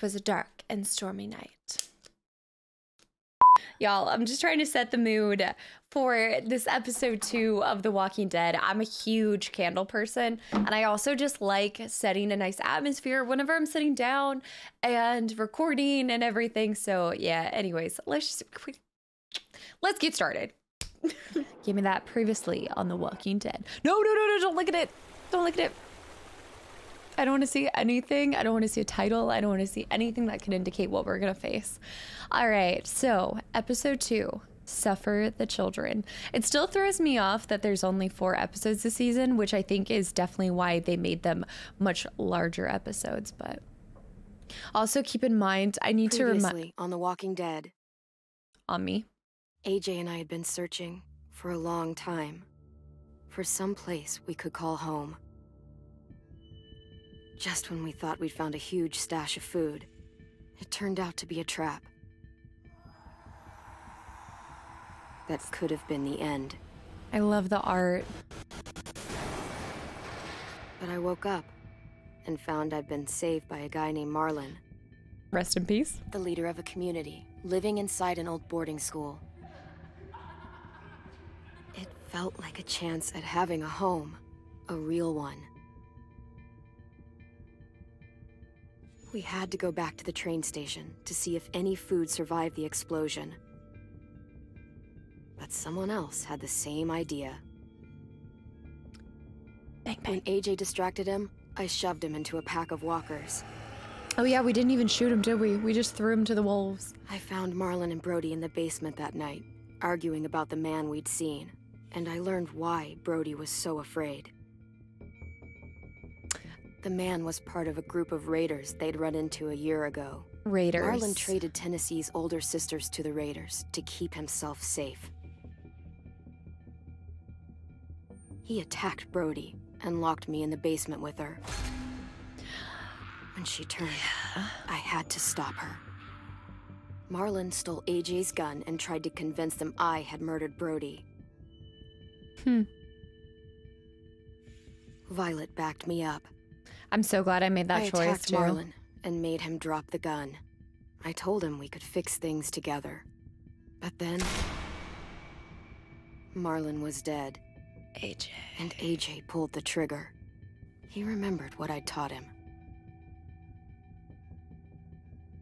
'twas a dark and stormy night. Y'all, I'm just trying to set the mood for this episode two of The Walking Dead. I'm a huge candle person, and I also just like setting a nice atmosphere whenever I'm sitting down and recording and everything. So, yeah, anyways, let's just let's get started. Give me that previously on The Walking Dead. No, no, no, no, don't look at it. Don't look at it. I don't want to see anything. I don't want to see a title. I don't want to see anything that could indicate what we're going to face. All right. So, episode two Suffer the Children. It still throws me off that there's only four episodes this season, which I think is definitely why they made them much larger episodes. But also keep in mind, I need to remind. Previously on The Walking Dead, On me. AJ and I had been searching for a long time for some place we could call home. Just when we thought we'd found a huge stash of food, it turned out to be a trap. That could have been the end. I love the art. But I woke up and found I'd been saved by a guy named Marlon. Rest in peace. the leader of a community, living inside an old boarding school. It felt like a chance at having a home, a real one. We had to go back to the train station to see if any food survived the explosion. But someone else had the same idea. Bang, When AJ distracted him, I shoved him into a pack of walkers. Oh, yeah, we didn't even shoot him, did we? We just threw him to the wolves. I found Marlon and Brody in the basement that night, arguing about the man we'd seen, and I learned why Brody was so afraid. The man was part of a group of raiders they'd run into a year ago. Raiders. Marlon traded Tennessee's older sisters to the raiders to keep himself safe. He attacked Brody and locked me in the basement with her. When she turned, I had to stop her. Marlon stole AJ's gun and tried to convince them I had murdered Brody. Hmm. Violet backed me up. I'm so glad I made that I choice attacked too. Marlon and made him drop the gun. I told him we could fix things together. But then... Marlon was dead, AJ. and AJ pulled the trigger. He remembered what I'd taught him.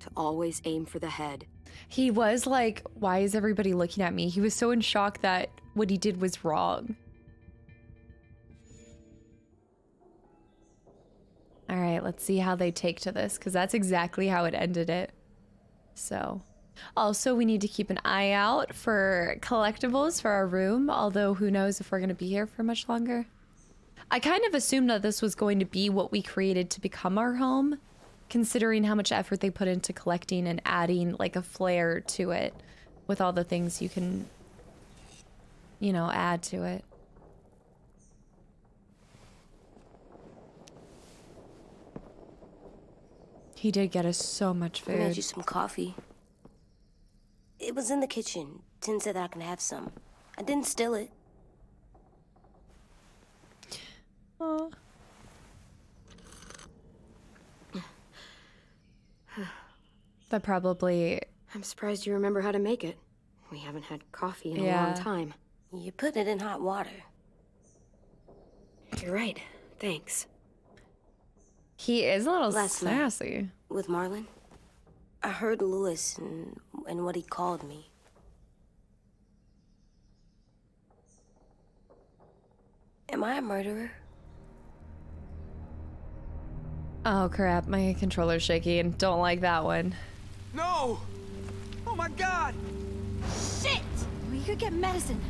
To always aim for the head. He was like, why is everybody looking at me? He was so in shock that what he did was wrong. All right, let's see how they take to this because that's exactly how it ended it. So, also, we need to keep an eye out for collectibles for our room, although who knows if we're going to be here for much longer. I kind of assumed that this was going to be what we created to become our home, considering how much effort they put into collecting and adding like a flair to it with all the things you can, you know, add to it. He did get us so much food. I made you some coffee. It was in the kitchen. Tenn said that I can have some. I didn't steal it. Aw. That probably I'm surprised you remember how to make it. We haven't had coffee in a long time. You put it in hot water. You're right. Thanks. He is a little Last night. sassy. With Marlon, I heard Louis and, and what he called me. Am I a murderer? Oh crap, my controller's shaky and don't like that one. No! Oh my god! Shit! We could get medicine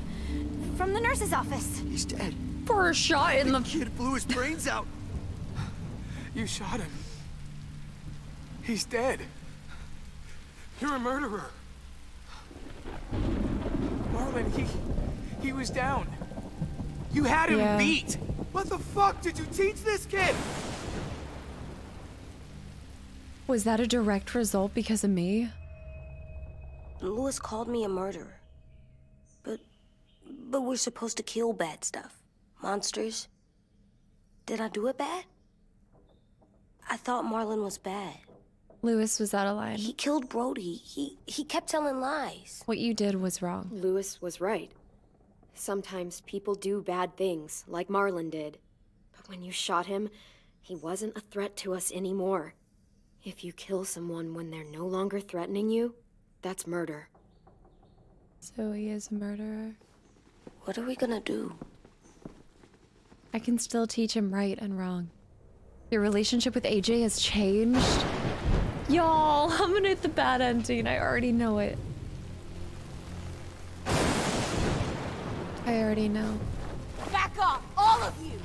from the nurse's office. He's dead. For a shot in the Kid blew his brains out. You shot him. He's dead. You're a murderer. Marlon, he he was down. You had him Yeah. beat. What the fuck did you teach this kid? Was that a direct result because of me? Louis called me a murderer. But. But we're supposed to kill bad stuff. Monsters. Did I do it bad? I thought Marlon was bad. Louis was out of line. He killed Brody. He he kept telling lies. What you did was wrong. Louis was right. Sometimes people do bad things, like Marlon did. But when you shot him, he wasn't a threat to us anymore. If you kill someone when they're no longer threatening you, that's murder. So he is a murderer. What are we gonna do? I can still teach him right and wrong. Your relationship with AJ has changed. Y'all, I'm gonna hit the bad ending. I already know it. I already know. Back off, all of you!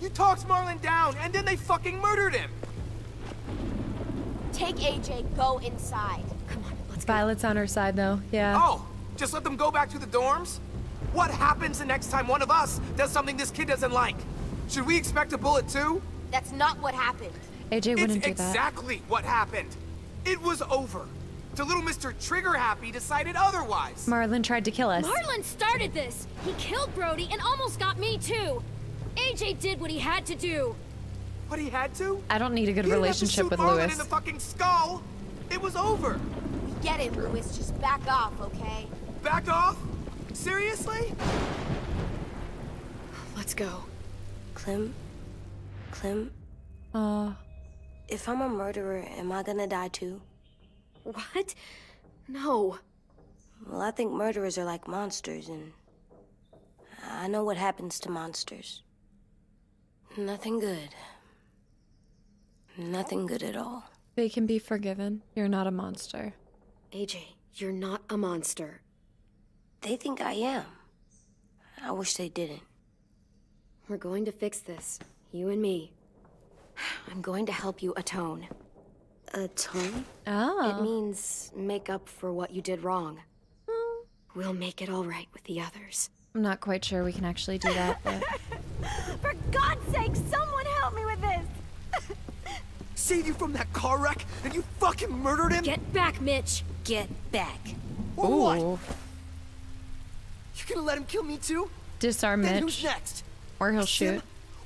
You talked Marlon down, and then they fucking murdered him! Take AJ, go inside. Come on. Violet's on her side though. Yeah. Oh, just let them go back to the dorms? What happens the next time one of us does something this kid doesn't like? Should we expect a bullet too? That's not what happened. AJ wouldn't it's do that. exactly what happened. It was over. The little Mr. Trigger Happy decided otherwise. Marlon tried to kill us. Marlon started this. He killed Brody and almost got me too. AJ did what he had to do. What he had to? I don't need a good He didn't have to relationship shoot with Marlon Louis. in the fucking skull. It was over. We get it, Louis. Just back off, okay? Back off? Seriously? Let's go. Clem? Clem? Aw. If I'm a murderer, am I gonna die too? What? No. Well, I think murderers are like monsters, and I know what happens to monsters. Nothing good. Nothing good at all. They can be forgiven. You're not a monster. AJ, you're not a monster. They think I am. I wish they didn't. We're going to fix this. You and me. I'm going to help you atone. Atone? Oh. It means make up for what you did wrong. Hmm. We'll make it all right with the others. I'm not quite sure we can actually do that, but For God's sake, someone help me with this! Saved you from that car wreck, and you fucking murdered him? Get back, Mitch. Get back. or what? Ooh. You gonna let him kill me too? disarm Then Mitch, who's next? Or he'll Sim? shoot.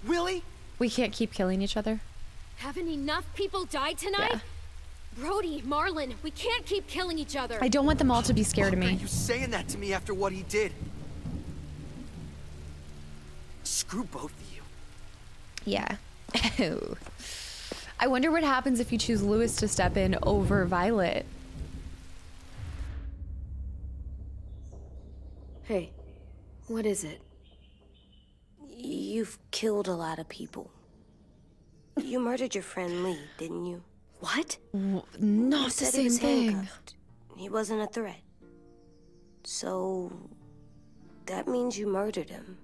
Willy? We can't keep killing each other. Haven't enough people died tonight? Yeah. Brody, Marlon, we can't keep killing each other. I don't want them all to be scared of Why are me. you saying that to me after what he did? Screw both of you. Yeah. I wonder what happens if you choose Louis to step in over Violet. Hey, what is it? You've killed a lot of people. You murdered your friend Lee, didn't you? What? Not the said he same thing. He wasn't a threat. So that means you murdered him.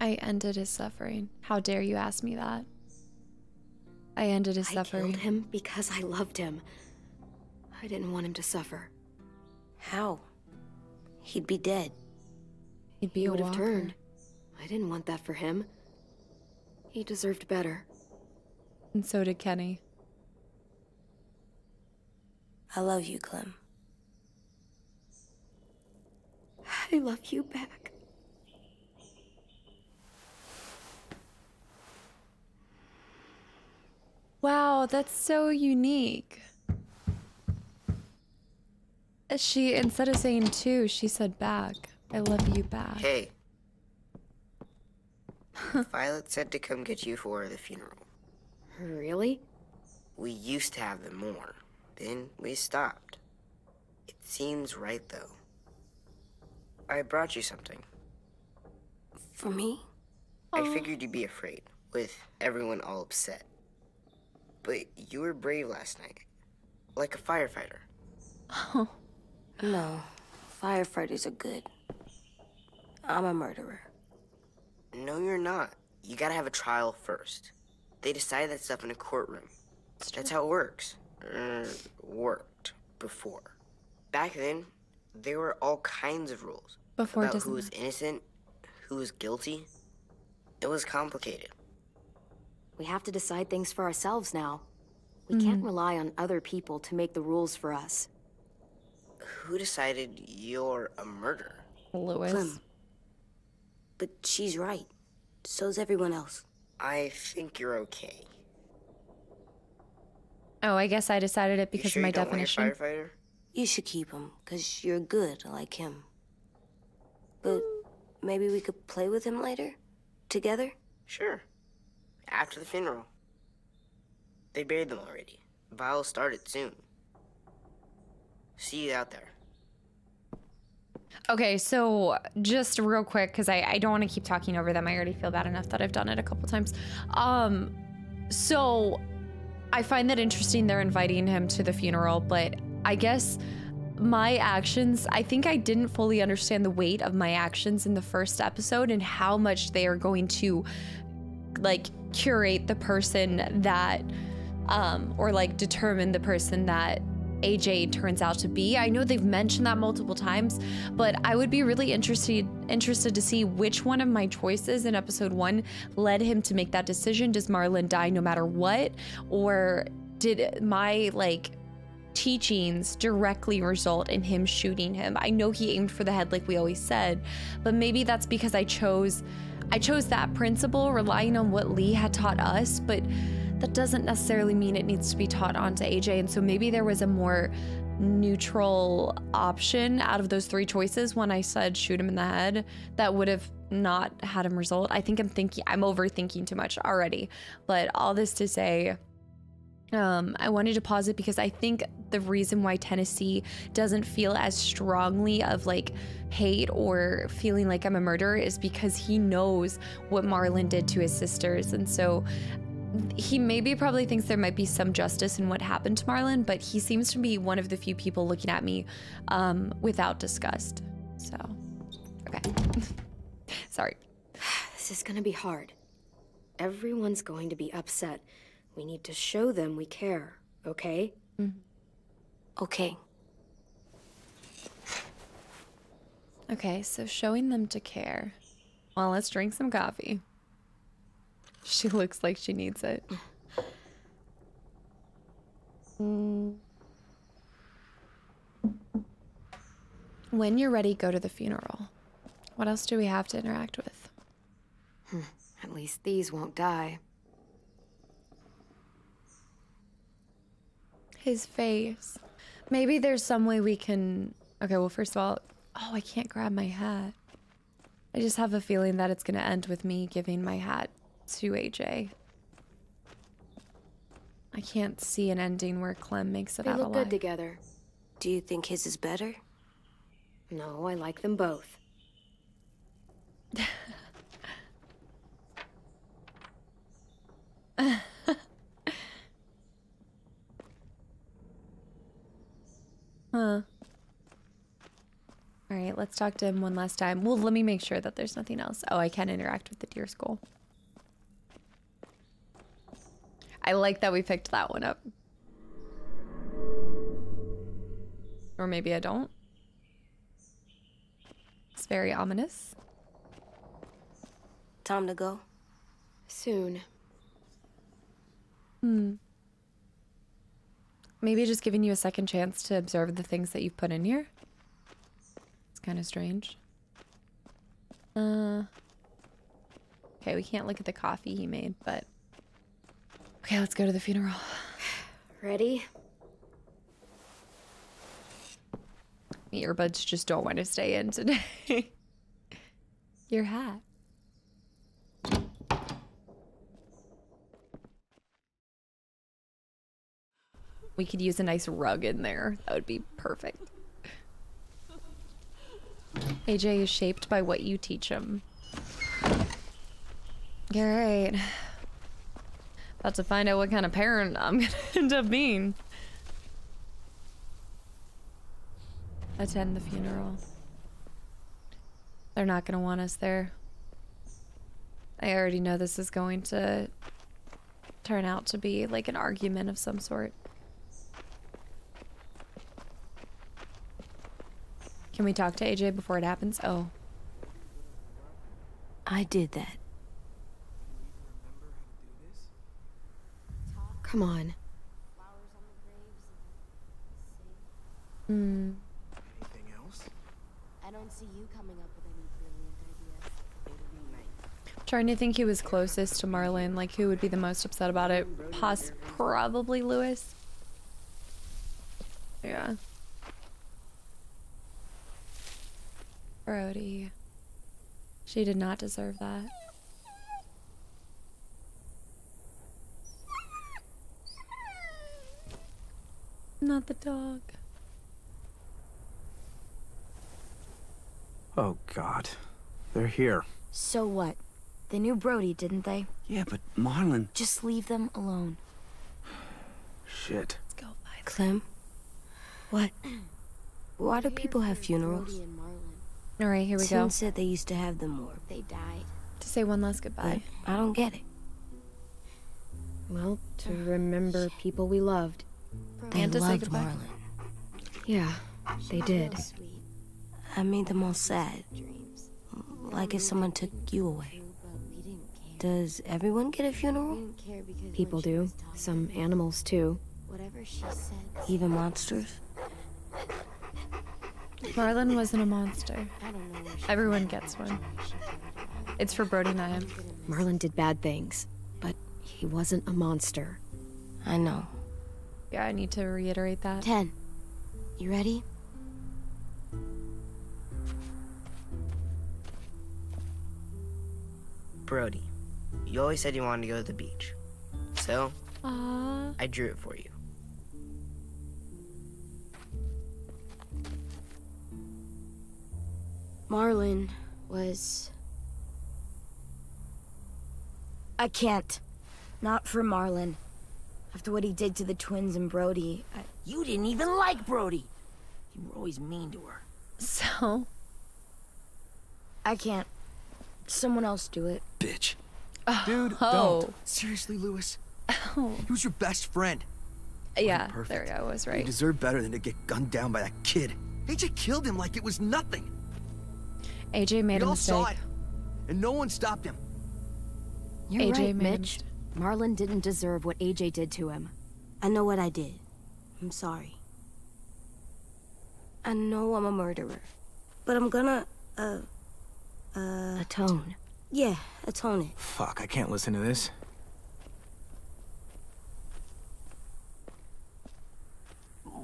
I ended his suffering. How dare you ask me that? I ended his I suffering. killed him because I loved him. I didn't want him to suffer. How? He'd be dead. He'd be He a would have turned. I didn't want that for him. He deserved better. And so did Kenny. I love you, Clem. I love you back. Wow, that's so unique. She, instead of saying two, she said back. I love you back. Hey. Violet said to come get you for the funeral. Really? We used to have them more. Then we stopped. It seems right, though. I brought you something. For me? I figured you'd be afraid, with everyone all upset. But you were brave last night. Like a firefighter. Oh. No. Firefighters are good. I'm a murderer. No, you're not. You gotta have a trial first. They decide that stuff in a courtroom. That's how it works. Er, worked before. Back then, there were all kinds of rules Before about who was innocent, who was guilty. It was complicated. We have to decide things for ourselves now. We can't rely on other people to make the rules for us. Who decided you're a murderer? Louis. Clem. But she's right. So's everyone else. I think you're okay. Oh, I guess I decided it You because sure of my you don't want your definition. firefighter? You should keep him, because you're good like him. But maybe we could play with him later? Together? Sure. After the funeral. They buried them already. Vile started soon. See you out there. Okay, so just real quick, because I, I don't want to keep talking over them. I already feel bad enough that I've done it a couple times. Um, so I find that interesting. They're inviting him to the funeral, but I guess my actions, I think I didn't fully understand the weight of my actions in the first episode and how much they are going to like curate the person that, um, or like determine the person that AJ turns out to be. I know they've mentioned that multiple times, but I would be really interested interested to see which one of my choices in episode 1 led him to make that decision. Does Marlon die no matter what or did my like teachings directly result in him shooting him? I know he aimed for the head like we always said, but maybe that's because I chose I chose that principle relying on what Lee had taught us, but that doesn't necessarily mean it needs to be taught onto AJ. And so maybe there was a more neutral option out of those three choices when I said shoot him in the head that would have not had him result. I think I'm thinking, I'm overthinking too much already. But all this to say, um, I wanted to pause it because I think the reason why Tennessee doesn't feel as strongly of like hate or feeling like I'm a murderer is because he knows what Marlon did to his sisters. And so he maybe probably thinks there might be some justice in what happened to Marlon, but he seems to be one of the few people looking at me um, without disgust. So, okay. Sorry. This is gonna be hard. Everyone's going to be upset. We need to show them we care, okay? Okay. Okay, so showing them to care. Well, let's drink some coffee. She looks like she needs it. Mm. When you're ready, go to the funeral. What else do we have to interact with? At least these won't die. His face. Maybe there's some way we can. Okay, well, first of all, oh, I can't grab my hat. I just have a feeling that it's going to end with me giving my hat to AJ. I can't see an ending where Clem makes it They out look alive. good together. Do you think his is better? No, I like them both. Huh. All right, let's talk to him one last time. Well, let me make sure that there's nothing else. Oh, I can interact with the deer skull. I like that we picked that one up. Or maybe I don't. It's very ominous. Time to go? Soon. Hmm. Maybe just giving you a second chance to observe the things that you've put in here. It's kind of strange. Uh. Okay, we can't look at the coffee he made, but. Okay, let's go to the funeral. Ready? The earbuds just don't want to stay in today. Your hat. We could use a nice rug in there. That would be perfect. AJ is shaped by what you teach him. All right. About to find out what kind of parent I'm gonna end up being. Attend the funeral. They're not gonna want us there. I already know this is going to turn out to be like an argument of some sort. Can we talk to AJ before it happens? Oh, I did that. Come on. hmm. Anything else? I don't see you coming up with any brilliant ideas. Trying to think who was closest to Marlon, like who would be the most upset about it. Poss probably Louis. Yeah. Brody. She did not deserve that. Not the dog. Oh, God. They're here. So what? They knew Brody, didn't they? Yeah, but Marlon... Just leave them alone. Shit. Let's go, Violet. Clem? What? Why do people have funerals? All right, here we Tim go. said they used to have them more. They died. To say one last But goodbye. I don't get it. Well, to oh, remember people we loved. They And to loved goodbye. Marlon. Yeah, they did. I made them all sad. Like if someone took you away. Does everyone get a funeral? People do. Some animals, too. Even monsters? Marlon wasn't a monster. Everyone gets one. It's for Brody and I. Marlon did bad things, but he wasn't a monster. I know. Yeah, I need to reiterate that. Tenn. You ready? Brody, you always said you wanted to go to the beach. So, Aww. I drew it for you. Marlon was. I can't. Not for Marlon. After what he did to the twins and Brody, I... You didn't even like Brody. You were always mean to her. So, I can't. Someone else do it. Bitch. Oh. Dude, oh. don't. Seriously, Louis? Oh. He was your best friend. Yeah, perfect. there I was right. You right. deserve better than to get gunned down by that kid. AJ killed him like it was nothing. AJ made we a all saw it, and no one stopped him. You're AJ right, made Mitch. Marlon didn't deserve what AJ did to him. I know what I did. I'm sorry. I know I'm a murderer. But I'm gonna, uh, uh... Atone. Yeah, atone it. Fuck, I can't listen to this.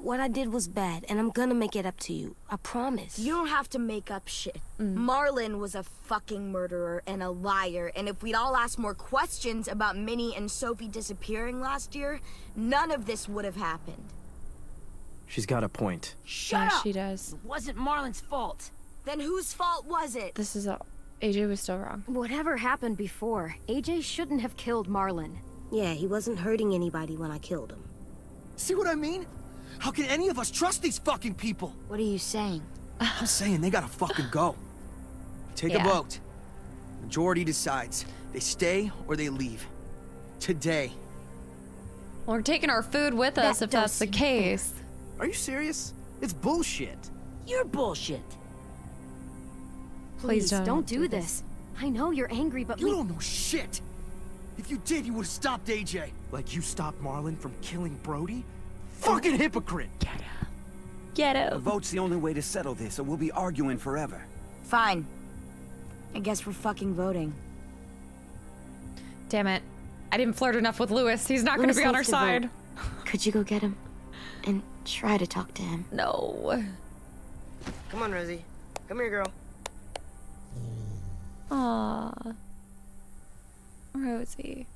What I did was bad, and I'm gonna make it up to you. I promise. You don't have to make up shit. Mm. Marlon was a fucking murderer and a liar, and if we'd all asked more questions about Minnie and Sophie disappearing last year, none of this would have happened. She's got a point. Shut yeah, up! she does. It wasn't Marlon's fault. Then whose fault was it? This is all. AJ was still wrong. Whatever happened before, AJ shouldn't have killed Marlon. Yeah, he wasn't hurting anybody when I killed him. See what I mean? How can any of us trust these fucking people? What are you saying? I'm saying they gotta fucking go. Take Yeah. a vote. Majority decides. They stay or they leave. Today. Well, we're taking our food with us if that's the seem case. Are you serious? It's bullshit. You're bullshit. Please don't don't do do this. I know you're angry, but You we... don't know shit. If you did, you would have stopped AJ. Like you stopped Marlon from killing Brody? Fucking hypocrite! Get A him. vote's the only way to settle this, or we'll be arguing forever. Fine. I guess we're fucking voting. Damn it. I didn't flirt enough with Louis. He's not going to be on our needs vote. side. Could you go get him? And try to talk to him. No. Come on, Rosie. Come here, girl. Aww. Rosie.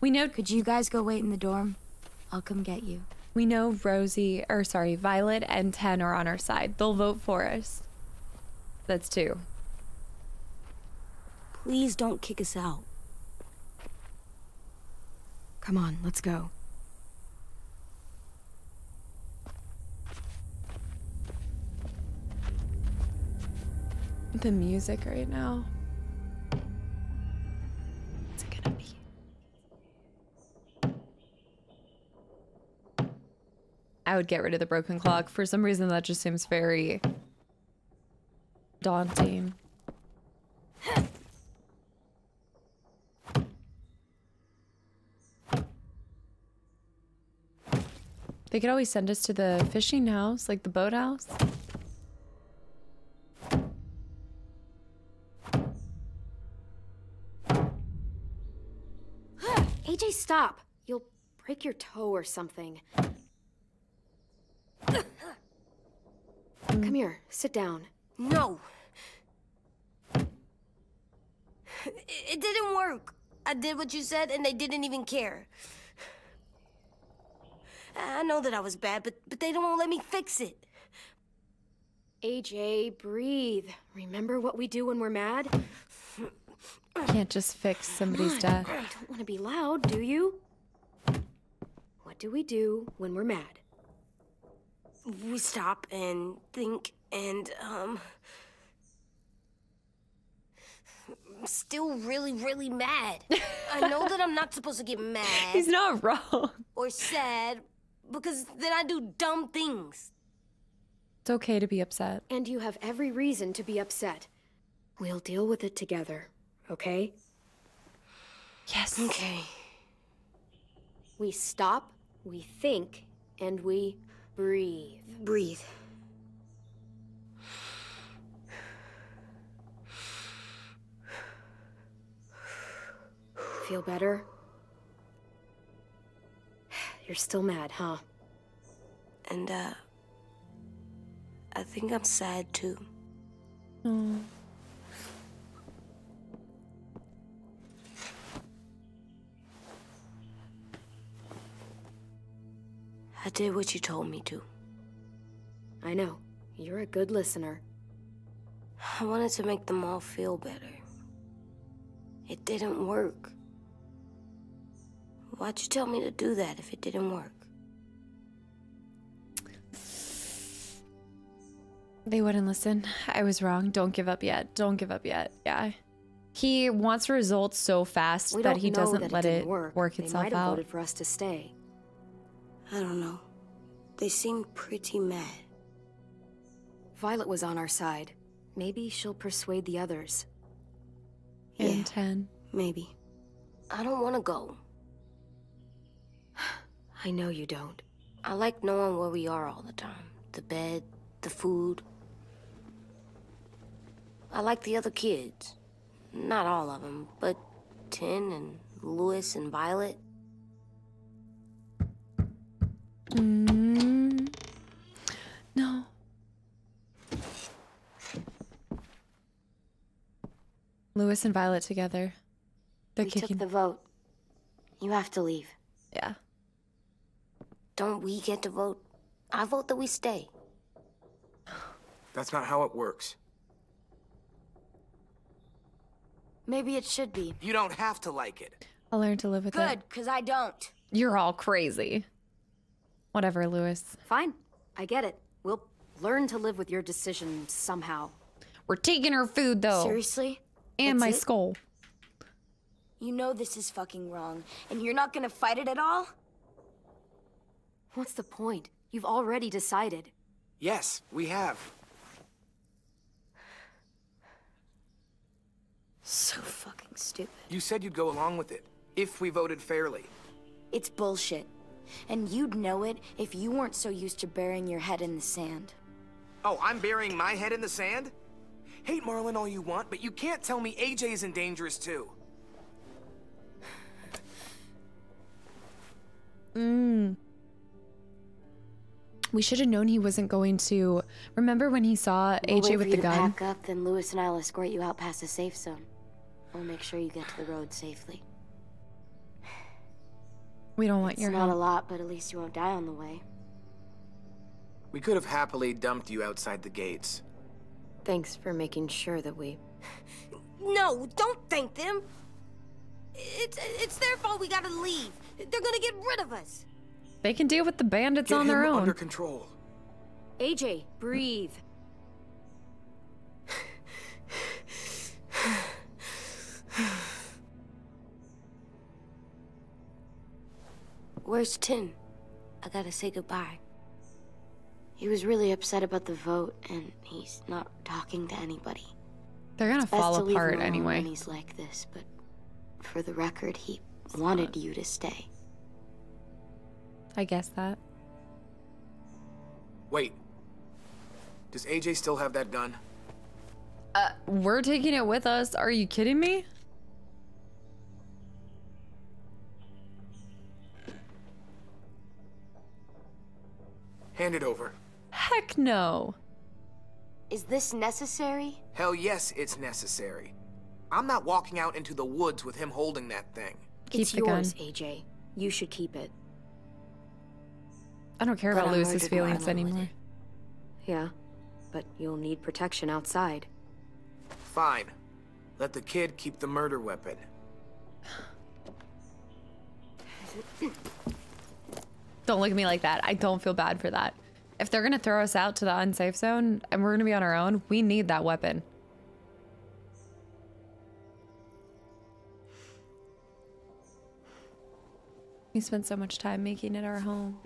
We know Could you guys go wait in the dorm? I'll come get you. We know Rosie or sorry, Violet and Tenn are on our side. They'll vote for us. That's two. Please don't kick us out. Come on, let's go. The music right now. What's it gonna be? I would get rid of the broken clock. For some reason, that just seems very daunting. They could always send us to the fishing house, like the boathouse. AJ, stop! You'll break your toe or something. Mm. Come here, sit down. No. It, it didn't work. I did what you said, and they didn't even care. I know that I was bad, but but they don't want to let me fix it. AJ, breathe. Remember what we do when we're mad? Can't just fix somebody's death. I don't want to be loud, do you? What do we do when we're mad? We stop and think and um I'm still really, really mad. I know that I'm not supposed to get mad. He's not wrong. Or sad because then I do dumb things. It's okay to be upset. And you have every reason to be upset. We'll deal with it together, okay? Yes. Okay. We stop, we think, and we breathe. Breathe. Feel better? You're still mad, huh? And uh I think I'm sad too. Oh. I did what you told me to. I know. You're a good listener. I wanted to make them all feel better. It didn't work. Why'd you tell me to do that if it didn't work? They wouldn't listen. I was wrong. Don't give up yet. Don't give up yet. Yeah. He wants results so fast that he doesn't that let didn't it work. work They itself might have out. voted for us to stay. I don't know. They seemed pretty mad. Violet was on our side. Maybe she'll persuade the others. In 10. Maybe. I don't want to go. I know you don't. I like knowing where we are all the time. The bed, the food. I like the other kids. Not all of them, but Tenn and Louis and Violet. Mm. No. Louis and Violet together. They're we kicking. took the vote. You have to leave. Yeah. Don't we get to vote? I vote that we stay. That's not how it works. Maybe it should be. You don't have to like it. I'll learn to live with Good, it. Good, because I don't. You're all crazy. Whatever, Louis. Fine. I get it. We'll learn to live with your decision somehow. We're taking her food though. Seriously? And That's my it? skull. You know this is fucking wrong, and you're not gonna fight it at all? What's the point? You've already decided. Yes, we have. So fucking stupid. You said you'd go along with it, if we voted fairly. It's bullshit. And you'd know it if you weren't so used to burying your head in the sand. Oh, I'm burying my head in the sand? Hate Marlon all you want, but you can't tell me AJ isn't dangerous too. Mm. We should have known he wasn't going to. Remember when he saw We'll AJ wait with for the you to gun? pack up, then Louis and I'll escort you out past the safe zone. We'll make sure you get to the road safely. We don't want It's your not a lot, but at least you won't die on the way. We could have happily dumped you outside the gates. Thanks for making sure that we. No, don't thank them. It's it's their fault we gotta leave. They're gonna get rid of us. They can deal with the bandits Get on their him own. under control. AJ, breathe. Where's Tenn? I gotta say goodbye. He was really upset about the vote, and he's not talking to anybody. They're gonna It's best fall to leave him apart anyway. When he's like this, but for the record, he wanted you to stay. I guess that. Wait. Does AJ still have that gun? Uh, we're taking it with us. Are you kidding me? Hand it over. Heck no. Is this necessary? Hell yes, it's necessary. I'm not walking out into the woods with him holding that thing. Keep it's the yours, gun. AJ. You should keep it. I don't care But about I Louis's feelings anymore. Yeah, but you'll need protection outside. Fine. Let the kid keep the murder weapon. Don't look at me like that. I don't feel bad for that. If they're gonna throw us out to the unsafe zone and we're gonna be on our own, we need that weapon. We spent so much time making it our home.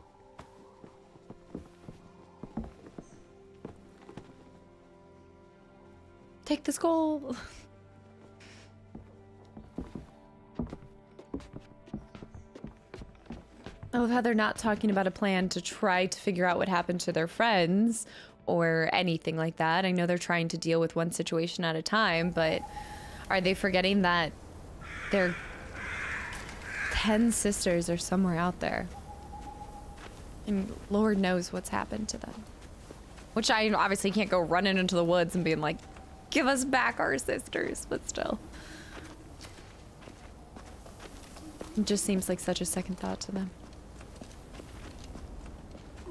Take the skull. I love how they're not talking about a plan to try to figure out what happened to their friends or anything like that. I know they're trying to deal with one situation at a time, but are they forgetting that their 10 sisters are somewhere out there? And Lord knows what's happened to them. Which I obviously can't go running into the woods and being like, give us back our sisters, but still. It just seems like such a second thought to them.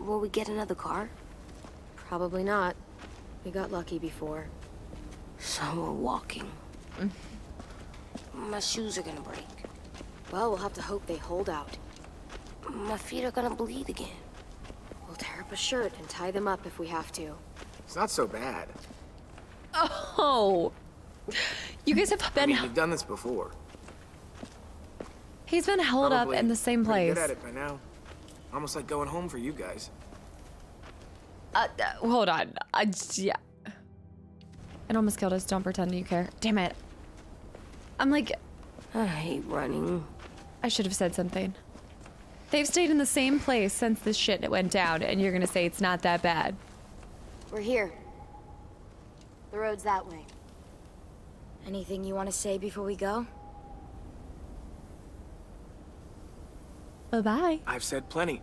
Will we get another car? Probably not. We got lucky before. So we're walking. My shoes are gonna break. Well, we'll have to hope they hold out. My feet are gonna bleed again. We'll tear up a shirt and tie them up if we have to. It's not so bad. Oh, you guys have been... I been. mean, we've done this before. He's been held up in the same pretty place. Good at it by now. Almost like going home for you guys. Uh, uh, hold on. Uh, yeah. It almost killed us. Don't pretend you care. Damn it. I'm like, I hate running. I should have said something. They've stayed in the same place since this shit went down, and you're gonna say it's not that bad. We're here. The road's that way. Anything you want to say before we go? Bye bye. I've said plenty.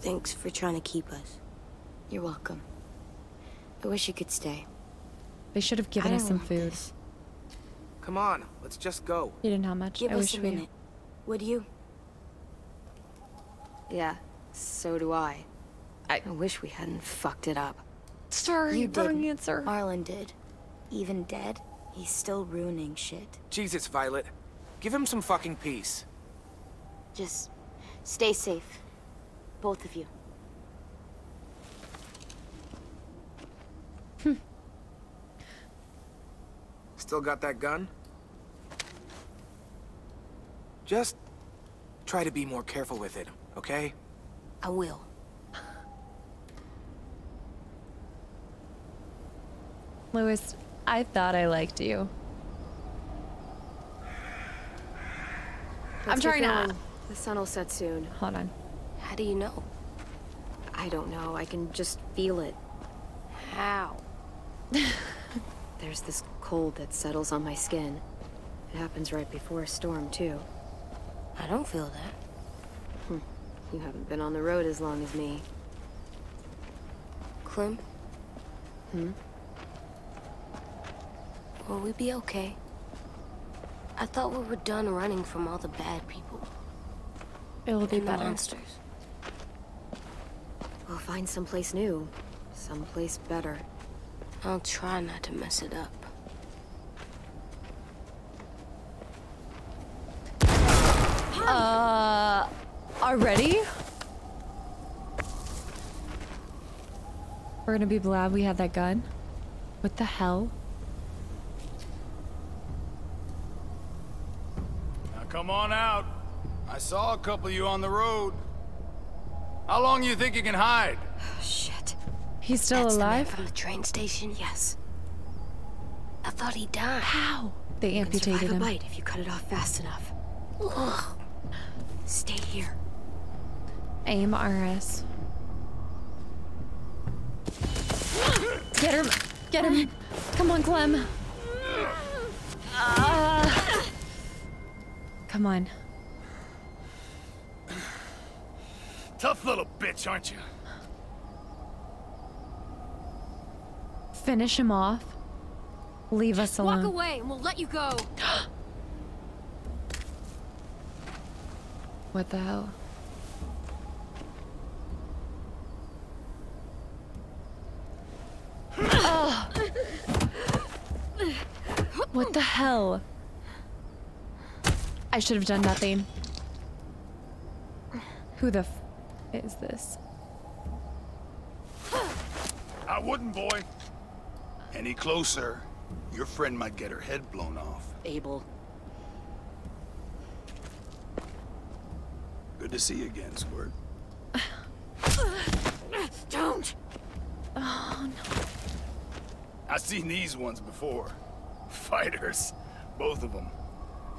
Thanks for trying to keep us. You're welcome. I wish you could stay. They should have given us some food. this. Come on, let's just go. You didn't have much. Give I us wish a we. minute. Would you? Yeah, so do I. I, wish we hadn't fucked it up. Sorry, you wrong didn't. answer. Marlon did. Even dead, he's still ruining shit. Jesus, Violet. Give him some fucking peace. Just stay safe. Both of you. Hmm. Still got that gun? Just try to be more careful with it, okay? I will. Louis, I thought I liked you. I'm Let's get trying to. The sun will set soon. Hold on. How do you know? I don't know. I can just feel it. How? There's this cold that settles on my skin. It happens right before a storm, too. I don't feel that. Hmm. You haven't been on the road as long as me. Clem, Hmm? will we be okay? I thought we were done running from all the bad people. It'll be and the better. monsters. We'll find someplace new. Someplace better. I'll try not to mess it up. Uh, already? We're gonna be glad we had that gun. What the hell? Now come on out. I saw a couple of you on the road. How long you think you can hide? Oh, Shit. He's still That's the man alive? from the train station? Yes. I thought he died. How? They You can amputated survive a him. bite if you cut it off fast enough. Ugh. Stay here. Aim RS. Get him! Get him! Come on, Clem! Ah. come on. Tough little bitch, aren't you? finish him off. Leave us alone. Walk away and we'll let you go. What the hell? Ugh. What the hell? I should have done nothing. Who the f is this? I wouldn't, boy. Any closer, your friend might get her head blown off. Abel. Good to see you again, Squirt. Don't. Oh no. I've seen these ones before. Fighters. Both of them.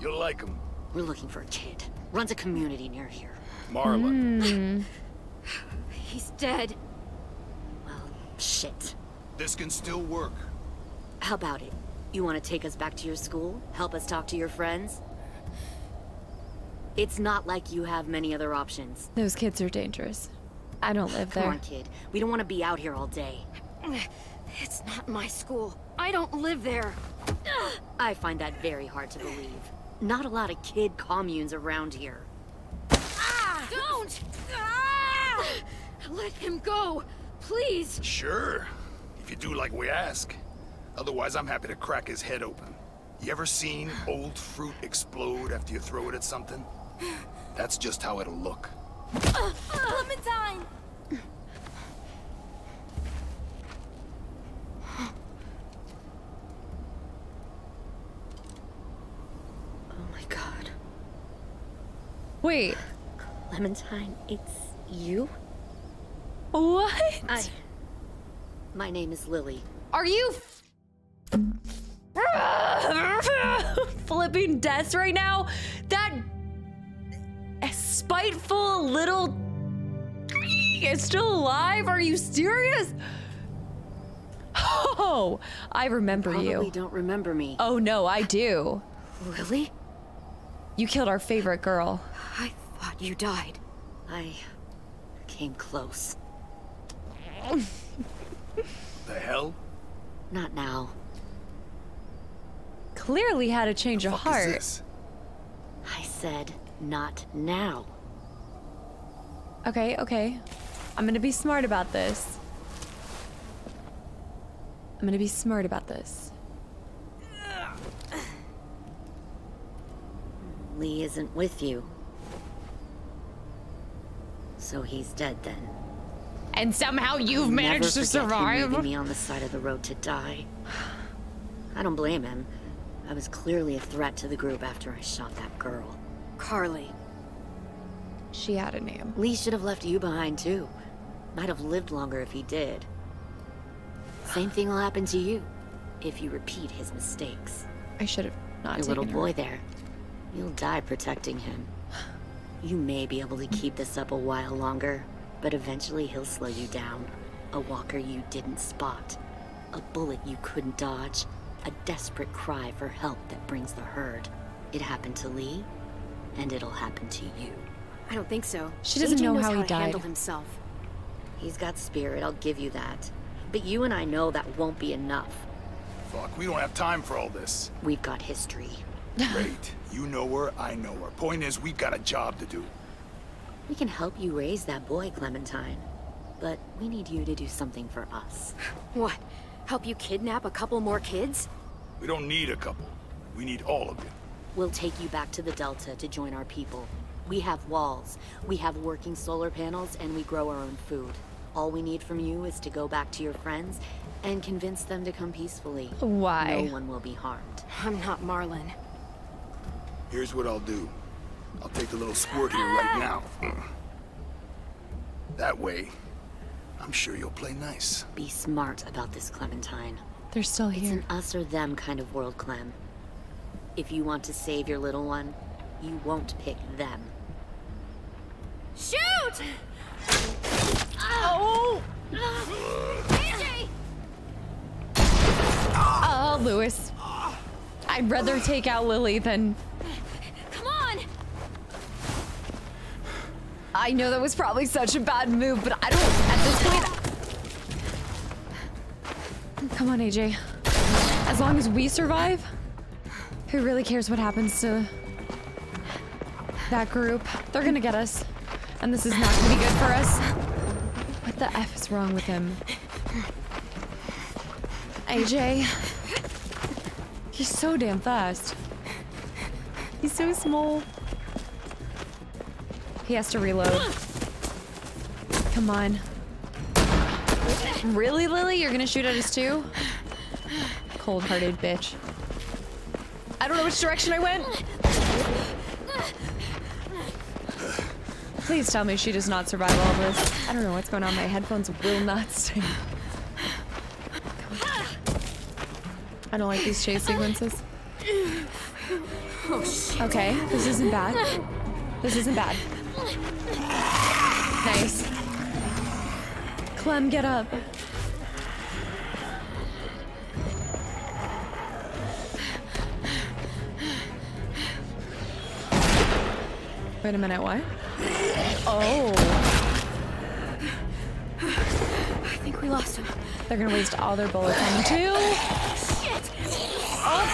You'll like them. We're looking for a kid. Runs a community near here. Marlon. Hmm. He's dead. Well, shit. This can still work. How about it? You want to take us back to your school? Help us talk to your friends? It's not like you have many other options. Those kids are dangerous. I don't live there. Come there. on, kid. We don't want to be out here all day. It's not my school. I don't live there. I find that very hard to believe. Not a lot of kid communes around here. Don't! Ah! Let him go, please. Sure. If you do like we ask. Otherwise, I'm happy to crack his head open. You ever seen old fruit explode after you throw it at something? That's just how it'll look. Clementine! Oh my god. Wait. Clementine, it's you? What? I... My name is Lily. Are you flipping deaths right now? That spiteful little is still alive? Are you serious? Oh, I remember Probably you. don't remember me. Oh no, I do. Really? You killed our favorite girl. I thought you died. I came close. The hell? Not now. Clearly had a change of Fuck is heart. this? I said not now. Okay, okay. I'm gonna be smart about this. I'm gonna be smart about this. Lee isn't with you. So he's dead then. And somehow you've I'll managed never to forget him survive. leaving me on the side of the road to die. I don't blame him. I was clearly a threat to the group after I shot that girl. Carly. She had a name. Lee should have left you behind too. Might have lived longer if he did. Same thing will happen to you if you repeat his mistakes. I should have not Your little taken her. boy there. You'll die protecting him. You may be able to keep this up a while longer, but eventually he'll slow you down. A walker you didn't spot. A bullet you couldn't dodge. A desperate cry for help that brings the herd. It happened to Lee, and it'll happen to you. I don't think so. She doesn't AJ know knows how he to died. handle himself. He's got spirit, I'll give you that. But you and I know that won't be enough. Fuck, we don't have time for all this. We've got history. Great. You know her, I know her. Point is, we've got a job to do. We can help you raise that boy, Clementine. But we need you to do something for us. What? Help you kidnap a couple more kids? We don't need a couple. We need all of you. We'll take you back to the Delta to join our people. We have walls, we have working solar panels, and we grow our own food. All we need from you is to go back to your friends and convince them to come peacefully. Why? No one will be harmed. I'm not Marlon. Here's what I'll do. I'll take the little squirt here right now. That way, I'm sure you'll play nice. Be smart about this, Clementine. They're still here. It's an us or them kind of world, Clem. If you want to save your little one, you won't pick them. Shoot! Oh! AJ! Oh, Louis. I'd rather take out Lily than. Come on! I know that was probably such a bad move, but I don't. At this point. Come on, AJ. As long as we survive, who really cares what happens to that group? They're gonna get us. And this is not gonna be good for us. What the F is wrong with him? AJ. He's so damn fast. He's so small. He has to reload. Come on. Really, Lily? You're gonna shoot at us too? Cold-hearted bitch. I don't know which direction I went. Please tell me she does not survive all this. I don't know what's going on. My headphones will not stay. I don't like these chase sequences. Oh shit. Okay, this isn't bad. This isn't bad. Clem, get up. Wait a minute, what? Oh. I think we lost him. They're gonna waste all their bullets on you too. Shit! Oh.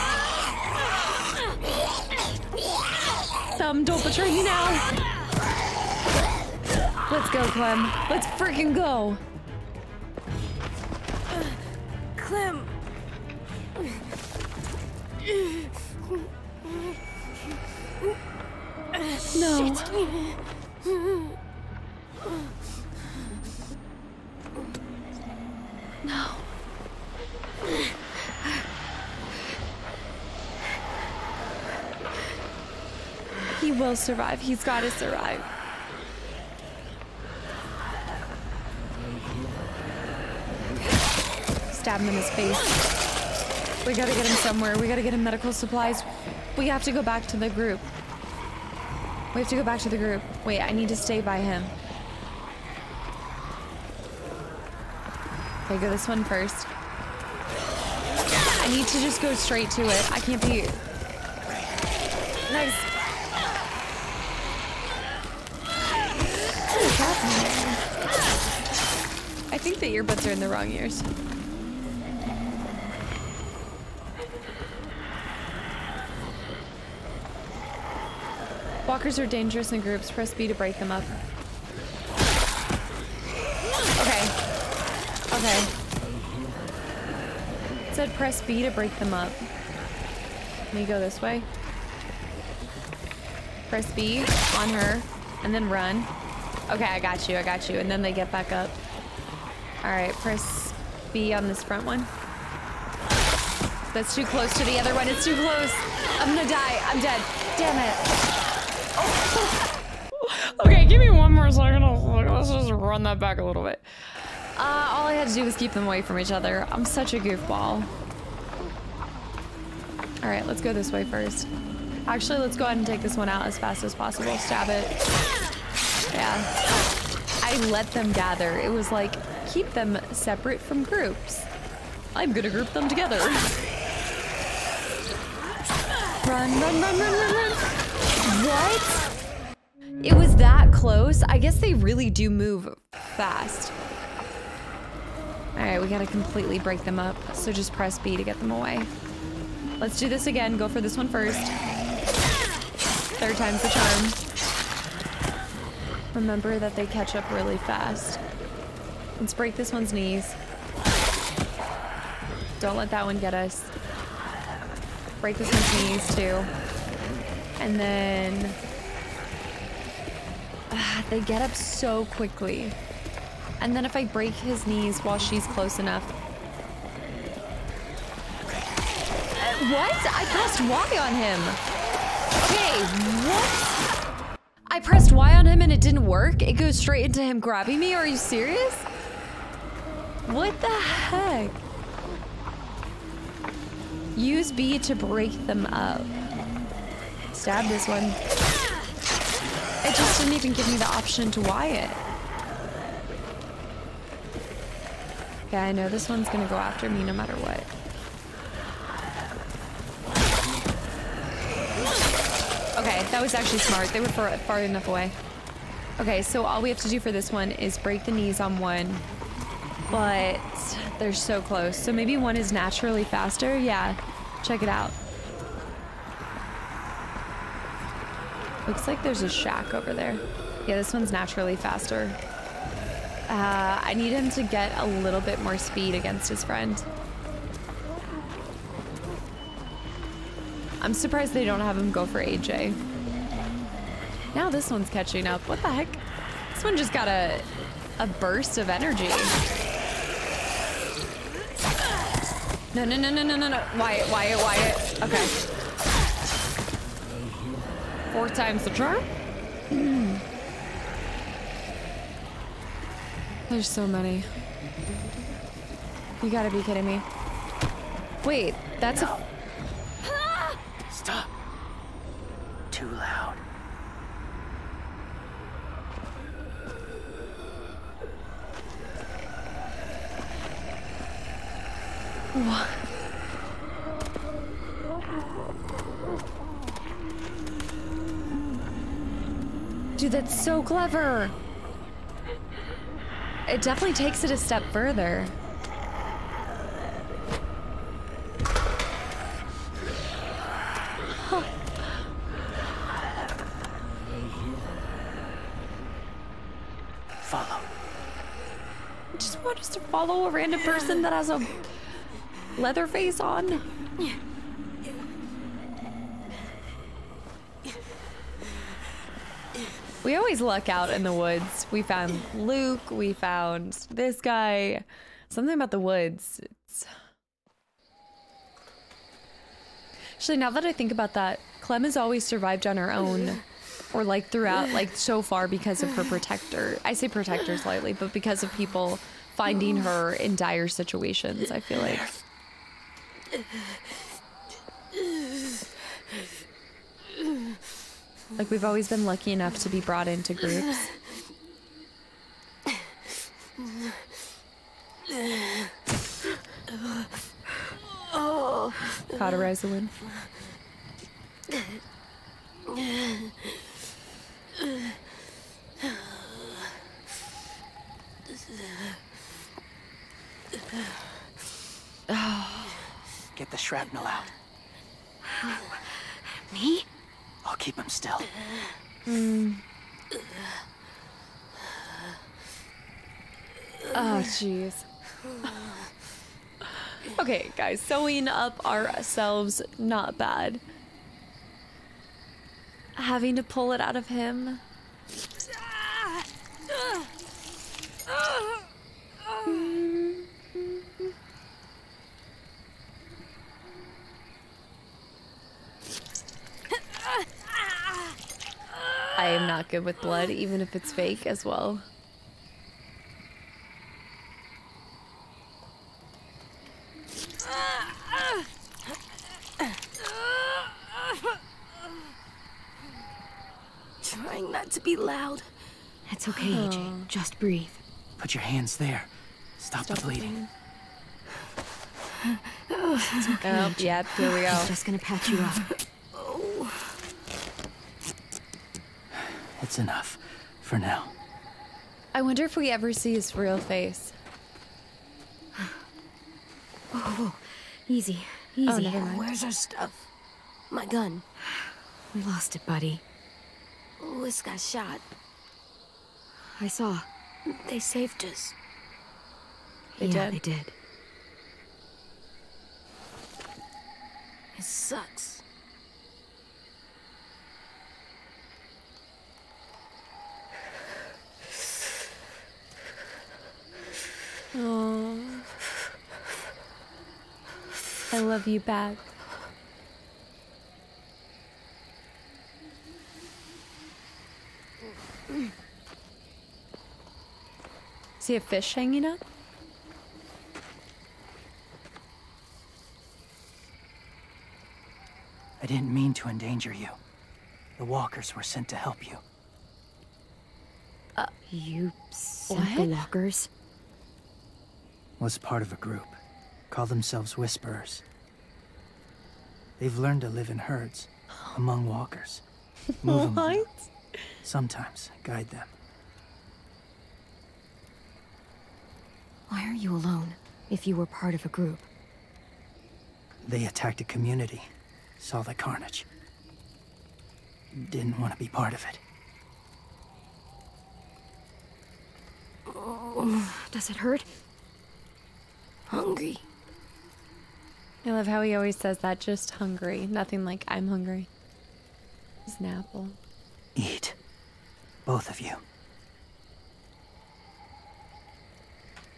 Thumb, don't betray me now. Let's go, Clem. Let's freaking go. Survive. He's got to survive. Stab him in his face. We gotta get him somewhere. We gotta get him medical supplies. We have to go back to the group. We have to go back to the group. Wait, I need to stay by him. Okay, go this one first. I need to just go straight to it. I can't be... Nice. Earbuds are in the wrong ears. Walkers are dangerous in groups. Press B to break them up. Okay. Okay. It said press B to break them up. Let me go this way. Press B on her, and then run. Okay, I got you, I got you. And then they get back up. Alright, press B on this front one. That's too close to the other one. It's too close. I'm gonna die. I'm dead. Damn it. Okay, give me one more second. Let's just run that back a little bit. Uh, all I had to do was keep them away from each other. I'm such a goofball. All right, let's go this way first. Actually, let's go ahead and take this one out as fast as possible. Stab it. Yeah. I let them gather. It was like, keep them separate from groups. I'm gonna group them together. Run, run, run, run, run, run. What? It was that close? I guess they really do move fast. Alright, we gotta completely break them up. So just press B to get them away. Let's do this again. Go for this one first. Third time's the charm. Remember that they catch up really fast. Let's break this one's knees. Don't let that one get us. Break this one's knees too. And then... Ah, they get up so quickly. And then if I break his knees while she's close enough... Uh, what? I pressed Y on him. Okay, what? I pressed Y on him and it didn't work? It goes straight into him grabbing me? Are you serious? What the heck? Use B to break them up. Stab this one. It just didn't even give me the option to it. Okay, I know this one's gonna go after me no matter what. Okay, that was actually smart. They were far, far enough away. Okay, so all we have to do for this one is break the knees on one. But They're so close. So maybe one is naturally faster. Yeah, check it out. Looks like there's a shack over there. Yeah, this one's naturally faster. Uh, I need him to get a little bit more speed against his friend. I'm surprised they don't have him go for AJ. Now this one's catching up. What the heck? This one just got a, a burst of energy. No, no, no, no, no, no, no. Wyatt, Wyatt, Wyatt. Okay. Four times the charm? Mm. There's so many. You gotta be kidding me. Wait, that's a... What? Dude, that's so clever. It definitely takes it a step further. Follow. Just want us to follow a random person that has a leather face on. We always luck out in the woods. We found Luke, we found this guy. Something about the woods. It's... Actually, now that I think about that, Clem has always survived on her own. Or like throughout, like so far because of her protector. I say protector slightly, but because of people finding her in dire situations, I feel like. Like we've always been lucky enough to be brought into groups. Cauterize the wound. Get the shrapnel out. Me? I'll keep him still. Mm. Oh, jeez. okay, guys, sewing up ourselves, not bad. Having to pull it out of him. I am not good with blood, even if it's fake as well. Trying not to be loud. It's okay, AJ. Oh. Just breathe. Put your hands there. Stop, the bleeding. It's okay. Oh, AJ. yep, here we go. He's just gonna patch you up. It's enough. For now. I wonder if we ever see his real face. Whoa, whoa, whoa. Easy, easy. Oh, never mind. Where's our stuff? My gun. We lost it, buddy. Louis got shot. I saw. They saved us. They yeah, did. they did. It sucks. Oh. I love you back. See a fish hanging up? I didn't mean to endanger you. The walkers were sent to help you. Uh, you sent the walkers? Was part of a group. Call themselves Whisperers. They've learned to live in herds, among walkers. Move What? Sometimes guide them. Why are you alone? if you were part of a group. They attacked a community, saw the carnage. Didn't want to be part of it. Oh, does it hurt? Hungry. I love how he always says that, just hungry. Nothing like, I'm hungry. It's an apple. Eat. Both of you.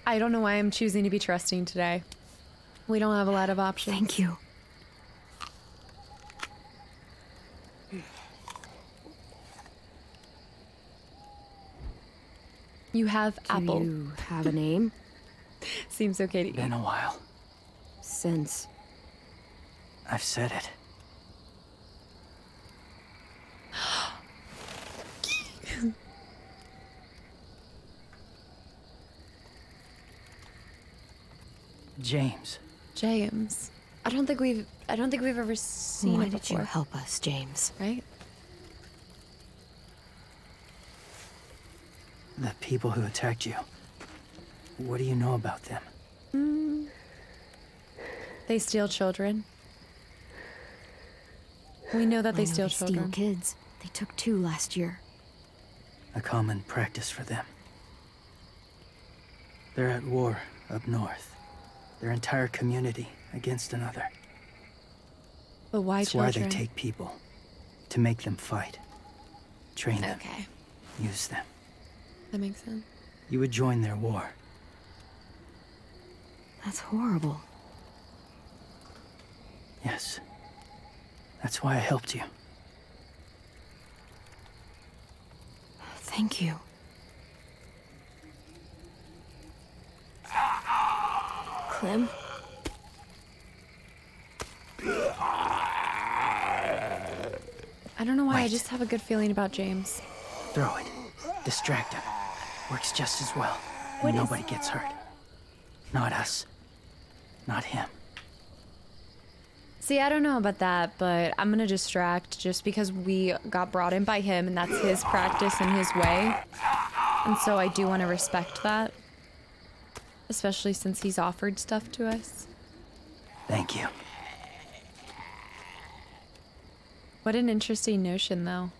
I don't know why I'm choosing to be trusting today. We don't have a lot of options. Thank you. You have Do apple. you have a name? Seems okay to eat. Been a while. Since. I've said it. James. James. I don't think we've I don't think we've ever seen Why it did you help us, James? Right? The people who attacked you. What do you know about them? Mm. They steal children. We know that they know steal they children. Steal kids. They took two last year. A common practice for them. They're at war up north. Their entire community against another. But why That's children? why they take people. To make them fight. Train them. Okay. Use them. That makes sense. You would join their war. That's horrible. Yes. That's why I helped you. Thank you. Clem? I don't know why, I just have a good feeling about James. Throw it. Distract him. Works just as well. And What nobody gets hurt. Not us. Not him. See, I don't know about that, but I'm gonna distract just because we got brought in by him and that's his practice and his way. And so I do want to respect that. Especially since he's offered stuff to us. Thank you. What an interesting notion, though.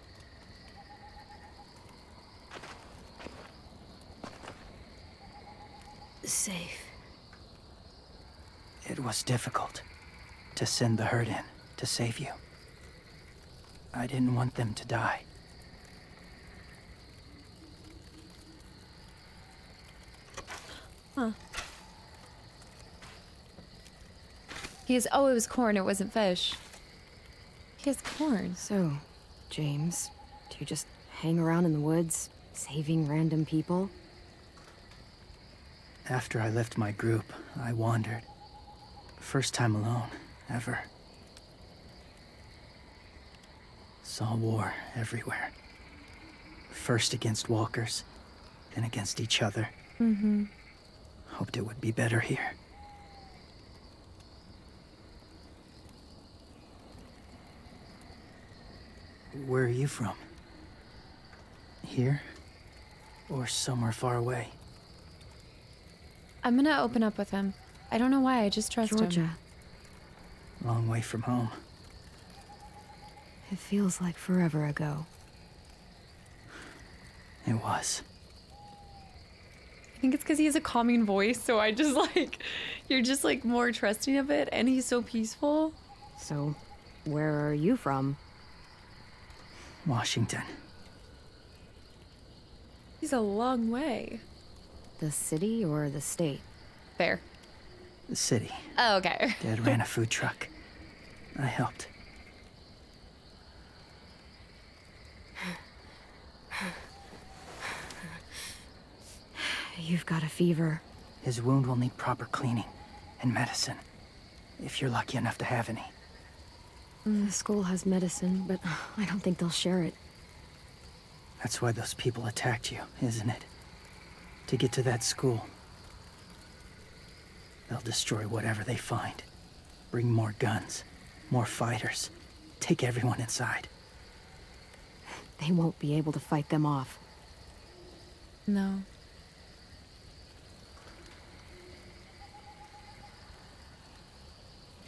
Safe. It was difficult to send the herd in to save you. I didn't want them to die. Huh. He has. Oh, it was corn. It wasn't fish. He has corn. So, James, do you just hang around in the woods, saving random people? After I left my group, I wandered. First time alone, ever. Saw war everywhere. First against walkers, then against each other. Mm-hmm. Hoped it would be better here. Where are you from? Here? Or somewhere far away? I'm gonna open up with him. I don't know why. I just trust him. Georgia. Long way from home. It feels like forever ago. It was. I think it's because he has a calming voice, so I just like, you're just like more trusting of it, and he's so peaceful. So, where are you from? Washington. He's a long way. The city or the state? Fair. The city. Oh, okay. Dad ran a food truck. I helped. You've got a fever. His wound will need proper cleaning and medicine. If you're lucky enough to have any. Mm, the school has medicine, but I don't think they'll share it. That's why those people attacked you, isn't it? To get to that school. They'll destroy whatever they find. Bring more guns, more fighters. Take everyone inside. They won't be able to fight them off. No.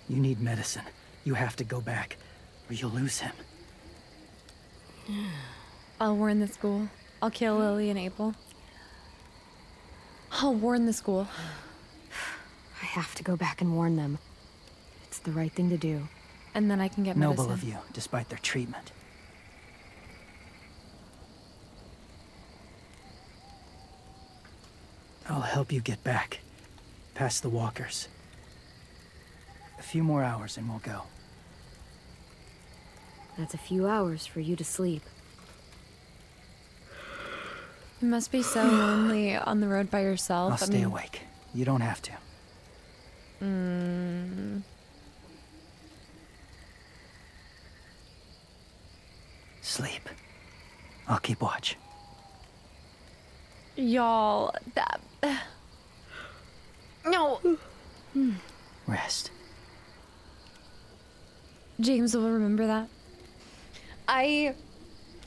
You need medicine. You have to go back, or you'll lose him. I'll warn the school. I'll kill Lily and April. I'll warn the school. I have to go back and warn them. It's the right thing to do. And then I can get Noble medicine. of you, despite their treatment. I'll help you get back. Past the walkers. A few more hours and we'll go. That's a few hours for you to sleep. You must be so lonely on the road by yourself. I'll I stay mean, awake. You don't have to. Mm, Sleep. I'll keep watch. y'all, that. No. Rest. James will remember that. I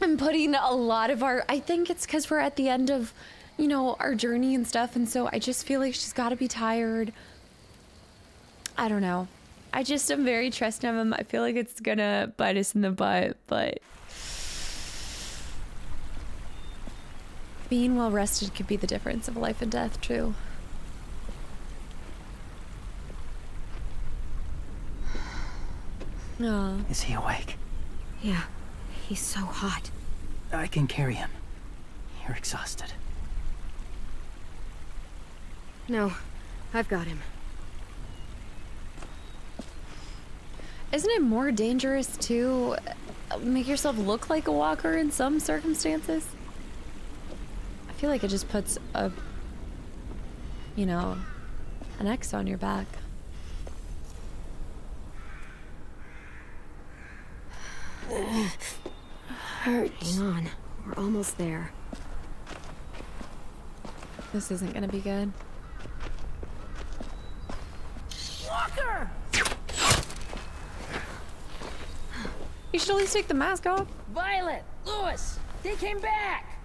am putting a lot of our. I think it's because we're at the end of, you know, our journey and stuff, and so I just feel like she's got to be tired. I don't know. I just am very trusting of him. I feel like it's gonna bite us in the butt, but being well rested could be the difference of life and death, too. Oh. Is he awake? Yeah, he's so hot. I can carry him. You're exhausted. No, I've got him. Isn't it more dangerous to uh, make yourself look like a walker in some circumstances? I feel like it just puts a, you know, an X on your back. Hurts. Hang on, we're almost there. This isn't gonna be good. Walker! You should at least take the mask off. Violet! Louis! They came back!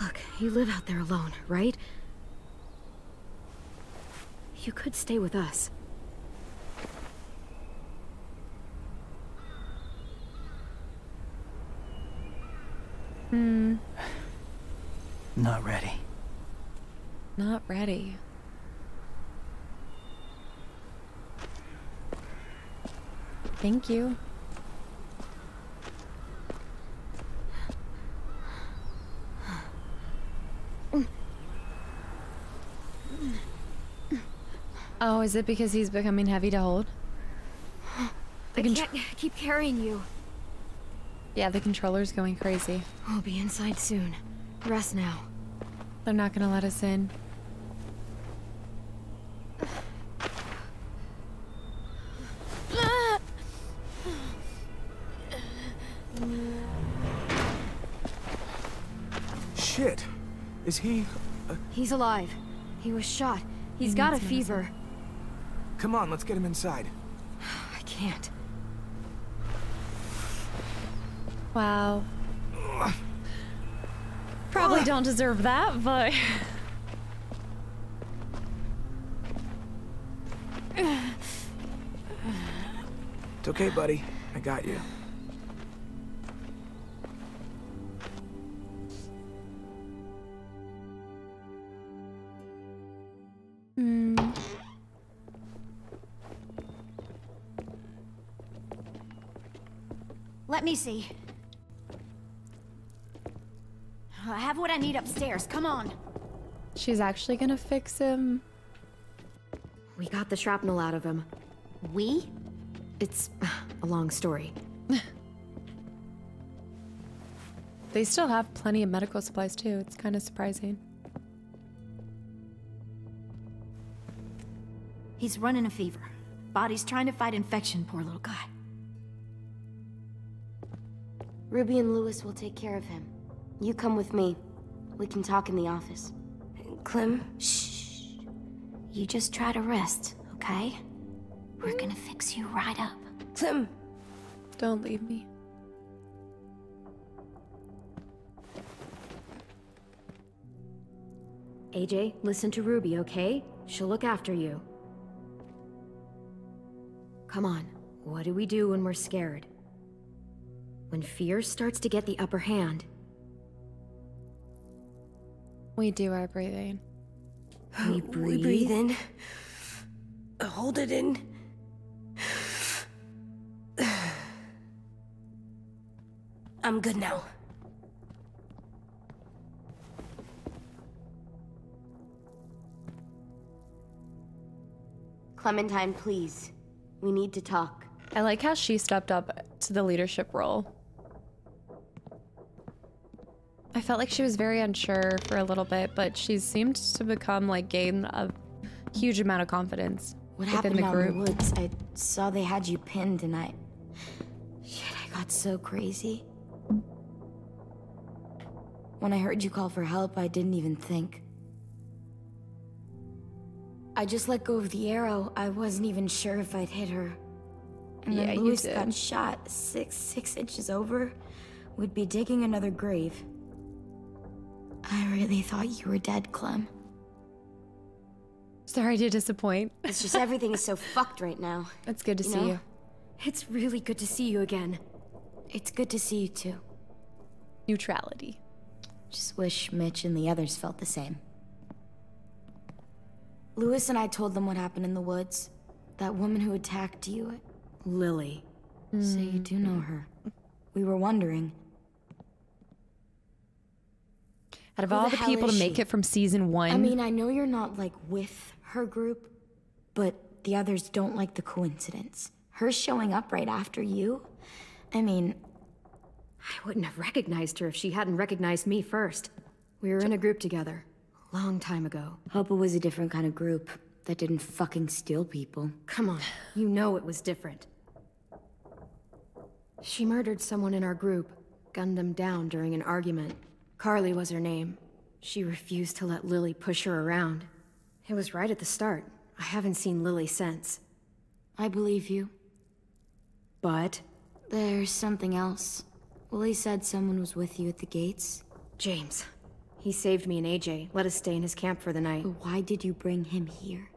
Look, you live out there alone, right? You could stay with us. Hmm. Not ready. Not ready. Thank you. Oh, is it because he's becoming heavy to hold? I can't keep carrying you. Yeah, the controller's going crazy. We'll be inside soon. Rest now. They're not gonna let us in. Shit. Is he... Uh, He's alive. He was shot. He's He got a needs medicine. fever. come on, let's get him inside. I can't. Wow. Probably don't deserve that, but. It's okay, buddy. I got you. Let me see. I have what I need upstairs. Come on. She's actually gonna fix him. We got the shrapnel out of him. We? It's a long story. They still have plenty of medical supplies too. It's kind of surprising. He's running a fever. Body's trying to fight infection, poor little guy. Ruby and Louis will take care of him. You come with me. We can talk in the office. Clem? Shh. You just try to rest, okay? We're gonna fix you right up. Clem! Don't leave me. AJ, listen to Ruby, okay? She'll look after you. Come on, what do we do when we're scared? When fear starts to get the upper hand, We do our breathing. we breathe. We breathe in. Hold it in. I'm good now. Clementine, please. We need to talk. I like how she stepped up to the leadership role. I felt like she was very unsure for a little bit, but she seemed to become like gain a huge amount of confidence What within happened the out group. in the woods? I saw they had you pinned and I... Shit, I got so crazy. When I heard you call for help, I didn't even think. I just let go of the arrow. I wasn't even sure if I'd hit her. And Yeah, then did. got shot six, six inches over. We'd be digging another grave. I really thought you were dead, Clem. Sorry to disappoint. It's just everything is so fucked right now. It's good to You see know? you. It's really good to see you again. It's good to see you too. Neutrality. Just wish Mitch and the others felt the same. Louis and I told them what happened in the woods. That woman who attacked you. Lily. So you do know mm. her. We were wondering. Out of Who all the the, people to make she? it from season one, I mean, I know you're not like with her group, but the others don't like the coincidence. Her showing up right after you? I mean, I wouldn't have recognized her if she hadn't recognized me first. We were in a group together. Long time ago. hope it was a different kind of group that didn't fucking steal people. Come on, you know it was different. She murdered someone in our group, gunned them down during an argument. Carly was her name. She refused to let Lily push her around. It was right at the start. I haven't seen Lily since. I believe you. But There's something else. Willy said someone was with you at the gates. James. He saved me and AJ, let us stay in his camp for the night. But why did you bring him here?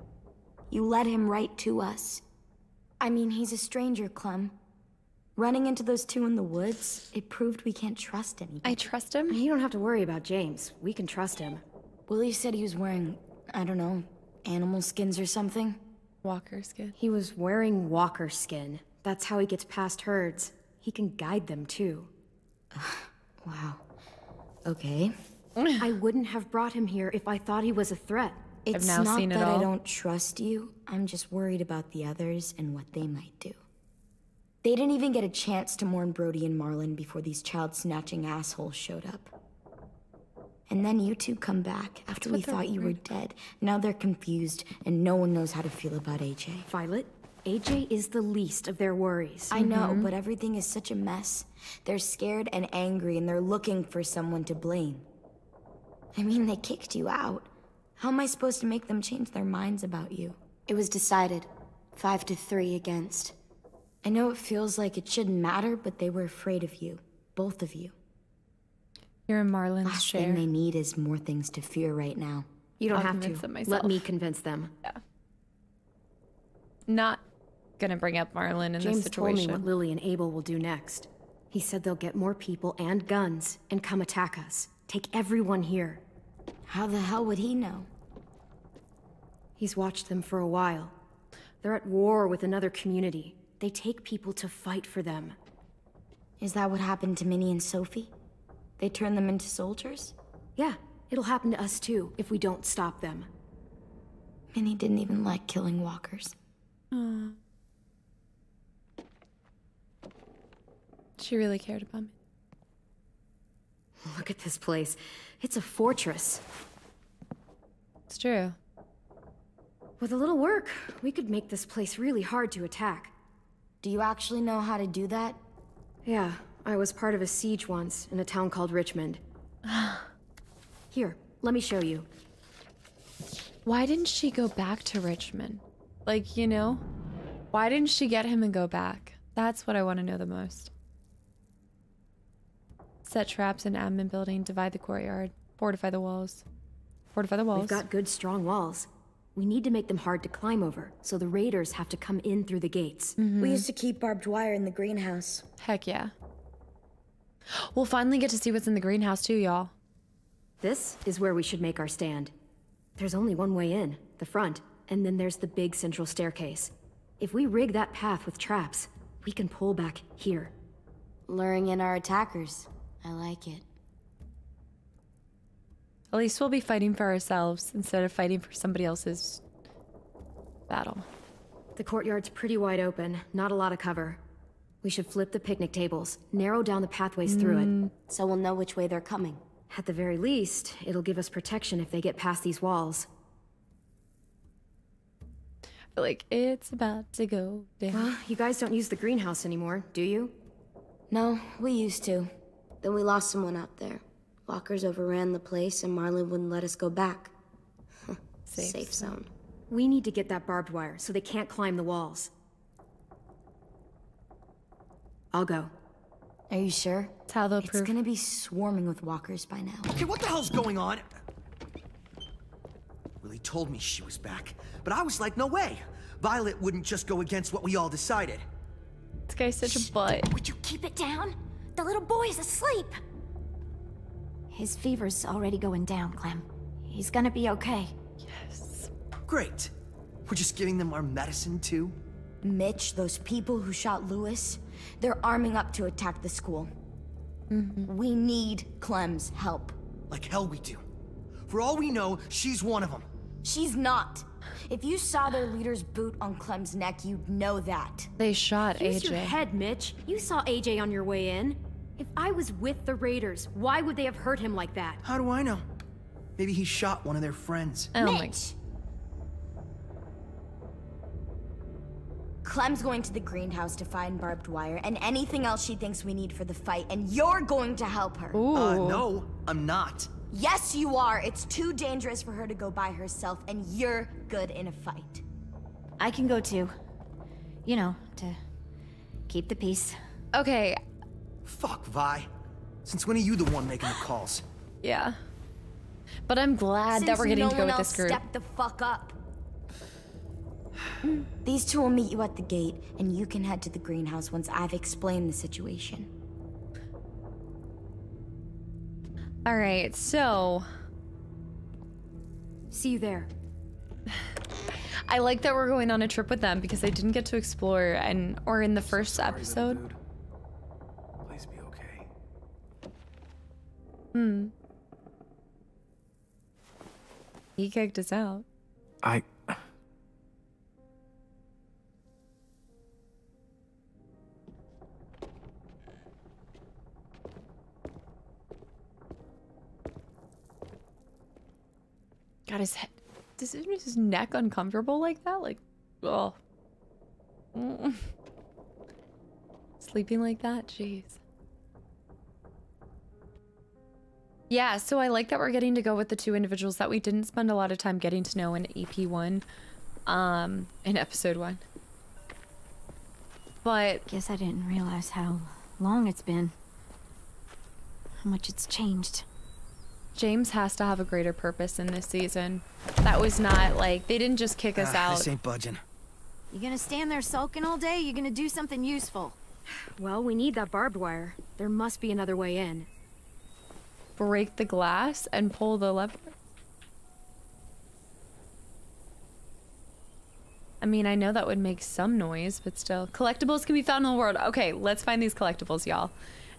You led him right to us. I mean, he's a stranger, Clem. Running into those two in the woods, it proved we can't trust anybody. I trust him. You don't have to worry about James. We can trust him. Willy said he was wearing, I don't know, animal skins or something. Walker skin. He was wearing walker skin. That's how he gets past herds. He can guide them too. Wow. Okay. I wouldn't have brought him here if I thought he was a threat. It's now not seen it that I don't trust you. I'm just worried about the others and what they might do. They didn't even get a chance to mourn Brody and Marlon before these child-snatching assholes showed up. And then you two come back after we thought you were dead. Now they're confused, and no one knows how to feel about AJ. Violet, AJ is the least of their worries. I know, mm-hmm. but everything is such a mess. They're scared and angry, and they're looking for someone to blame. I mean, they kicked you out. How am I supposed to make them change their minds about you? It was decided. Five to three against. I know it feels like it shouldn't matter, but they were afraid of you. Both of you. You're in Marlon's Last share. thing they need is more things to fear right now. You don't I'll have to. them Let me convince them. Not gonna bring up Marlin in James this told me situation. what Lily and Abel will do next. He said they'll get more people and guns and come attack us. Take everyone here. How the hell would he know? He's watched them for a while. They're at war with another community. They take people to fight for them. Is that what happened to Minnie and Sophie? They turned them into soldiers? Yeah, it'll happen to us too if we don't stop them. Minnie didn't even like killing walkers. Aw. She really cared about me. Look at this place. It's a fortress. It's true. With a little work, we could make this place really hard to attack. Do you actually know how to do that? Yeah, I was part of a siege once in a town called Richmond. Here, let me show you. Why didn't she go back to Richmond? Like, you know? Why didn't she get him and go back? That's what I want to know the most. Set traps in admin building, divide the courtyard, fortify the walls. Fortify the walls. We've got good, strong walls. We need to make them hard to climb over, so the raiders have to come in through the gates. Mm-hmm. We used to keep barbed wire in the greenhouse. Heck yeah. We'll finally get to see what's in the greenhouse too, y'all. This is where we should make our stand. There's only one way in, the front, and then there's the big central staircase. If we rig that path with traps, we can pull back here. Luring in our attackers. I like it. At least we'll be fighting for ourselves instead of fighting for somebody else's battle. The courtyard's pretty wide open, not a lot of cover. We should flip the picnic tables, narrow down the pathways through it. Mm. So we'll know which way they're coming. At the very least, it'll give us protection if they get past these walls. I feel like it's about to go down. Well, you guys don't use the greenhouse anymore, do you? No, we used to. Then we lost someone out there. Walkers overran the place and Marlon wouldn't let us go back. Safe, zone. We need to get that barbed wire so they can't climb the walls. I'll go. Are you sure? It's how they'll It's prove. gonna be swarming with walkers by now. Okay, what the hell's going on? Willy told me she was back, but I was like, no way. Violet wouldn't just go against what we all decided. This guy's such a butt. Would you Keep it down. The little boy is asleep. His fever's already going down, Clem. He's gonna be okay. Yes. Great. We're just giving them our medicine too? Mitch, those people who shot Louis, they're arming up to attack the school. Mm-hmm. We need Clem's help. Like hell we do. For all we know, she's one of them. She's not. If you saw their leader's boot on Clem's neck, you'd know that. They shot Use AJ. your head, Mitch. You saw AJ on your way in. If I was with the raiders, why would they have hurt him like that? How do I know? Maybe he shot one of their friends. Oh my Mitch! Clem's going to the greenhouse to find barbed wire and anything else she thinks we need for the fight, and you're going to help her. Uh, no, I'm not. Yes, you are. It's too dangerous for her to go by herself, and you're good in a fight. I can go too. You know, to keep the peace. Okay, Fuck, Vi. Since when are you the one making the calls? yeah. But I'm glad that we're getting no to go one with this group. Step the fuck up. These two will meet you at the gate, and you can head to the greenhouse once I've explained the situation. All right, so See you there. I like that we're going on a trip with them because I didn't get to explore and or in the first episode. Please be okay. Hmm. He kicked us out. I. Got his head. Does it make his neck uncomfortable like that? Like, oh. Mm. Sleeping like that? Jeez. Yeah, so I like that we're getting to go with the two individuals that we didn't spend a lot of time getting to know in EP1, um, in episode one. But Guess I didn't realize how long it's been. How much it's changed. James has to have a greater purpose in this season. That was not like they didn't just kick us Ah, out. This ain't budging. You gonna stand there sulking all day? You gonna do something useful? Well, we need that barbed wire. There must be another way in. Break the glass and pull the lever. I mean, I know that would make some noise, but still. Collectibles can be found in the world. Okay, let's find these collectibles, y'all.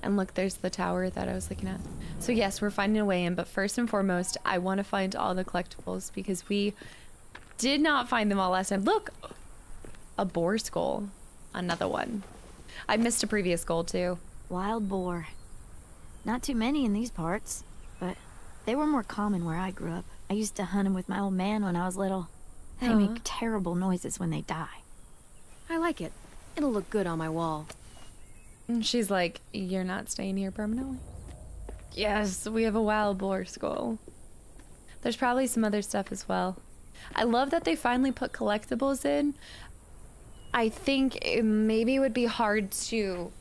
And look, there's the tower that I was looking at. So, yes, we're finding a way in, but first and foremost, I want to find all the collectibles because we did not find them all last time. Look, a boar skull. Another one. I missed a previous goal, too. Wild boar. Not too many in these parts, but they were more common where I grew up. I used to hunt them with my old man when I was little. They Aw. make terrible noises when they die. I like it. It'll look good on my wall. And she's like, You're not staying here permanently? Yes, we have a wild boar skull. There's probably some other stuff as well. I love that they finally put collectibles in. I think it maybe it would be hard to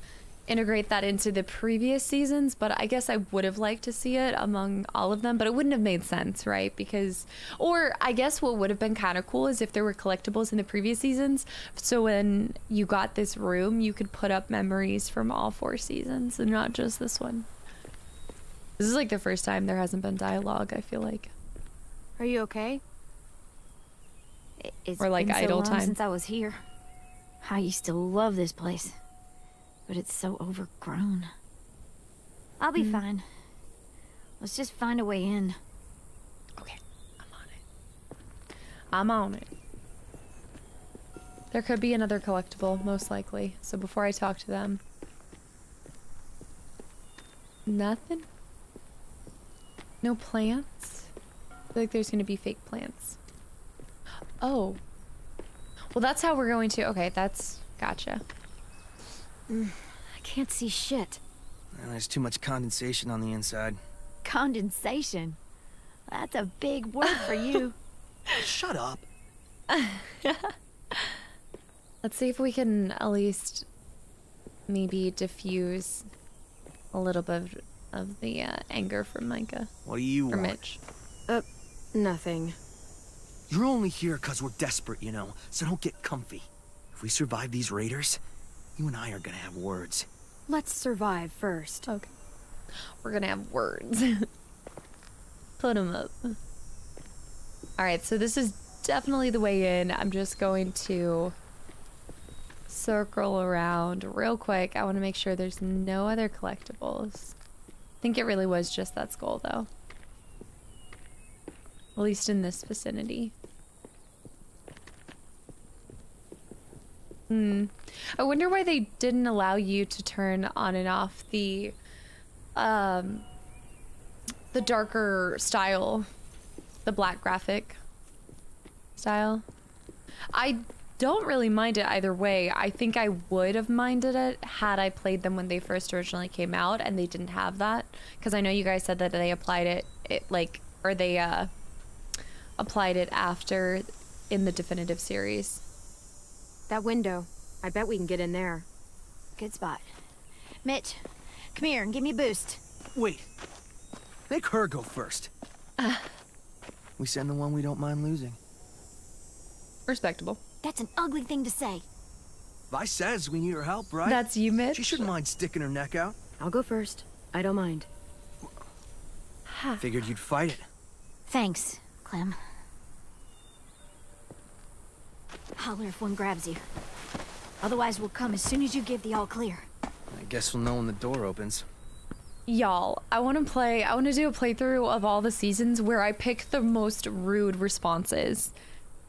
integrate that into the previous seasons, but I guess I would have liked to see it among all of them, but it wouldn't have made sense, right? Because, or I guess what would have been kind of cool is if there were collectibles in the previous seasons. So when you got this room, you could put up memories from all four seasons and not just this one. This is like the first time there hasn't been dialogue, I feel like. Are you okay? It's Or, like, been so idle long time. since I was here. I used to love this place, but it's so overgrown. I'll be Mm. fine. Let's just find a way in. Okay, I'm on it. I'm on it. There could be another collectible, most likely. So before I talk to them. Nothing? No plants? I feel like there's gonna be fake plants. Oh. Well, that's how we're going to. Okay, that's. Gotcha. I can't see shit. And there's too much condensation on the inside. Condensation. That's a big word for you. Shut up. Let's see if we can at least maybe diffuse a little bit of, of the uh, anger from Micah. What do you Or want? Mitch. Uh, nothing. You're only here because we're desperate, you know, so don't get comfy. If we survive these raiders, you and I are gonna have words. Let's survive first. Okay. We're gonna have words. Put them up. All right, so this is definitely the way in. I'm just going to circle around real quick. I want to make sure there's no other collectibles. I think it really was just that skull, though. At least in this vicinity. Hmm. I wonder why they didn't allow you to turn on and off the um the darker style, the black graphic style. I don't really mind it either way. I think I would have minded it had I played them when they first originally came out and they didn't have that because I know you guys said that they applied it it like or they uh applied it after in the definitive series. That window. I bet we can get in there. Good spot. Mitch, come here and give me a boost. Wait. Make her go first. Uh. we send the one we don't mind losing. Respectable. That's an ugly thing to say. Vi says we need her help, right? That's you, Mitch. She shouldn't mind sticking her neck out. I'll go first. I don't mind. Figured you'd fight it. Thanks, Clem. Holler if one grabs you. Otherwise, we'll come as soon as you give the all clear. I guess we'll know when the door opens. Y'all, I want to play, I want to do a playthrough of all the seasons where I pick the most rude responses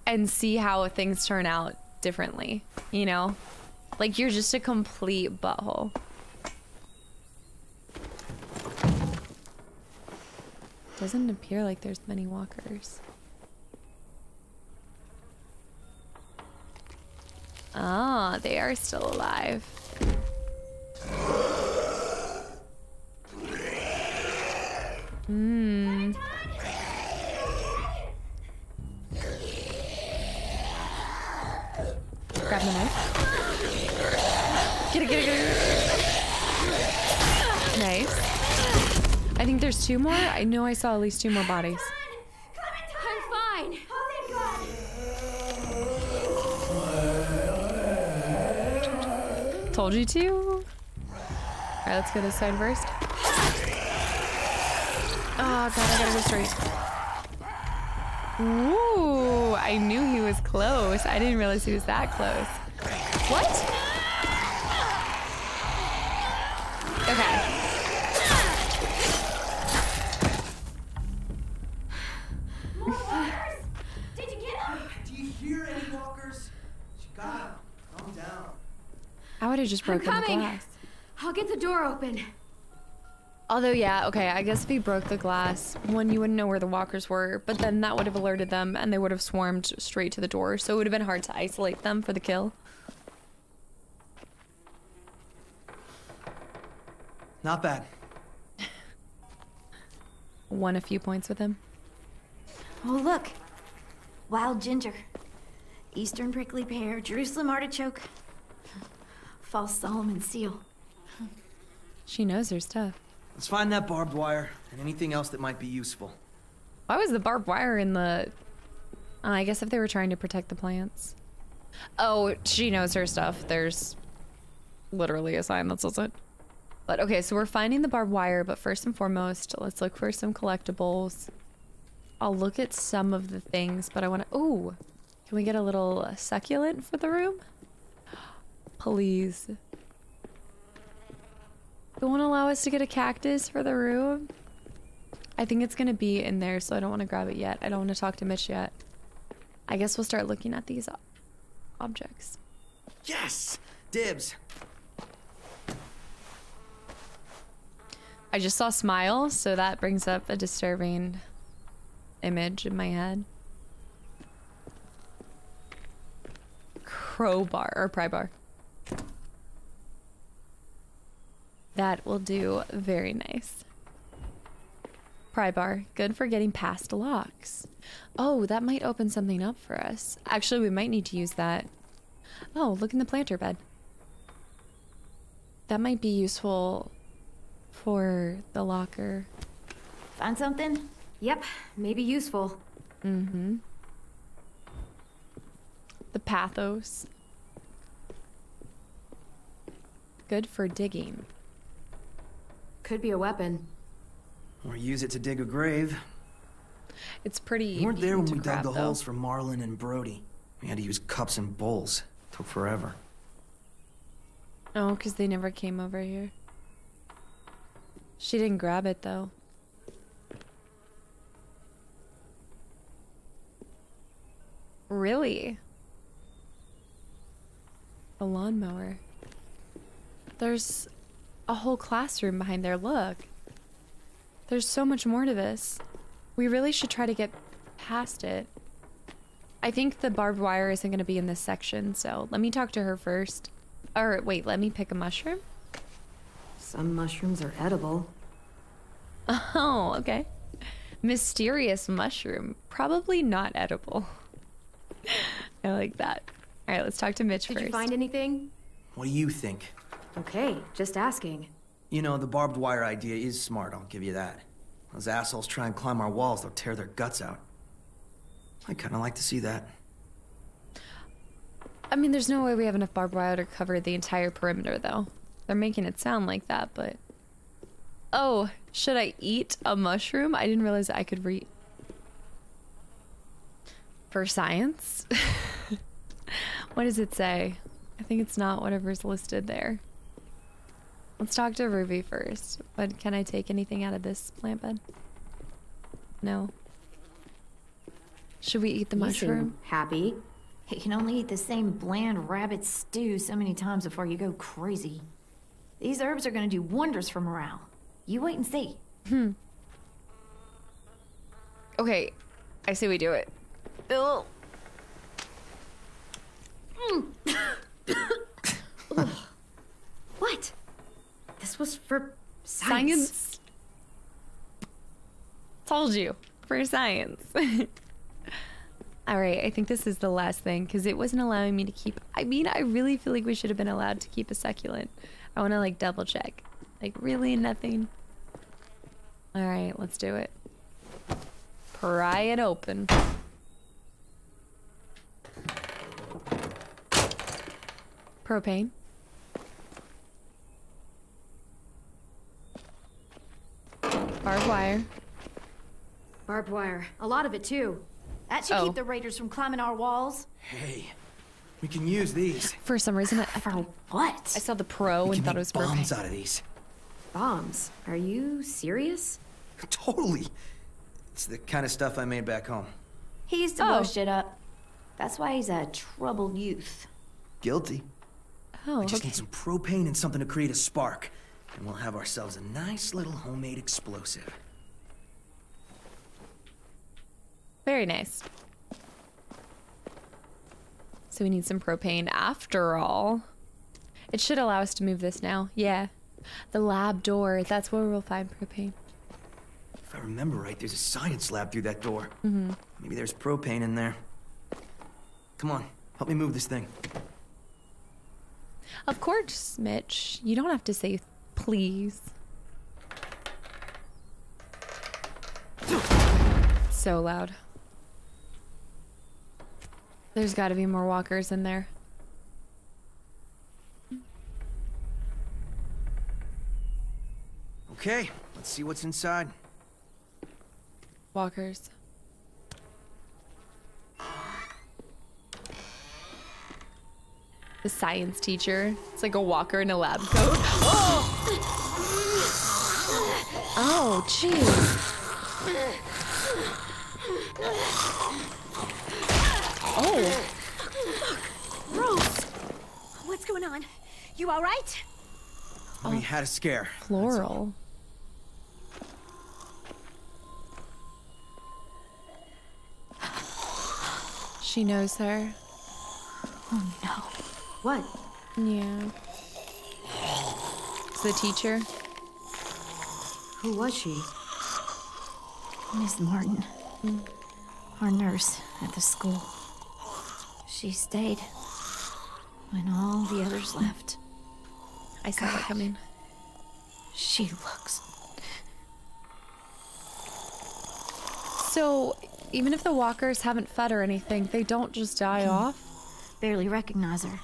and see how things turn out differently, you know? Like you're just a complete butthole. Doesn't appear like there's many walkers. Ah, they are still alive. Hmm. Grab the knife. Get it, get it, get it. Nice. I think there's two more. I know I saw at least two more bodies. Told you to. Alright, let's go this side first. Oh god, I gotta go straight. Ooh, I knew he was close. I didn't realize he was that close. What? Okay. Did you get him? Do you hear any walkers? She got him. Calm down. I would have just I'm broken the coming. glass. I'll get the door open. Although, yeah, okay, I guess if he broke the glass, one, you wouldn't know where the walkers were, but then that would have alerted them and they would have swarmed straight to the door, so it would have been hard to isolate them for the kill. Not bad. Won a few points with him. Oh, look. Wild ginger. Eastern prickly pear, Jerusalem artichoke. False Solomon seal. She knows her stuff. Let's find that barbed wire and anything else that might be useful. Why was the barbed wire in the... Uh, I guess if they were trying to protect the plants. Oh, she knows her stuff. There's literally a sign that says it. But okay, so we're finding the barbed wire, but first and foremost, let's look for some collectibles. I'll look at some of the things, but I want to... Ooh, can we get a little succulent for the room? Please. They won't allow us to get a cactus for the room. I think it's gonna be in there, so I don't want to grab it yet. I don't want to talk to Mitch yet. I guess we'll start looking at these objects. Yes! Dibs! I just saw smile, so that brings up a disturbing image in my head. Crowbar or pry bar. That will do very nice. Pry bar, good for getting past locks. Oh, that might open something up for us. Actually, we might need to use that. Oh, look in the planter bed. That might be useful for the locker. Find something? Yep, maybe useful. Mm-hmm. The pathos. Good for digging. Could be a weapon. Or use it to dig a grave. It's pretty. We weren't there when we dug the though. holes for Marlon and Brody. We had to use cups and bowls. It Took forever. Oh, because they never came over here. She didn't grab it though. Really? A lawnmower. There's a whole classroom behind there. Look. There's so much more to this. We really should try to get past it. I think the barbed wire isn't going to be in this section, so let me talk to her first. Or wait, let me pick a mushroom. Some mushrooms are edible. Oh, okay. Mysterious mushroom. Probably not edible. I like that. All right, let's talk to Mitch Did first. you find anything? What do you think? Okay, just asking. You know, the barbed wire idea is smart, I'll give you that. Those assholes try and climb our walls, they'll tear their guts out. I kinda like to see that. I mean, there's no way we have enough barbed wire to cover the entire perimeter, though. They're making it sound like that, but. Oh, should I eat a mushroom? I didn't realize I could read. For science? what does it say? I think it's not whatever's listed there. Let's talk to Ruby first. But can I take anything out of this plant bed? No. Should we eat the You mushroom? happy. You can only eat the same bland rabbit stew so many times before you go crazy. These herbs are gonna do wonders for morale. You wait and see. Hmm. Okay, I say we do it. Ugh. what? This was for science. Science. Told you. For science. All right, I think this is the last thing because it wasn't allowing me to keep. I mean, I really feel like we should have been allowed to keep a succulent. I want to like double check. Like, really nothing. All right, let's do it. Pry it open. Propane. Barbed wire. Barbed wire. A lot of it, too. That should Oh. keep the raiders from climbing our walls. Hey, we can use these. For some reason, I, For what? I saw the pro we and thought it was bombs propane. out of these. Bombs. Are you serious? Totally. It's the kind of stuff I made back home. He used to Oh. blow shit up. That's why he's a troubled youth. Guilty. Oh, I just okay. need some propane and something to create a spark. And we'll have ourselves a nice little homemade explosive. Very nice. So we need some propane after all. It should allow us to move this now. Yeah. The lab door. That's where we'll find propane. If I remember right, there's a science lab through that door. Mm-hmm. Maybe there's propane in there. Come on, help me move this thing. Of course, Mitch. You don't have to say Please. So loud. There's got to be more walkers in there. Okay, let's see what's inside. Walkers. The science teacher. It's like a walker in a lab coat. Oh! Oh, jeez. Oh. Rose! What's going on? You alright? We oh. had a scare. Floral. She knows her. Oh no. What? Yeah. It's the teacher. Who was she? Miss Martin. Our nurse at the school. She stayed when all the others left. I saw her coming. She looks. So, even if the walkers haven't fed or anything, they don't just die mm. off? Barely recognize her.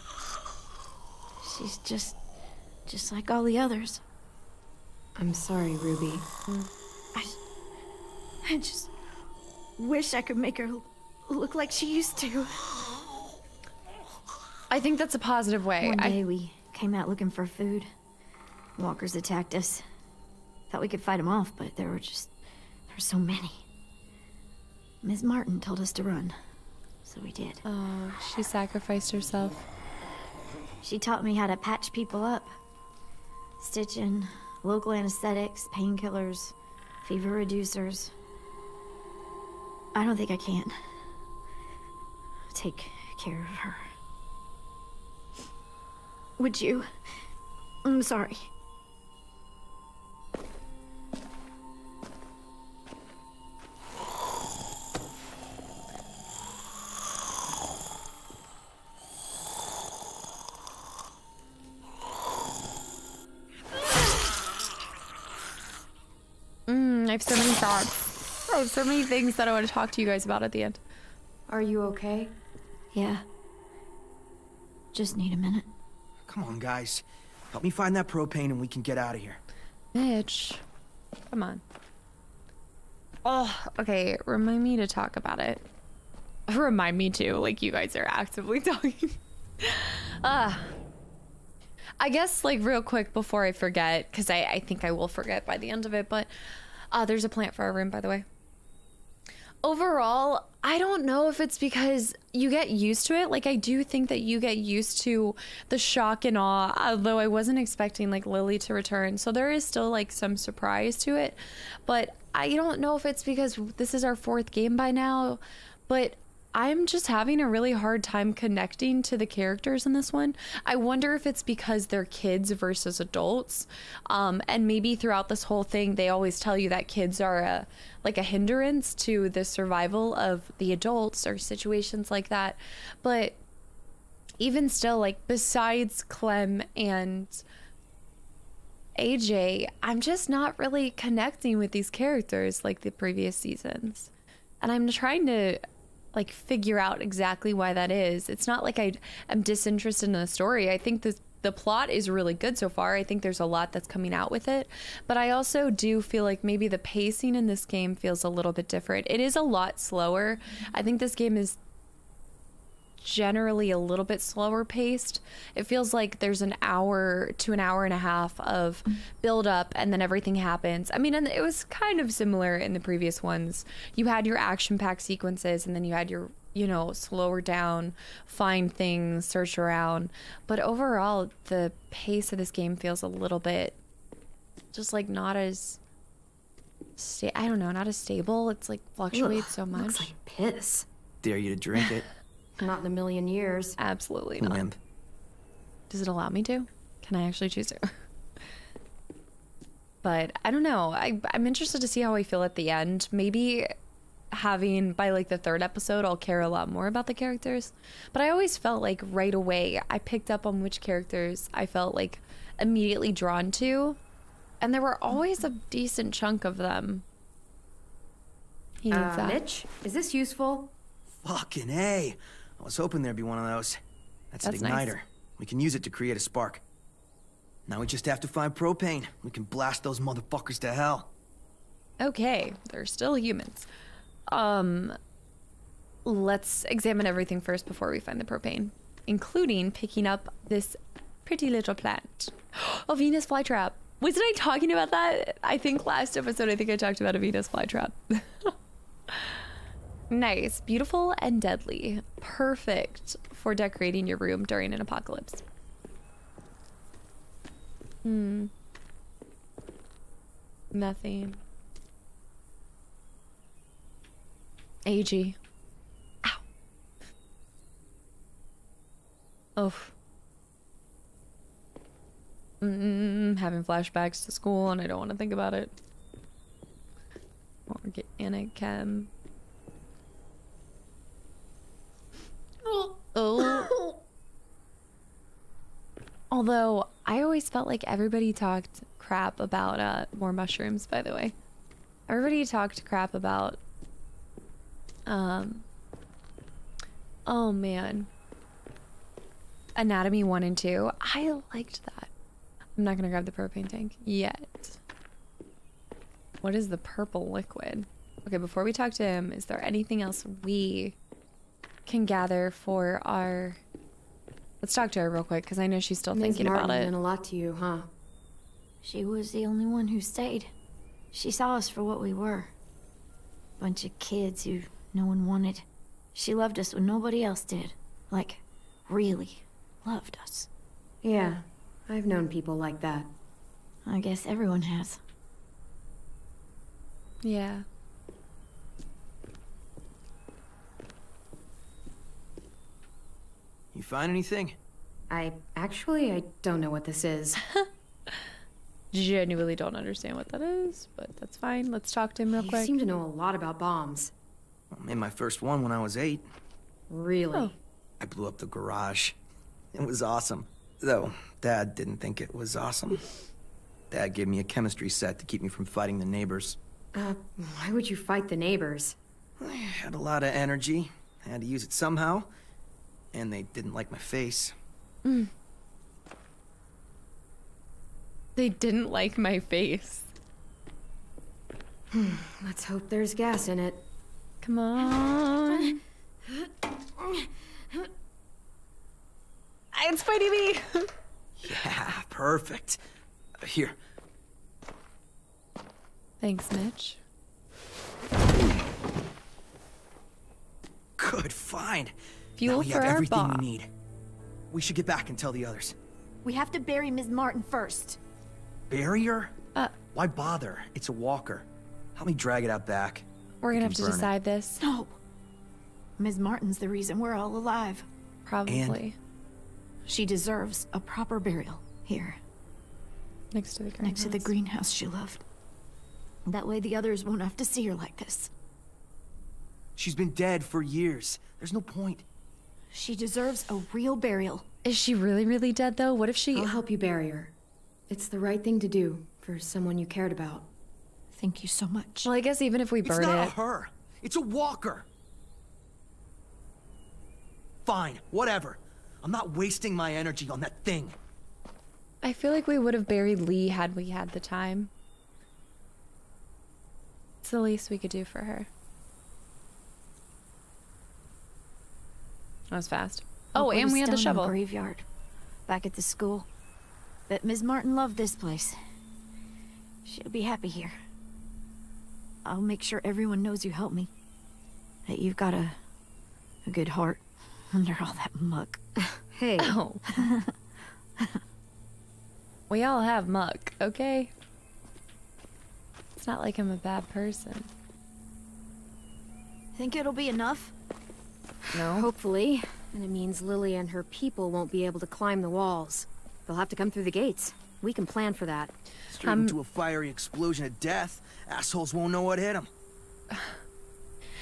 She's just. just like all the others. I'm sorry, Ruby. I, I just wish I could make her look like she used to. I think that's a positive way. One I- day we came out looking for food. Walkers attacked us. Thought we could fight them off, but there were just. there were so many. Miss Martin told us to run. So we did. Oh, she sacrificed herself. She taught me how to patch people up. Stitching, local anesthetics, painkillers, fever reducers. I don't think I can take care of her. Would you? I'm sorry. I have so many thoughts. I have so many things that I want to talk to you guys about at the end. Are you okay? Yeah. Just need a minute. Come on, guys. Help me find that propane and we can get out of here. Mitch. Come on. Oh, okay. Remind me to talk about it. Remind me too, like you guys are actively talking. uh I guess like real quick before I forget, because I, I think I will forget by the end of it, but uh there's a plant for our room, by the way. Overall, I don't know if it's because you get used to it. Like I do think that you get used to the shock and awe, although I wasn't expecting like Lily to return. So there is still like some surprise to it. But I don't know if it's because this is our fourth game by now, but I'm just having a really hard time connecting to the characters in this one. I wonder if it's because they're kids versus adults. Um, and maybe throughout this whole thing, they always tell you that kids are a, like a hindrance to the survival of the adults or situations like that. But even still, like, besides Clem and AJ, I'm just not really connecting with these characters like the previous seasons. And I'm trying to like figure out exactly why that is. It's not like I am disinterested in the story. I think the the plot is really good so far. I think there's a lot that's coming out with it, but I also do feel like maybe the pacing in this game feels a little bit different. It is a lot slower. I think this game is generally a little bit slower paced. It feels like there's an hour to an hour and a half of build up and then everything happens. I mean, and it was kind of similar in the previous ones. You had your action packed sequences and then you had your, you know, slower down, find things, search around. But overall, the pace of this game feels a little bit just like not as. Sta- I don't know, not as stable. It's like fluctuates Ugh, so much. Looks like piss. Dare you to drink it. Not in a million years. Absolutely not. Wimp. Does it allow me to? Can I actually choose to? but I don't know. I, I'm interested to see how I feel at the end. Maybe having by like the third episode, I'll care a lot more about the characters. But I always felt like right away I picked up on which characters I felt like immediately drawn to. And there were always a decent chunk of them. He needs Uh, that. Mitch, is this useful? Fucking A. I was hoping there'd be one of those. That's, That's an nice. igniter. We can use it to create a spark. Now we just have to find propane. We can blast those motherfuckers to hell. Okay, they're still humans. Um let's examine everything first before we find the propane, including picking up this pretty little plant. A Venus flytrap. Wasn't I talking about that? I think last episode I think I talked about a Venus flytrap. nice, beautiful and deadly. Perfect for decorating your room during an apocalypse. Hmm. Nothing. AG. Ow. Oh. Mm, having flashbacks to school and I don't want to think about it. Organic chem. Oh. Although I always felt like everybody talked crap about uh more mushrooms, by the way. Everybody talked crap about um Oh man. Anatomy 1 and 2. I liked that. I'm not to grab the propane tank yet. What is the purple liquid? Okay, before we talk to him, is there anything else we can gather for our Let's talk to her real quick because I know she's still Ms. thinking Martin about it. meant a lot to you, huh? She was the only one who stayed. She saw us for what we were. Bunch of kids who no one wanted. She loved us when nobody else did. Like, really loved us. Yeah, I've known people like that. I guess everyone has. Yeah. You find anything? I actually I don't know what this is. Genuinely don't understand what that is, but that's fine. Let's talk to him real you quick. seem to know a lot about bombs. I made my first one when I was eight. Really? Oh. I blew up the garage. It was awesome. Though, Dad didn't think it was awesome. Dad gave me a chemistry set to keep me from fighting the neighbors. Uh, why would you fight the neighbors? I had a lot of energy. I had to use it somehow. And they didn't like my face. Mm. They didn't like my face. Let's hope there's gas in it. Come on. It's Spidey me. Yeah, perfect. Here, Thanks, Mitch. good find. Fuel now we for have our everything bomb. we need. We should get back and tell the others. We have to bury Ms. Martin first. Barrier? Uh, Why bother? It's a walker. Help me drag it out back. We're gonna can have to burn it. decide this. No. Ms. Martin's the reason we're all alive. Probably. She deserves a proper burial here, Next to the greenhouse. next to the greenhouse she loved. That way the others won't have to see her like this. She's been dead for years. There's no point. She deserves a real burial. Is she really, really dead though? What if she? I'll help you bury her. It's the right thing to do for someone you cared about. Thank you so much. Well, I guess even if we burn it... It's burn not it, her. It's a walker. Fine, whatever. I'm not wasting my energy on that thing. I feel like we would have buried Lee had we had the time. It's the least we could do for her. That was fast. Oh, and we had the down in shovel. graveyard, back at the school. Bet Ms. Martin loved this place. She'll be happy here. I'll make sure everyone knows you helped me. That you've got a, a good heart under all that muck. Hey, Oh. we all have muck, okay? It's not like I'm a bad person. Think it'll be enough? No. hopefully. And it means Lily and her people won't be able to climb the walls. They'll have to come through the gates. We can plan for that. Straight into a fiery explosion of death. Assholes won't know what hit them.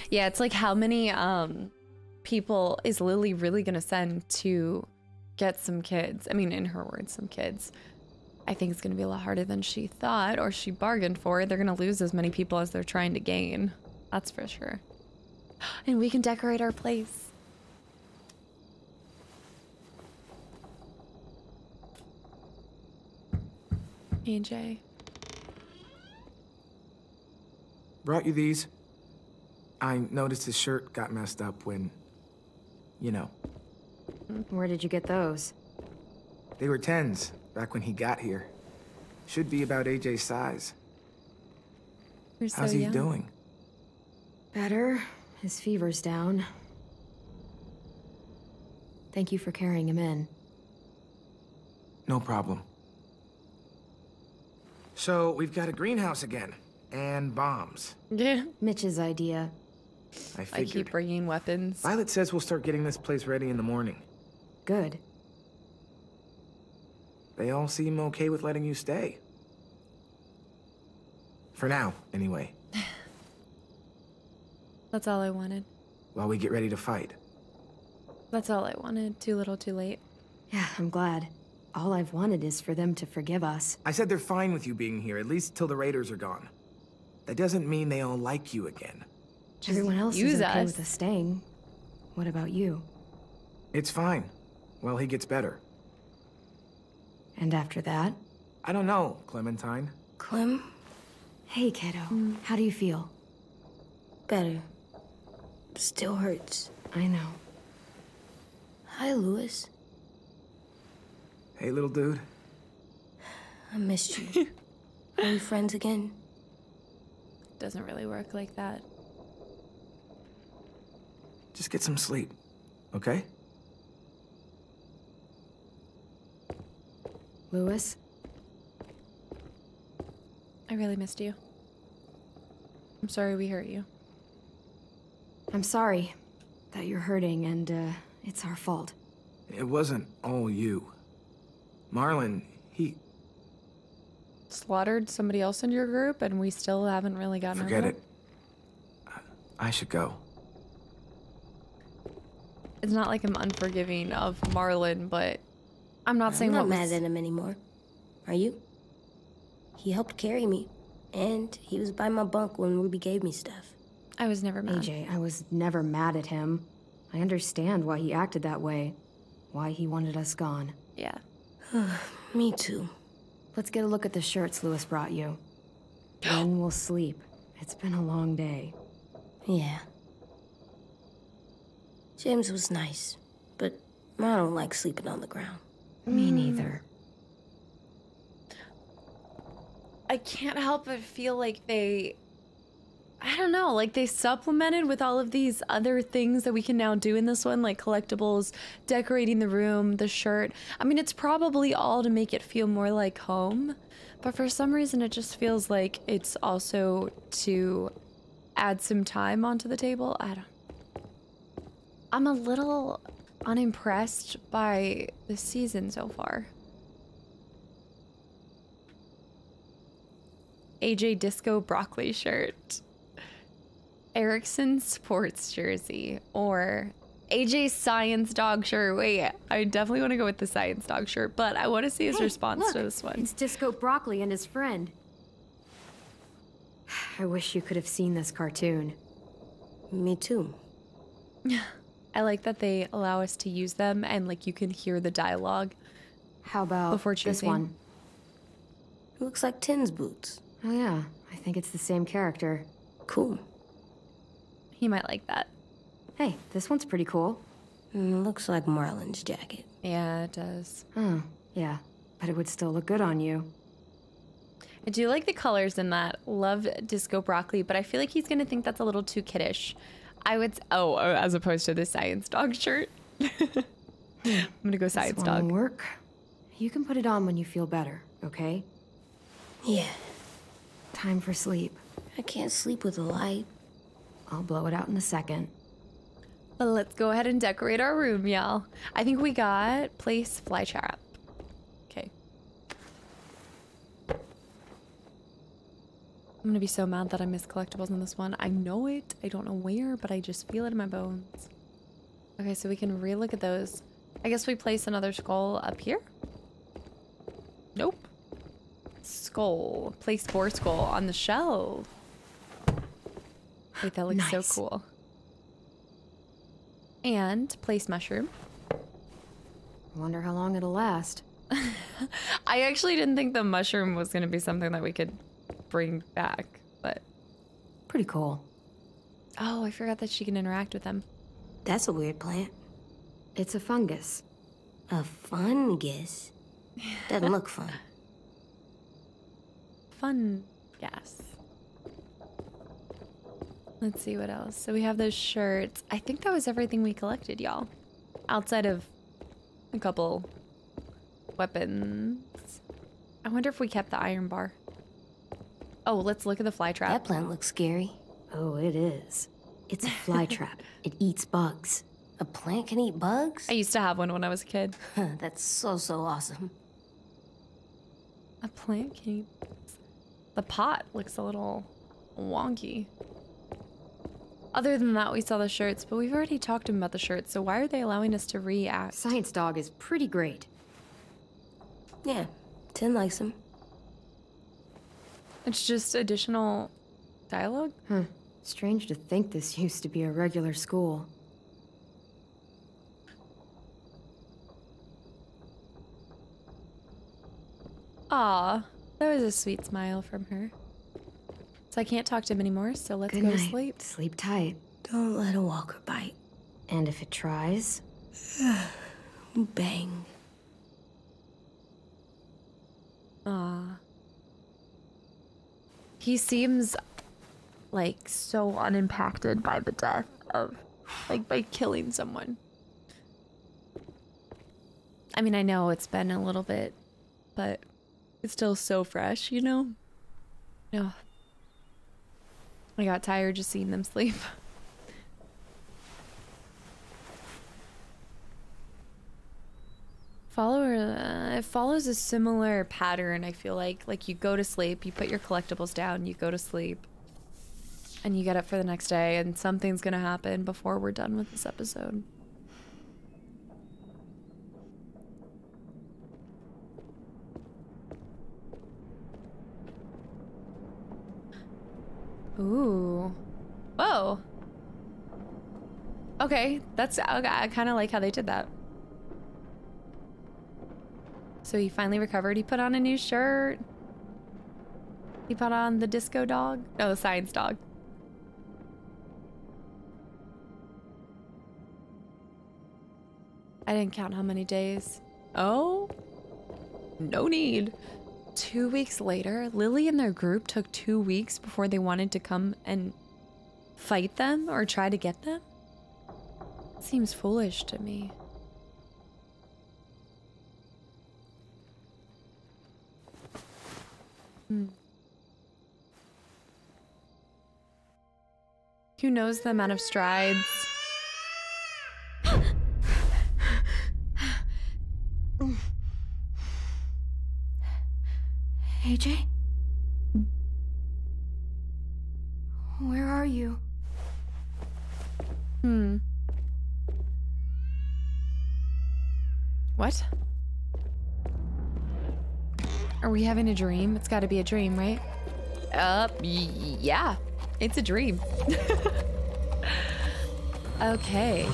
Yeah, it's like how many um people is Lily really gonna send to get some kids? I mean, in her words, some kids. I think it's gonna be a lot harder than she thought or she bargained for. They're gonna lose as many people as they're trying to gain. That's for sure. And we can decorate our place. AJ. Brought you these. I noticed his shirt got messed up when, you know, Where did you get those? they were tens back when he got here. Should be about AJ's size. You're so How's he young. doing? Better. His fever's down. Thank you for carrying him in. No problem. So we've got a greenhouse again, and bombs. Yeah. Mitch's idea. I I keep bringing weapons. Violet says we'll start getting this place ready in the morning. Good. They all seem okay with letting you stay. For now, anyway, That's all I wanted. while we get ready to fight. That's all I wanted. Too little, too late. Yeah, I'm glad. All I've wanted is for them to forgive us. I said they're fine with you being here, at least till the raiders are gone. That doesn't mean they all like you again. Everyone else use is okay us. with us staying. What about you? It's fine. Well, he gets better. And after that? I don't know, Clementine. Clem? Hey, kiddo. How do you feel? Better. Still hurts. I know. Hi, Louis. Hey, little dude. I missed you. Are we friends again? Doesn't really work like that. Just get some sleep, okay? Louis? I really missed you. I'm sorry we hurt you. I'm sorry that you're hurting, and uh, it's our fault. It wasn't all you. Marlon, he. Slaughtered somebody else in your group, and we still haven't really gotten Forget over it. I should go. It's not like I'm unforgiving of Marlon, but I'm not saying I'm not mad was- at him anymore. Are you? He helped carry me, and he was by my bunk when Ruby gave me stuff. I was never mad. AJ, I was never mad at him. I understand why he acted that way. Why he wanted us gone. Yeah. me too. Let's get a look at the shirts Louis brought you. Then we'll sleep. It's been a long day. Yeah. James was nice, but I don't like sleeping on the ground. Me neither. Hmm. I can't help but feel like they I don't know, like they supplemented with all of these other things that we can now do in this one, like collectibles, decorating the room, the shirt. I mean, it's probably all to make it feel more like home, but for some reason it just feels like it's also to add some time onto the table. I don't I'm a little unimpressed by the season so far. AJ Disco broccoli shirt, Ericson sports jersey, or AJ science dog shirt. Wait, I definitely want to go with the science dog shirt, but I want to see his Hey, response look, to this one. It's Disco Broccoli and his friend. I wish you could have seen this cartoon. Me too. I like that they allow us to use them and like you can hear the dialogue. How about Before choosing. this one? one? Looks like Tenn's boots. Oh yeah, I think it's the same character. Cool. He might like that. Hey, this one's pretty cool. Mm, looks like Marlon's jacket. Yeah, it does. Oh, yeah, but it would still look good on you. I do like the colors in that. Love disco broccoli, but I feel like he's gonna think that's a little too kiddish. I would. Oh, uh, as opposed to the science dog shirt. I'm gonna go science this dog. work. You can put it on when you feel better, okay? Yeah. Time for sleep. I can't sleep with a light. I'll blow it out in a second. Let's go ahead and decorate our room, y'all. I think we got place fly trap. Okay. I'm gonna be so mad that I missed collectibles in this one. I know it. I don't know where, but I just feel it in my bones. Okay, so we can re-look at those. I guess we place another skull up here? Nope. Skull. Place four skull on the shelf. Wait, that looks Nice. so cool. And place mushroom. I wonder how long it'll last. I actually didn't think the mushroom was going to be something that we could bring back, but Pretty cool. oh, I forgot that she can interact with them. That's a weird plant. It's a fungus. A fungus. Doesn't look fun. Fun, yes. Let's see what else. So we have those shirts. I think that was everything we collected, y'all. Outside of a couple weapons. I wonder if we kept the iron bar. Oh, let's look at the fly trap. That plant looks scary. Oh, it is. It's a fly trap. It eats bugs. A plant can eat bugs? I used to have one when I was a kid. That's so, so awesome. A plant can eat The pot looks a little wonky. Other than that, we saw the shirts, but we've already talked to them about the shirts, so why are they allowing us to react? Science Dog is pretty great. Yeah, Tenn likes him. It's just additional dialogue? Huh. Strange to think this used to be a regular school. Aw, that was a sweet smile from her. So I can't talk to him anymore, so let's Good go night. to sleep. Sleep tight. Don't let a walker bite. And if it tries, Bang. Ah. He seems like so unimpacted by the death of, like, by killing someone. I mean, I know it's been a little bit, but it's still so fresh, you know? No. I got tired just seeing them sleep. Follow uh, it follows a similar pattern. I feel like like you go to sleep, you put your collectibles down, you go to sleep, and you get up for the next day, and something's gonna happen before we're done with this episode. Ooh, whoa. Okay, that's I kind of like how they did that. So he finally recovered. He put on a new shirt. He put on the disco dog. No, the science dog. I didn't count how many days. Oh, no need. Two weeks later, Lilly and their group took two weeks before they wanted to come and fight them or try to get them. Seems foolish to me. Hmm. Who knows the amount of strides? AJ? Where are you? Hmm. What? Are we having a dream? It's got to be a dream, right? Uh, yeah. It's a dream. okay.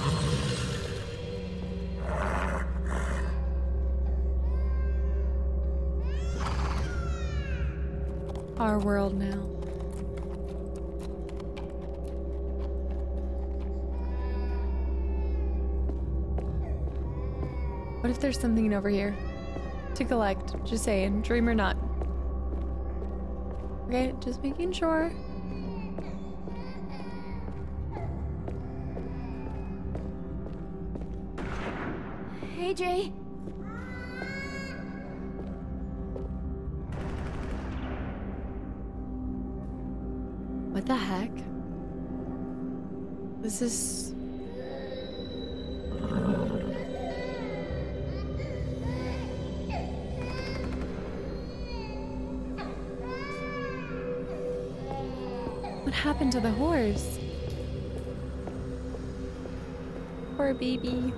Our world now. What if there's something over here to collect? Just saying, dream or not. Okay, just making sure. Hey, What This is. What happened to the horse? Poor baby.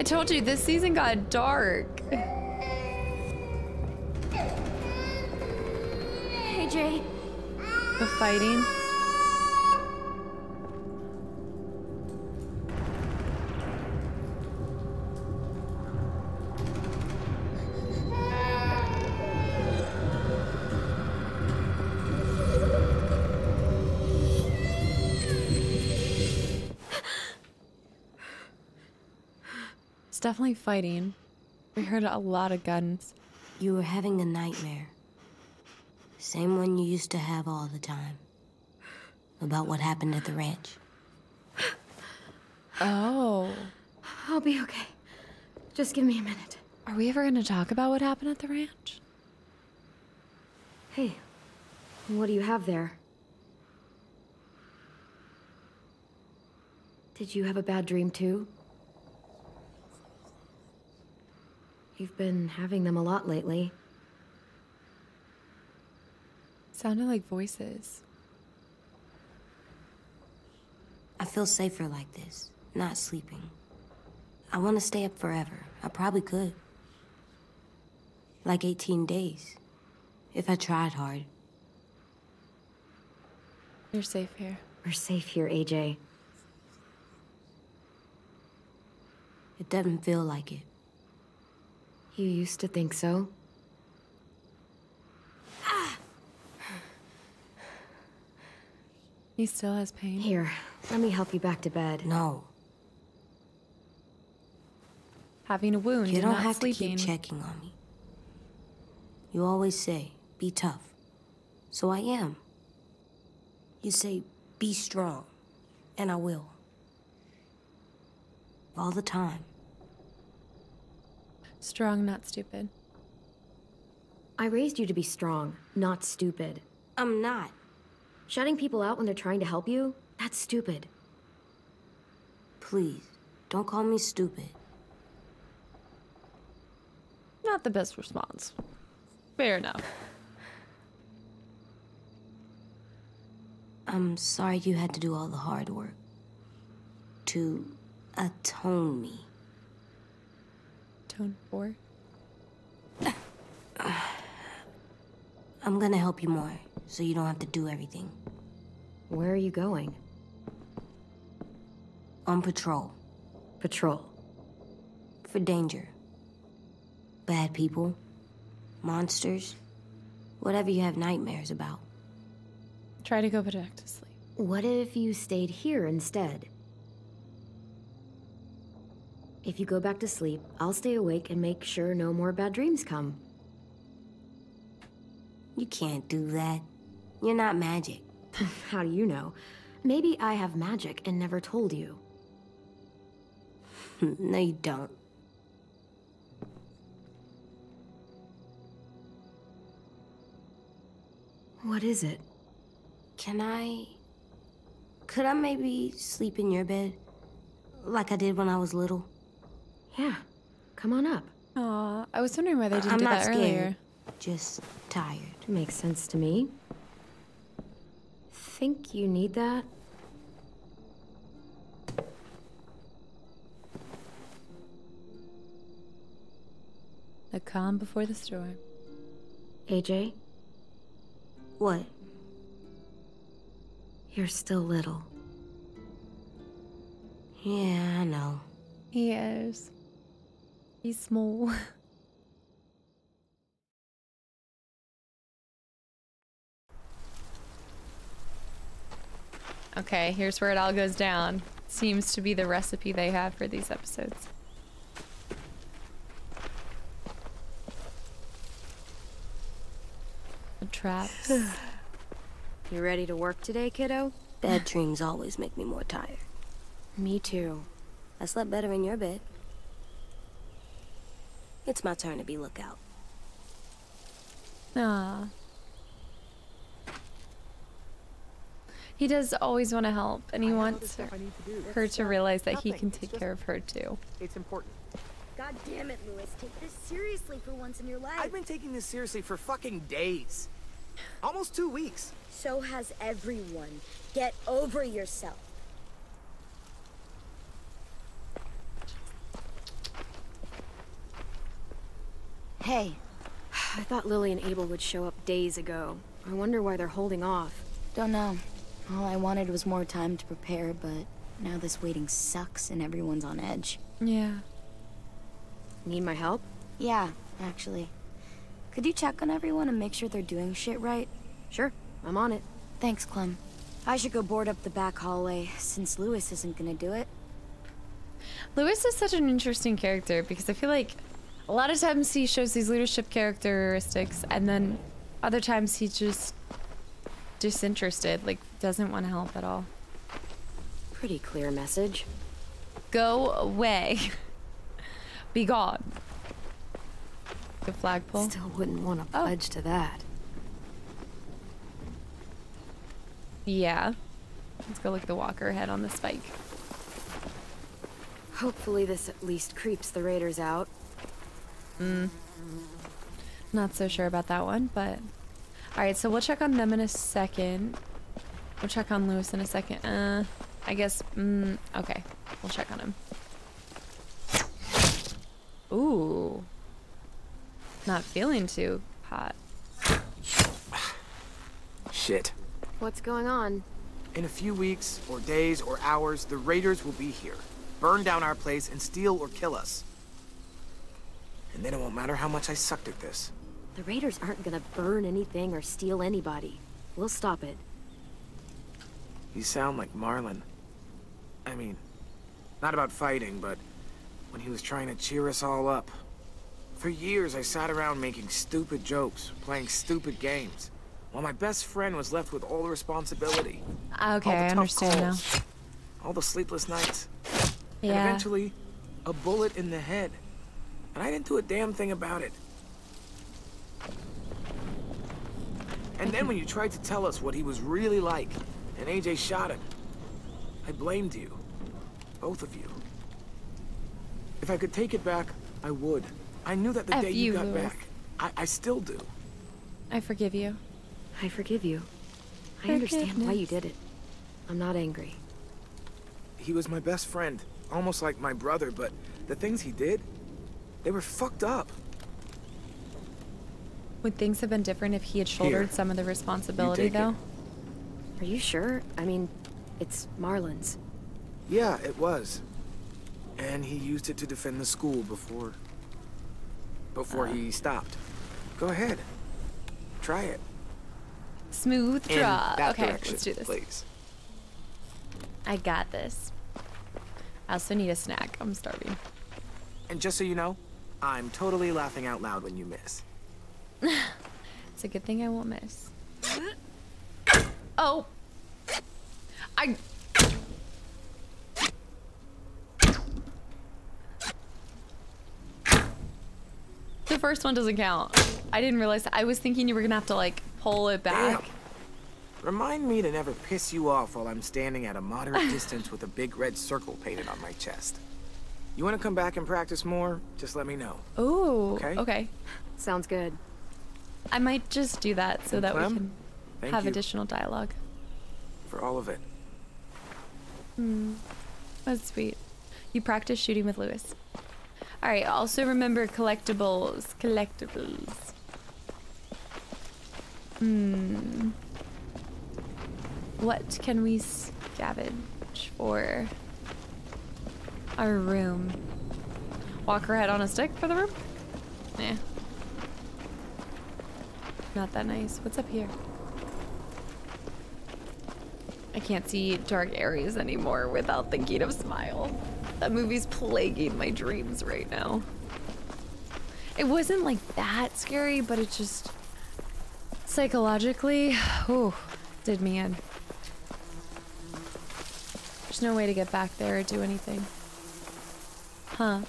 I told you this season got dark. Fighting. It's definitely fighting. We heard a lot of guns. You were having a nightmare. Same one you used to have all the time. About what happened at the ranch. Oh. I'll be okay. Just give me a minute. Are we ever going to talk about what happened at the ranch? Hey, what do you have there? Did you have a bad dream too? You've been having them a lot lately. Sounded like voices. I feel safer like this, not sleeping. I want to stay up forever. I probably could. Like 18 days. If I tried hard. You're safe here. We're safe here, AJ. It doesn't feel like it. You used to think so? He still has pain. Here, let me help you back to bed. No. Having a wound You don't not have sleeping. to keep checking on me. You always say, be tough. So I am. You say, be strong. And I will. All the time. Strong, not stupid. I raised you to be strong, not stupid. I'm not. Shutting people out when they're trying to help you? That's stupid. Please, don't call me stupid. Not the best response. Fair enough. I'm sorry you had to do all the hard work. To atone me. Tone for? I'm gonna help you more, so you don't have to do everything. Where are you going? On patrol. Patrol. For danger. Bad people. Monsters. Whatever you have nightmares about. Try to go back to sleep. What if you stayed here instead? If you go back to sleep, I'll stay awake and make sure no more bad dreams come. You can't do that. You're not magic. How do you know? Maybe I have magic and never told you. no, you don't. What is it? Can I. Could I maybe sleep in your bed? Like I did when I was little? Yeah. Come on up. Aw, I was wondering why they didn't I'm do not that scared. earlier. Just tired. Makes sense to me. Think you need that? The calm before the storm. AJ, What? you're still little. Yeah, I know. He is. He's small. okay, here's where it all goes down. Seems to be the recipe they have for these episodes. The traps. You ready to work today, kiddo? Bad dreams always make me more tired. Me too. I slept better in your bed. It's my turn to be lookout. Ah. He does always want to help, and he wants her, her to realize that he can take care of her too. It's important. God damn it, Louis. Take this seriously for once in your life. I've been taking this seriously for fucking days. Almost two weeks. So has everyone. Get over yourself. Hey. I thought Lilly and Abel would show up days ago. I wonder why they're holding off. Don't know. All I wanted was more time to prepare, but now this waiting sucks and everyone's on edge. Yeah. Need my help? Yeah, actually. Could you check on everyone and make sure they're doing shit right? Sure, I'm on it. Thanks, Clem. I should go board up the back hallway, since Louis isn't gonna do it. Louis is such an interesting character because I feel like a lot of times he shows these leadership characteristics and then other times he just disinterested, like doesn't want to help at all. Pretty clear message. Go away. Be gone. The flagpole. Still wouldn't want to pledge to that. Yeah. Let's go look at the walker head on the spike. Hopefully this at least creeps the raiders out. Mm. Not so sure about that one, but... Alright, so we'll check on them in a second. We'll check on Louis in a second. Uh, I guess... Mm, okay, we'll check on him. Ooh. Not feeling too hot. Shit. What's going on? In a few weeks, or days, or hours, the raiders will be here. Burn down our place and steal or kill us. And then it won't matter how much I sucked at this. The raiders aren't gonna burn anything or steal anybody. We'll stop it. You sound like Marlon. I mean, not about fighting, but when he was trying to cheer us all up. For years, I sat around making stupid jokes, playing stupid games, while my best friend was left with all the responsibility. Okay, all the I understand calls, now. All the sleepless nights. Yeah. And eventually, a bullet in the head. And I didn't do a damn thing about it. And then when you tried to tell us what he was really like, and AJ shot him, I blamed you. Both of you. If I could take it back, I would. I knew that the F day you, you, got Louis. back. I, I still do. I forgive you. I forgive you. I understand why you did it. I'm not angry. He was my best friend, almost like my brother, but the things he did, they were fucked up. Would things have been different if he had shouldered some of the responsibility, take it. though? Are you sure? I mean, it's Marlon's. Yeah, it was. And he used it to defend the school before... before he uh. stopped. Go ahead. Try it. Smooth In draw. that okay, direction, let's do this. please. I got this. I also need a snack. I'm starving. And just so you know, I'm totally laughing out loud when you miss. It's a good thing I won't miss. Oh! I... The first one doesn't count. I didn't realize that. I was thinking you were gonna have to like pull it back. Damn. Remind me to never piss you off while I'm standing at a moderate distance with a big red circle painted on my chest. You want to come back and practice more? Just let me know. Ooh. Okay. Okay. Sounds good. I might just do that so that we can thank have additional dialogue. For all of it. Hmm. That's sweet. You practice shooting with Louis. All right. Also remember collectibles. Collectibles. Hmm. What can we scavenge for our room? Walker head on a stick for the room? Yeah. Not that nice. What's up here? I can't see dark areas anymore without thinking of Smile. That movie's plaguing my dreams right now. It wasn't like that scary, but it just psychologically, ooh, did me in. There's no way to get back there or do anything. Huh.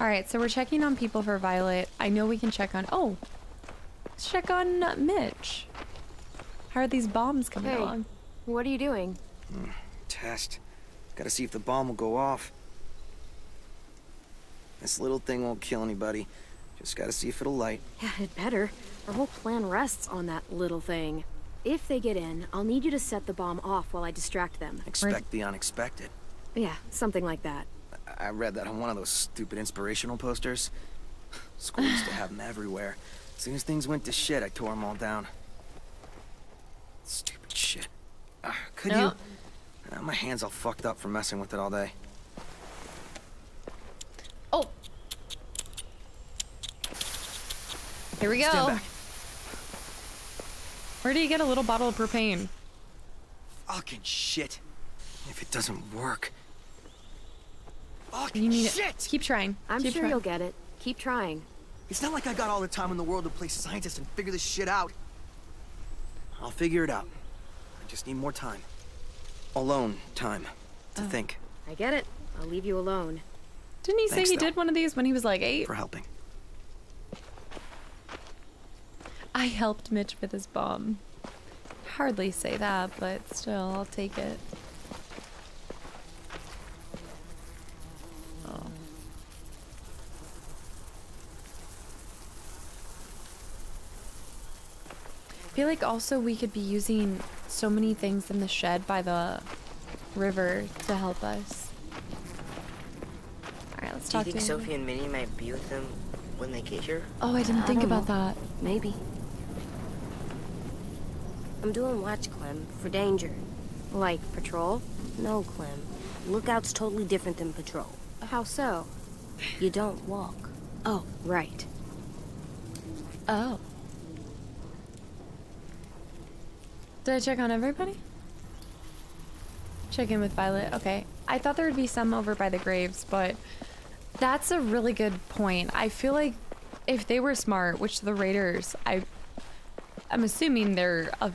Alright, so we're checking on people for Violet. I know we can check on... Oh! Let's check on uh, Mitch. How are these bombs coming Hey, along? what are you doing? Test. Gotta see if the bomb will go off. This little thing won't kill anybody. Just gotta see if it'll light. Yeah, it better. Our whole plan rests on that little thing. If they get in, I'll need you to set the bomb off while I distract them. Expect the unexpected. Yeah, something like that. I read that on one of those stupid inspirational posters. School used to have them everywhere. As soon as things went to shit, I tore them all down. Stupid shit. Uh, could you? Uh, my hand's all fucked up from messing with it all day. Oh. Here we go. Where do you get a little bottle of propane? Fucking shit. If it doesn't work. You need shit! it. Keep trying. I'm Keep sure trying. you'll get it. Keep trying. It's not like I got all the time in the world to play scientist and figure this shit out. I'll figure it out. I just need more time. Alone time to Oh. think. I get it. I'll leave you alone. Didn't he say he though. did one of these when he was like eight? For helping. I helped Mitch with his bomb. Hardly say that, but still, I'll take it. Feel like also we could be using so many things in the shed by the river to help us. Alright, let's Do you talk to think. Sophie and Minnie might be with them when they get here? Oh, I didn't I think don't about know. that. Maybe. I'm doing watch, Clem, for danger. Like patrol? No, Clem. Lookout's totally different than patrol. How so? You don't walk. Oh, right. Oh. Did I check on everybody? Check in with Violet. Okay. I thought there would be some over by the graves, but that's a really good point. I feel like if they were smart, which the raiders, I I'm assuming they're of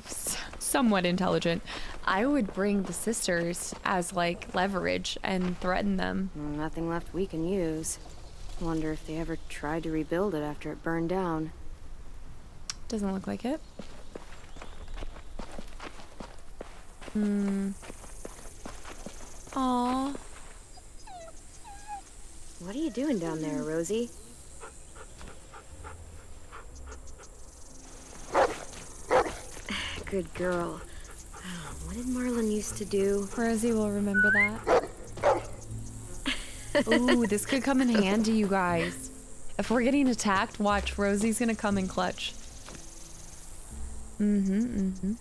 somewhat intelligent. I would bring the sisters as like leverage and threaten them. Nothing left we can use. Wonder if they ever tried to rebuild it after it burned down. Doesn't look like it. Hmm. Aw. What are you doing down there, Rosie? Good girl. Oh, what did Marlon used to do? Rosie will remember that. Ooh, this could come in handy, you guys. If we're getting attacked, watch. Rosie's gonna come in clutch. Mm-hmm, mm-hmm.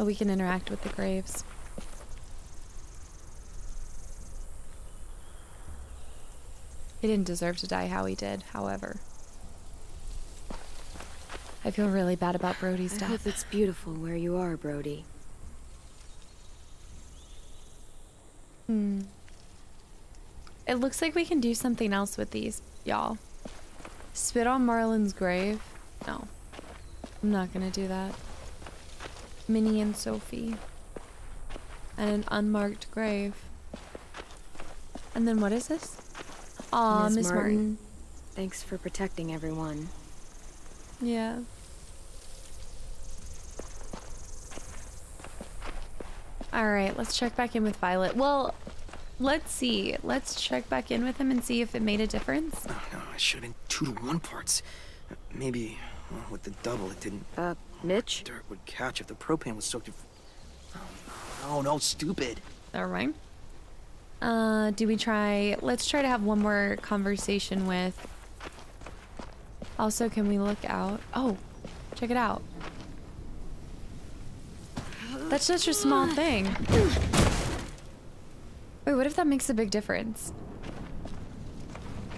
But we can interact with the graves. He didn't deserve to die how he did, however. I feel really bad about Brody's death. I hope it's beautiful where you are, Brody. Hmm. It looks like we can do something else with these, y'all. Spit on Marlon's grave? No. I'm not gonna do that. Minnie and Sophie. And an unmarked grave. And then what is this? Aw, Ms. Miss Martin. Thanks for protecting everyone. Yeah. Alright, let's check back in with Violet. Well, let's see. Let's check back in with him and see if it made a difference. Oh, no, it should have been two to one parts. Maybe well, with the double, it didn't. Uh, Mitch? Dirt would catch if the propane was soaked in. Oh, no, stupid. Never mind. Uh, do we try? Let's try to have one more conversation with. Also, can we look out? Oh, check it out. That's such a small thing. Wait, what if that makes a big difference?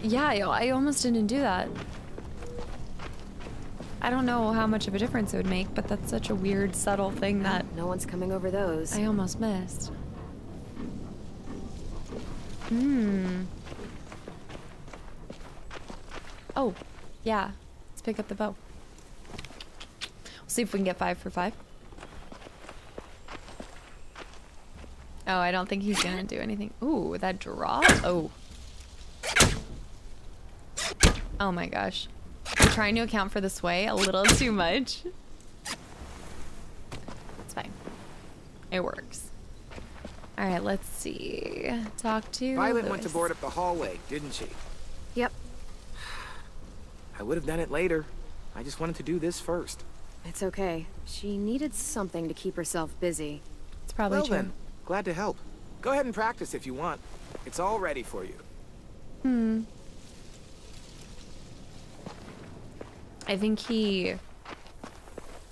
Yeah, I, I almost didn't do that. I don't know how much of a difference it would make, but that's such a weird, subtle thing that No one's coming over those. I almost missed. Hmm. Oh, yeah. Let's pick up the bow. We'll see if we can get five for five. Oh, I don't think he's gonna do anything. Ooh, that drop. Oh. Oh my gosh. We're trying to account for the sway a little too much. It's fine. It works. All right, let's see. Talk to Violet went to board up the hallway, didn't she? Yep. I would have done it later. I just wanted to do this first. It's okay. She needed something to keep herself busy. It's probably well true. then, glad to help. Go ahead and practice if you want. It's all ready for you. Hmm. I think he.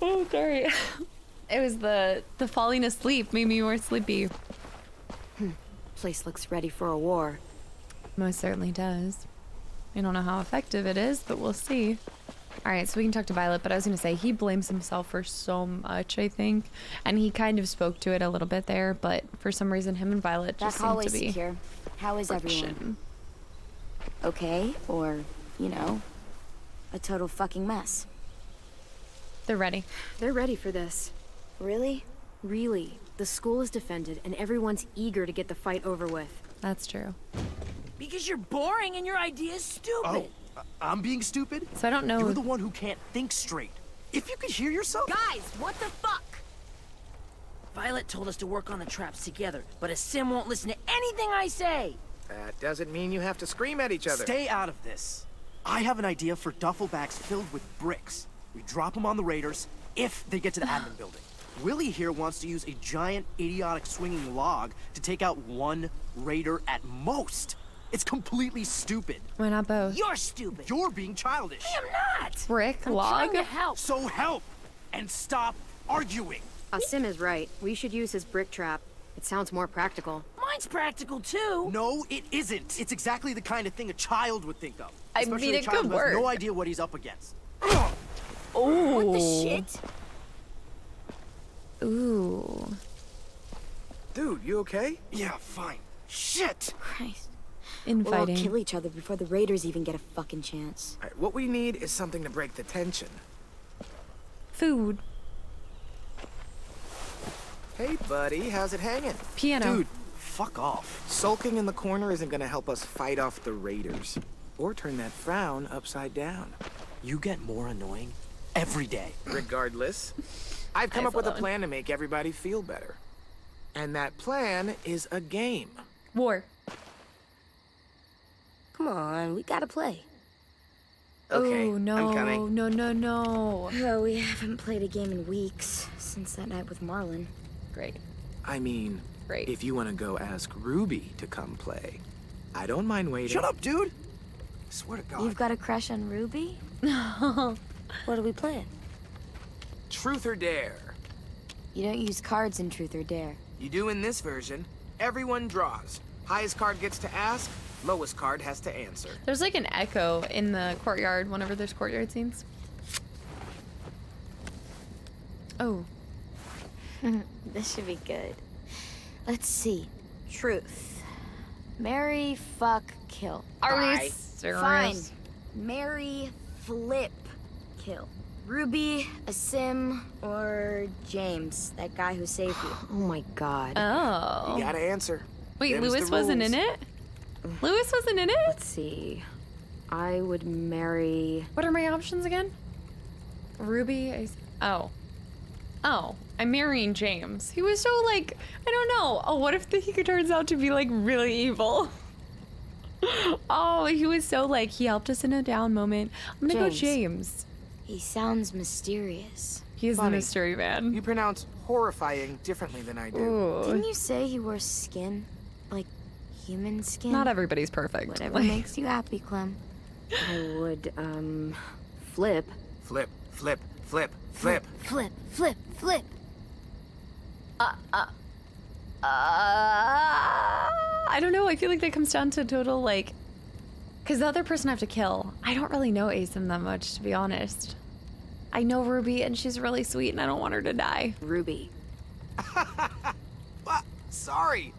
Oh, sorry. it was the the falling asleep made me more sleepy. Place looks ready for a war. Most certainly does. I don't know how effective it is, but we'll see. All right, so we can talk to Violet, but I was going to say he blames himself for so much, I think. And he kind of spoke to it a little bit there, but for some reason, him and Violet That just seem to be. secure. How is everyone? Okay, or, you know, a total fucking mess. They're ready. They're ready for this. Really? Really. The school is defended, and everyone's eager to get the fight over with. That's true. Because you're boring and your idea is stupid. Oh, uh, I'm being stupid? So I don't know. You're the one who can't think straight. If you could hear yourself. Guys, what the fuck? Violet told us to work on the traps together, but Aasim won't listen to anything I say. That doesn't mean you have to scream at each other. Stay out of this. I have an idea for duffel bags filled with bricks. We drop them on the raiders if they get to the admin building. Willy here wants to use a giant, idiotic swinging log to take out one raider at most. It's completely stupid. Why not both? You're stupid. You're being childish. I am not. Brick I'm log? trying to help. So help and stop arguing. Aasim is right. We should use his brick trap. It sounds more practical. Mine's practical too. No, it isn't. It's exactly the kind of thing a child would think of. I Especially mean, a it child could who has no idea what he's up against. Oh. What the shit? Ooh. Dude, you okay? Yeah, fine. Shit! Christ. Infighting. We'll all kill each other before the Raiders even get a fucking chance. All right, what we need is something to break the tension. Food. Hey, buddy, how's it hanging? Piano. Dude, fuck off. Sulking in the corner isn't gonna help us fight off the raiders. Or turn that frown upside down. You get more annoying every day. Regardless, I've come I up with a follow. plan to make everybody feel better. And that plan is a game. War. Come on, we gotta play. Okay, oh, no, I'm coming. no, no, no. Oh, we haven't played a game in weeks since that night with Marlon. Great. I mean, Great. if you want to go ask Ruby to come play, I don't mind waiting. Shut up, dude! I swear to God. You've got a crush on Ruby? what are we playing? Truth or dare? You don't use cards in Truth or Dare. You do in this version. Everyone draws. Highest card gets to ask, lowest card has to answer. There's like an echo in the courtyard whenever there's courtyard scenes. Oh. this should be good. Let's see. Truth. Mary, fuck, kill. Are we serious? Fine. Marry, flip, kill. Ruby, Aasim, or James, that guy who saved you. Oh my god. Oh. You gotta oh. answer. Wait, Them's Louis wasn't in it? Louis wasn't in it? Let's see. I would marry. What are my options again? Ruby. I- Oh. Oh, I'm marrying James. He was so like, I don't know. Oh, what if the, he turns out to be like really evil? oh, he was so like, he helped us in a down moment. I'm gonna James. go James. He sounds mysterious. He is the Funny. mystery man. You pronounce horrifying differently than I do. Didn't you say he wore skin? Like human skin? Not everybody's perfect. Whatever Like- makes you happy, Clem. I would, um. Flip. Flip, flip, flip, flip. Flip, flip, flip. Uh, uh, uh, I don't know. I feel like that comes down to total like, because the other person I have to kill. I don't really know Aasim that much, to be honest. I know Ruby, and she's really sweet, and I don't want her to die. Ruby. What? Sorry.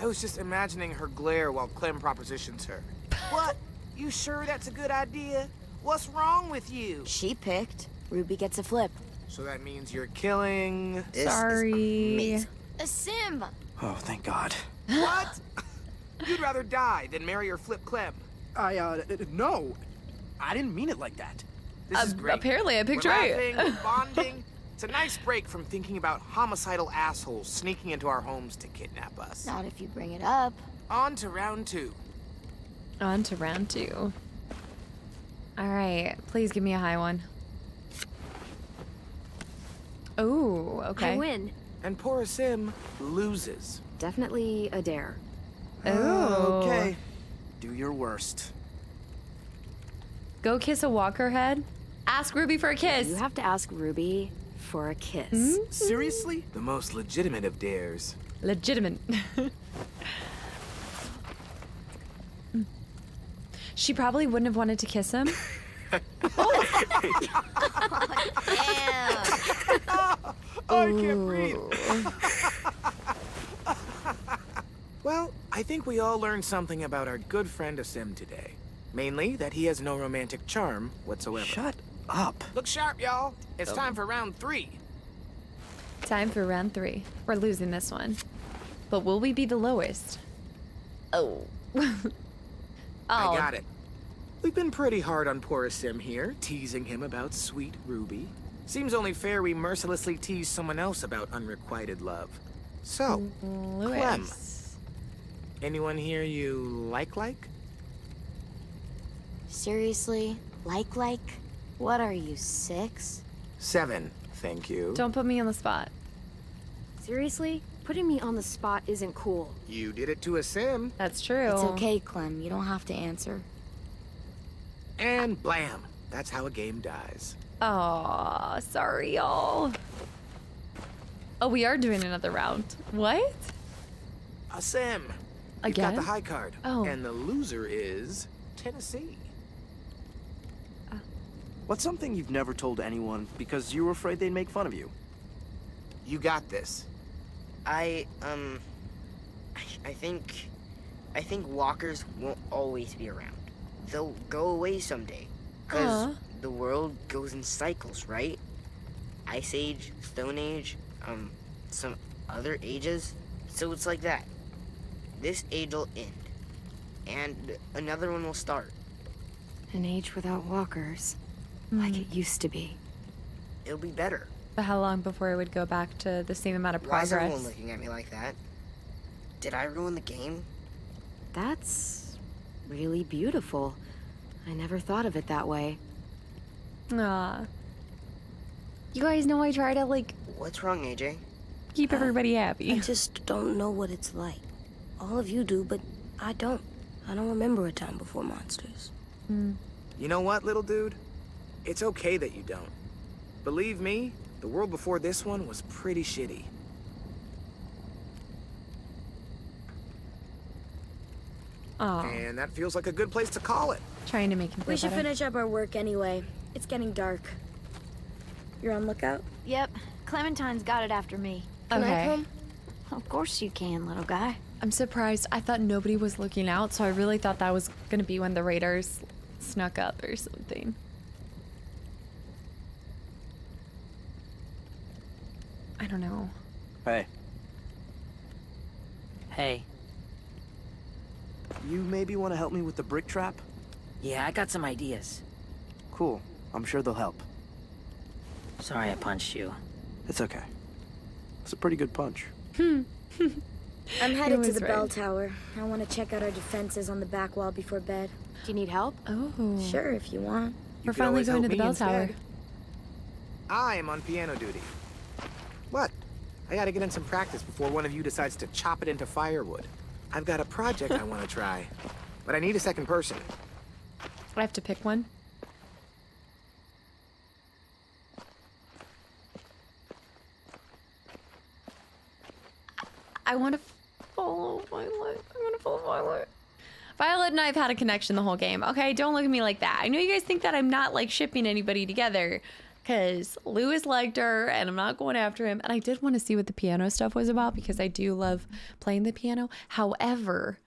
I was just imagining her glare while Clem propositions her. what? You sure that's a good idea? What's wrong with you? She picked. Ruby gets a flip. So that means you're killing. Sorry. Aasim! Oh, thank God. What? You'd rather die than marry or flip Clem. I, uh, no. I didn't mean it like that. This is Uh, great. apparently I picked we're right. Laughing, we're bonding. It's a nice break from thinking about homicidal assholes sneaking into our homes to kidnap us. Not if you bring it up. On to round two. On to round two. All right, please give me a high one. Oh, okay. I win. And poor Sim loses. Definitely a dare. Oh. Okay. Do your worst. Go kiss a walker head. Ask Ruby for a kiss. You have to ask Ruby for a kiss. Hmm? Seriously? The most legitimate of dares. Legitimate. Hmm. she probably wouldn't have wanted to kiss him. Oh, I can't breathe. well, I think we all learned something about our good friend Aasim today. Mainly that he has no romantic charm whatsoever. Shut up. Look sharp, y'all. It's time for round three. Time for round three. We're losing this one. But will we be the lowest? Oh. oh. I got it. We've been pretty hard on poor Sim here, teasing him about sweet Ruby. Seems only fair we mercilessly tease someone else about unrequited love. So, mm, Louis. Clem. Anyone here you like like? Seriously? Like like? What are you, six? Seven, thank you. Don't put me on the spot. Seriously? Putting me on the spot isn't cool. You did it to Aasim. That's true. It's okay, Clem. You don't have to answer. And blam. That's how a game dies. Oh, sorry, y'all. Oh, we are doing another round. What? Aasim. You've got the high card. Oh. And the loser is Tennessee. What's something you've never told anyone because you were afraid they'd make fun of you? You got this. I, um, I, I think, I think walkers won't always be around. They'll go away someday. Because Aw. the world goes in cycles, right? Ice Age, Stone Age, um, some other ages. So it's like that. This age will end. And another one will start. An age without walkers. Like it used to be. It'll be better. But how long before it would go back to the same amount of progress? Why is everyone looking at me like that? Did I ruin the game? That's really beautiful. I never thought of it that way. Ah. You guys know I try to, like, What's wrong, AJ? keep everybody happy. I just don't know what it's like. All of you do, but I don't. I don't remember a time before monsters. You know what, little dude? It's okay that you don't. Believe me, the world before this one was pretty shitty. Aw. And that feels like a good place to call it. Trying to make him feel We should better. finish up our work anyway. It's getting dark. You're on lookout? Yep. Clementine's got it after me. Can I Okay. come? Of course you can, little guy. I'm surprised. I thought nobody was looking out, so I really thought that was gonna be when the raiders snuck up or something. I don't know. Hey, Hey. You maybe want to help me with the brick trap? Yeah, I got some ideas. Cool. I'm sure they'll help. Sorry I punched you. It's okay. It's a pretty good punch. Hmm. I'm headed to was the bell tower. I want to check out our defenses on the back wall before bed. Do you need help? Oh. Sure, if you want. We're finally going to the bell instead. tower. I am on piano duty. What? I gotta get in some practice before one of you decides to chop it into firewood. I've got a project I want to try, but I need a second person. I have to pick one. I want to follow Violet. I want to follow Violet. Violet and I have had a connection the whole game. Okay, don't look at me like that. I know you guys think that I'm not like shipping anybody together because Louis liked her and I'm not going after him. And I did want to see what the piano stuff was about because I do love playing the piano. However,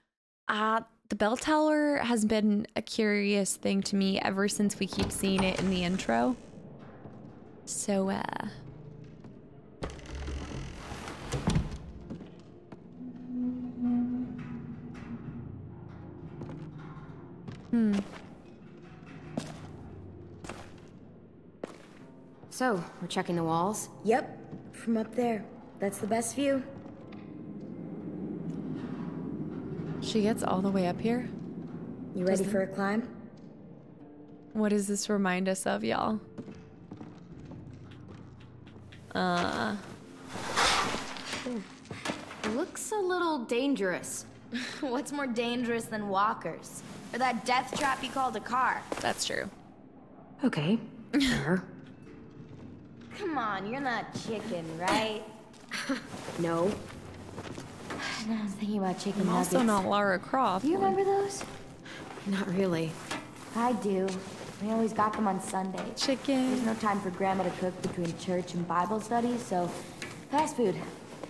uh, the bell tower has been a curious thing to me ever since we keep seeing it in the intro. So, uh. Hmm. So, we're checking the walls? Yep, from up there. That's the best view. She gets all the way up here? You ready Doesn't- for a climb? What does this remind us of, y'all? Uh. Looks a little dangerous. What's more dangerous than walkers? Or that death trap you called a car? That's true. Okay, fair. Come on, you're not chicken, right? no. No, I was thinking about chicken I'm nuggets. also not Lara Croft. Do you remember those? Not really. I do. We always got them on Sundays. Chicken. There's no time for Grandma to cook between church and Bible studies, so fast food.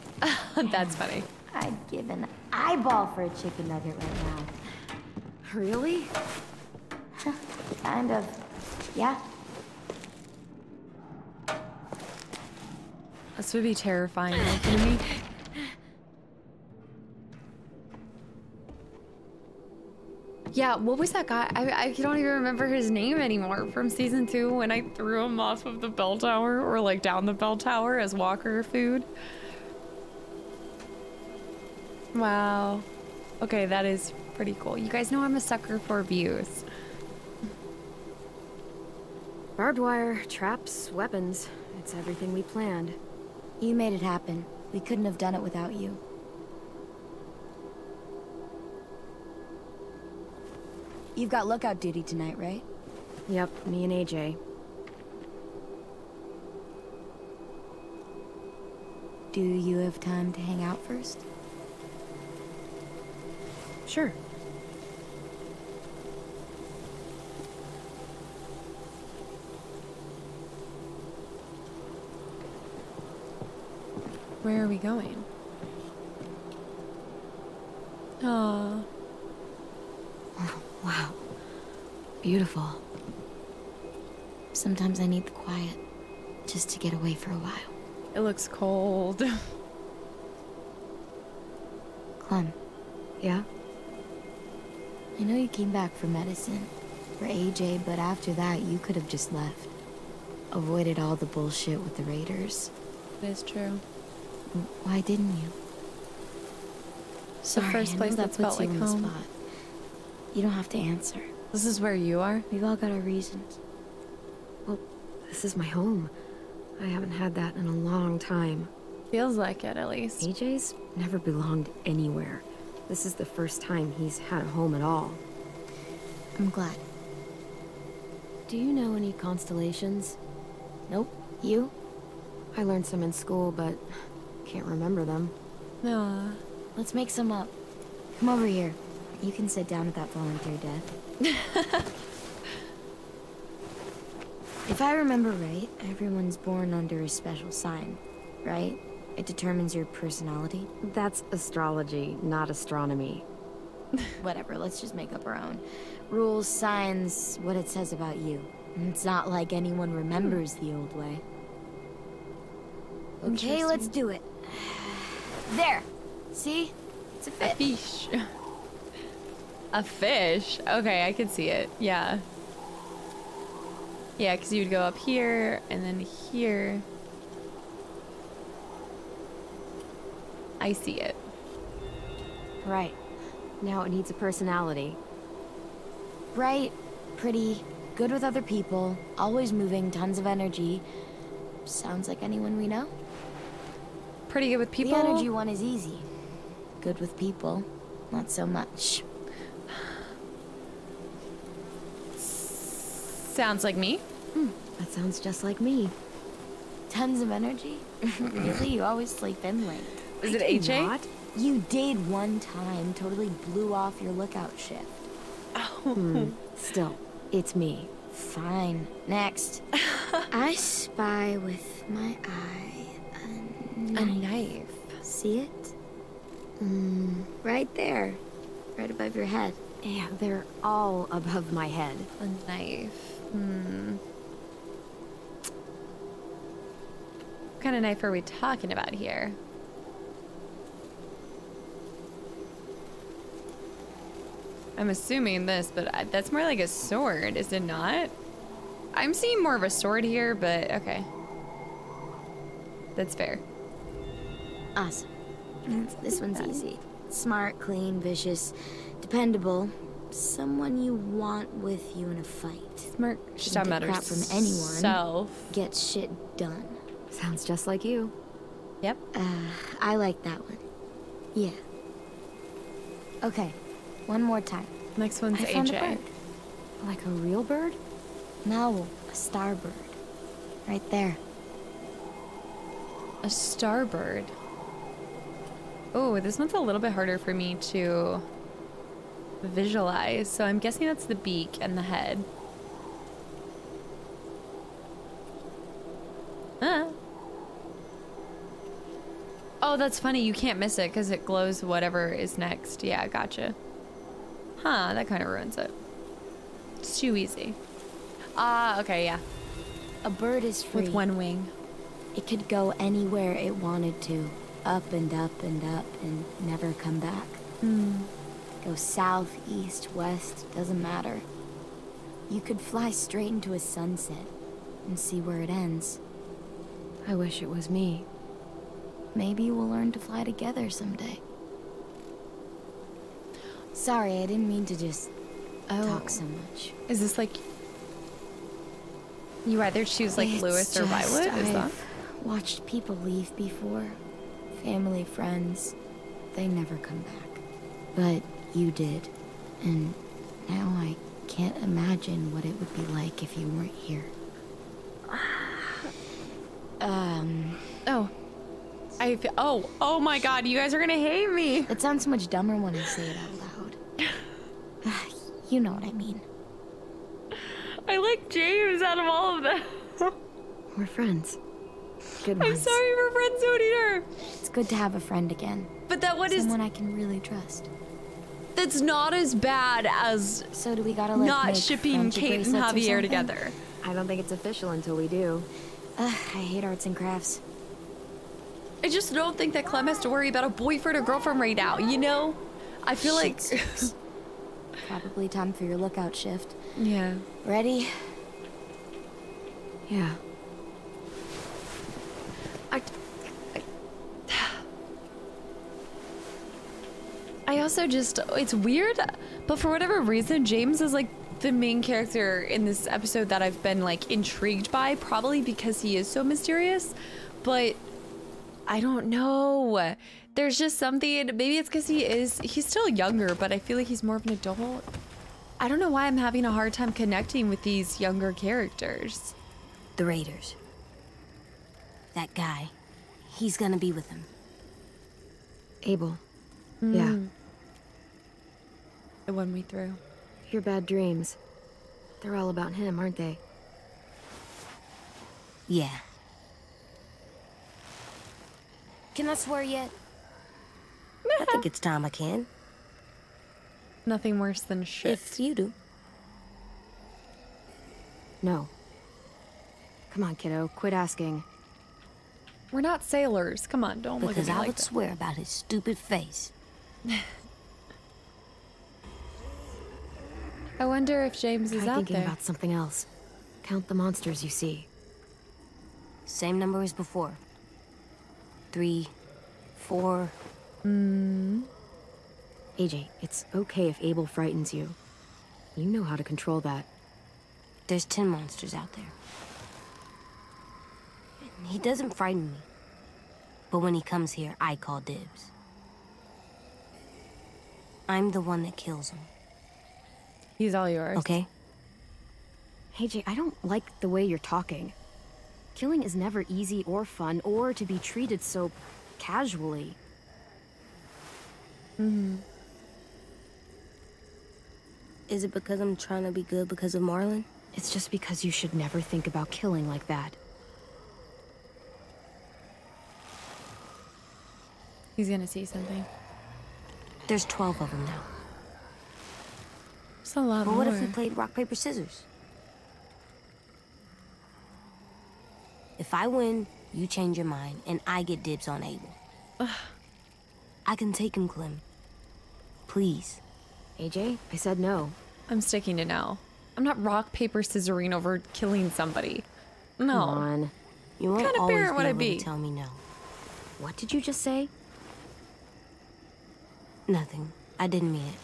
That's funny. I'd give an eyeball for a chicken nugget right now. Really? kind of. Yeah. This would be terrifying. Are you kidding me? Yeah, what was that guy? I, I don't even remember his name anymore from season two when I threw him off of the bell tower or like down the bell tower as Walker food. Wow. Okay, that is pretty cool. You guys know I'm a sucker for views. Barbed wire, traps, weapons. It's everything we planned. You made it happen. We couldn't have done it without you. You've got lookout duty tonight, right? Yep, me and AJ. Do you have time to hang out first? Sure. Where are we going? Oh, Wow. Beautiful. Sometimes I need the quiet, just to get away for a while. it looks cold. Clem, Yeah? I know you came back for medicine, for AJ, but after that, you could have just left. Avoided all the bullshit with the Raiders. It is true. Why didn't you? It's the Sorry, first place that puts felt you like the home. spot. You don't have to answer. This is where you are? We've all got our reasons. Well, this is my home. I haven't had that in a long time. Feels like it, at least. AJ's never belonged anywhere. This is the first time he's had a home at all. I'm glad. Do you know any constellations? Nope. You? I learned some in school, but can't remember them. No. Let's make some up. Come over here. You can sit down at that volunteer death. if I remember right, everyone's born under a special sign, right? It determines your personality. That's astrology, not astronomy. Whatever, let's just make up our own. Rules, signs, what it says about you. It's not like anyone remembers the old way. Okay, let's do it. There. See? It's a fish. fish. A fish? Okay, I can see it. Yeah. Yeah, because you'd go up here and then here. I see it. Right. Now it needs a personality. Bright, pretty, good with other people, always moving, tons of energy. Sounds like anyone we know. Pretty good with people. The energy one is easy. Good with people, not so much. Sounds like me. That sounds just like me. Tons of energy? really? You always sleep in late. Is it I do AJ? not. You did one time. Totally blew off your lookout shift. Hmm. Still, it's me. Fine. Next. I spy with my eye a knife. A knife. See it? Mm, right there. Right above your head. Yeah, they're all above my head. A knife. Hmm. What kind of knife are we talking about here? I'm assuming this, but I- that's more like a sword, is it not? I'm seeing more of a sword here, but okay. That's fair. Awesome. This one's easy. Smart, clean, vicious, dependable, someone you want with you in a fight. Smart. She's talking about crap from anyone. herself. Get shit done. Sounds just like you. Yep. Uh, I like that one. Yeah. Okay, one more time. Next one's I found a bird. Like a real bird? No, a starbird. Right there. A starbird. Oh, this one's a little bit harder for me to visualize. So I'm guessing that's the beak and the head. Ah. Oh, that's funny. You can't miss it because it glows whatever is next. Yeah, gotcha. Huh, that kind of ruins it. It's too easy. Ah, okay, yeah. A bird is free. With one wing. It could go anywhere it wanted to. Up and up and up and never come back. Hmm. Go south, east, west, doesn't matter. You could fly straight into a sunset and see where it ends. I wish it was me. Maybe we'll learn to fly together someday. Sorry, I didn't mean to just talk so much. Oh. Is this like you either choose like It's Louis or Violet? Is that? I've watched people leave before. Family, friends. They never come back. But you did. And now I can't imagine what it would be like if you weren't here. Um. Oh. I fe- oh oh my god, you guys are gonna hate me. It sounds so much dumber when I say it out loud. you know what I mean. I like James out of all of them. We're friends. Good I'm ones. sorry for friend zoning her. It's good to have a friend again. But that one is Someone I can really trust. that's not as bad as So do we gotta like not make shipping friendship Kate and Javier together. I don't think it's official until we do. Ugh, I hate arts and crafts. I just don't think that Clem has to worry about a boyfriend or girlfriend right now, you know? I feel Shit like. Probably time for your lookout shift. Yeah. Ready? Yeah. I, I, I also just, it's weird, but for whatever reason, James is like the main character in this episode that I've been like intrigued by, probably because he is so mysterious, but I don't know. There's just something, maybe it's because he is, he's still younger, but I feel like he's more of an adult. I don't know why I'm having a hard time connecting with these younger characters. The Raiders. That guy. He's gonna be with him. Abel. Yeah. Mm. The one we threw. Your bad dreams. They're all about him, aren't they? Yeah. Can I swear yet? I think it's time I can. Nothing worse than shit. If you do. No. Come on, kiddo. Quit asking. We're not sailors. Come on, don't look at Because me I like would that. swear about his stupid face. I wonder if James is Try out thinking there. about something else. Count the monsters you see. Same number as before. Three, four. Mm. AJ, it's okay if Abel frightens you. You know how to control that. There's ten monsters out there. And He doesn't frighten me. But when he comes here, I call dibs. I'm the one that kills him. He's all yours. Okay? Hey, Jay, I don't like the way you're talking. Killing is never easy or fun or to be treated so casually. Mm-hmm. Is it because I'm trying to be good because of Marlon? It's just because you should never think about killing like that. He's gonna see something. There's 12 of them now. It's a lot But more. what if we played rock, paper, scissors? If I win, you change your mind, and I get dibs on Abel. I can take him, Clem. Please. AJ, I said no. I'm sticking to no. I'm not rock, paper, scissoring over killing somebody. No. Come on. You won't What kind of always parent would I be? tell me no. What did you just say? Nothing. I didn't mean it.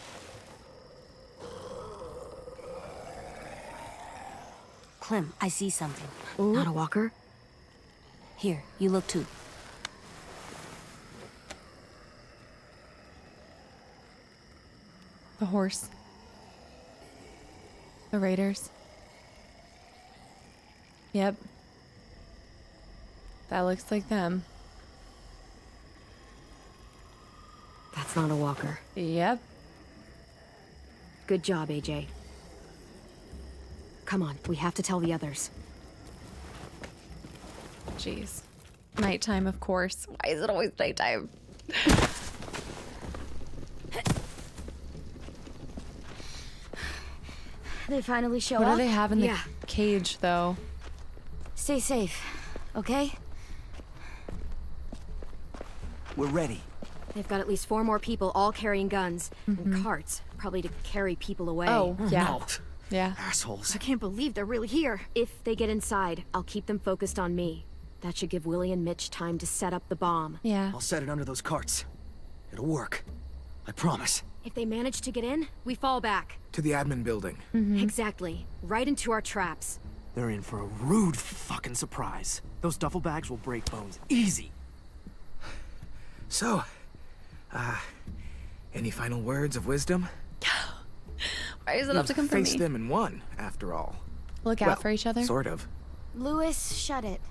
Clem, I see something. Ooh. Not a walker? Here, you look too. The horse. The raiders. Yep. That looks like them. That's not a walker. Yep. Good job, AJ. Come on, we have to tell the others. Jeez. Nighttime, of course. Why is it always nighttime? They finally show what up? What do they have in the Yeah. cage, though? Stay safe, okay? We're ready. They've got at least four more people, all carrying guns and mm-hmm. carts, probably to carry people away. Oh, mm-hmm. yeah. Yeah. Assholes. I can't believe they're really here. If they get inside, I'll keep them focused on me. That should give Willy and Mitch time to set up the bomb. Yeah. I'll set it under those carts. It'll work. I promise. If they manage to get in, we fall back. To the admin building. Mm-hmm. Exactly. Right into our traps. They're in for a rude fucking surprise. Those duffel bags will break bones. Easy. So, uh, any final words of wisdom? Why is it up to come from Face them in one, after all. Look out Well, for each other. Sort of. Louis, shut it.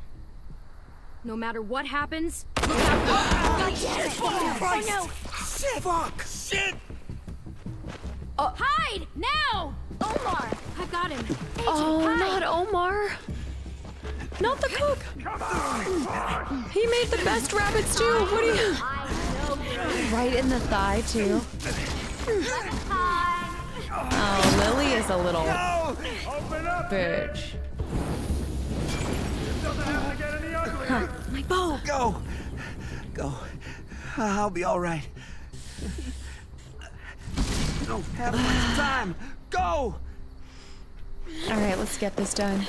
No matter what happens, look out! God damn it! Oh no! Shit! Fuck! Shit! Hide! Now! Omar! I've got him. Oh, not Omar. Not the cook. He made the best rabbit stew. What do you? Right in the thigh too. Oh, Lilly is a little bitch. My bow! Go! Go. I'll be all right. You don't have much time. Go! All right, let's get this done.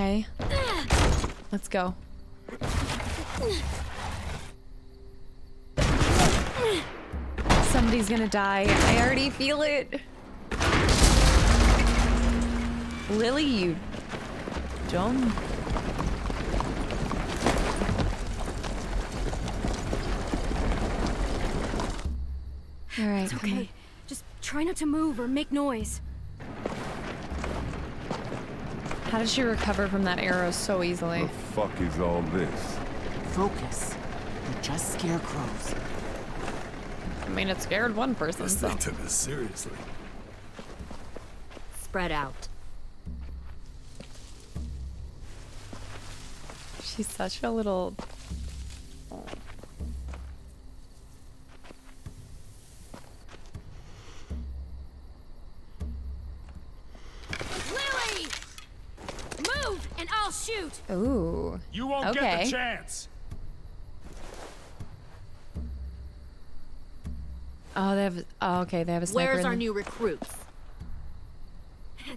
Okay. Let's go. Somebody's gonna die. I already feel it. Lilly, you dumb. All right, It's okay. Just try not to move or make noise. How did she recover from that arrow so easily? The fuck is all this? Focus. They're just scarecrows. I mean, it scared one person. Guess So. they took this seriously. Spread out. She's such a little. I'll! Ooh. You won't okay. get the chance. Oh, they have. Oh, okay. They have a sniper. Where's in our the- new recruits?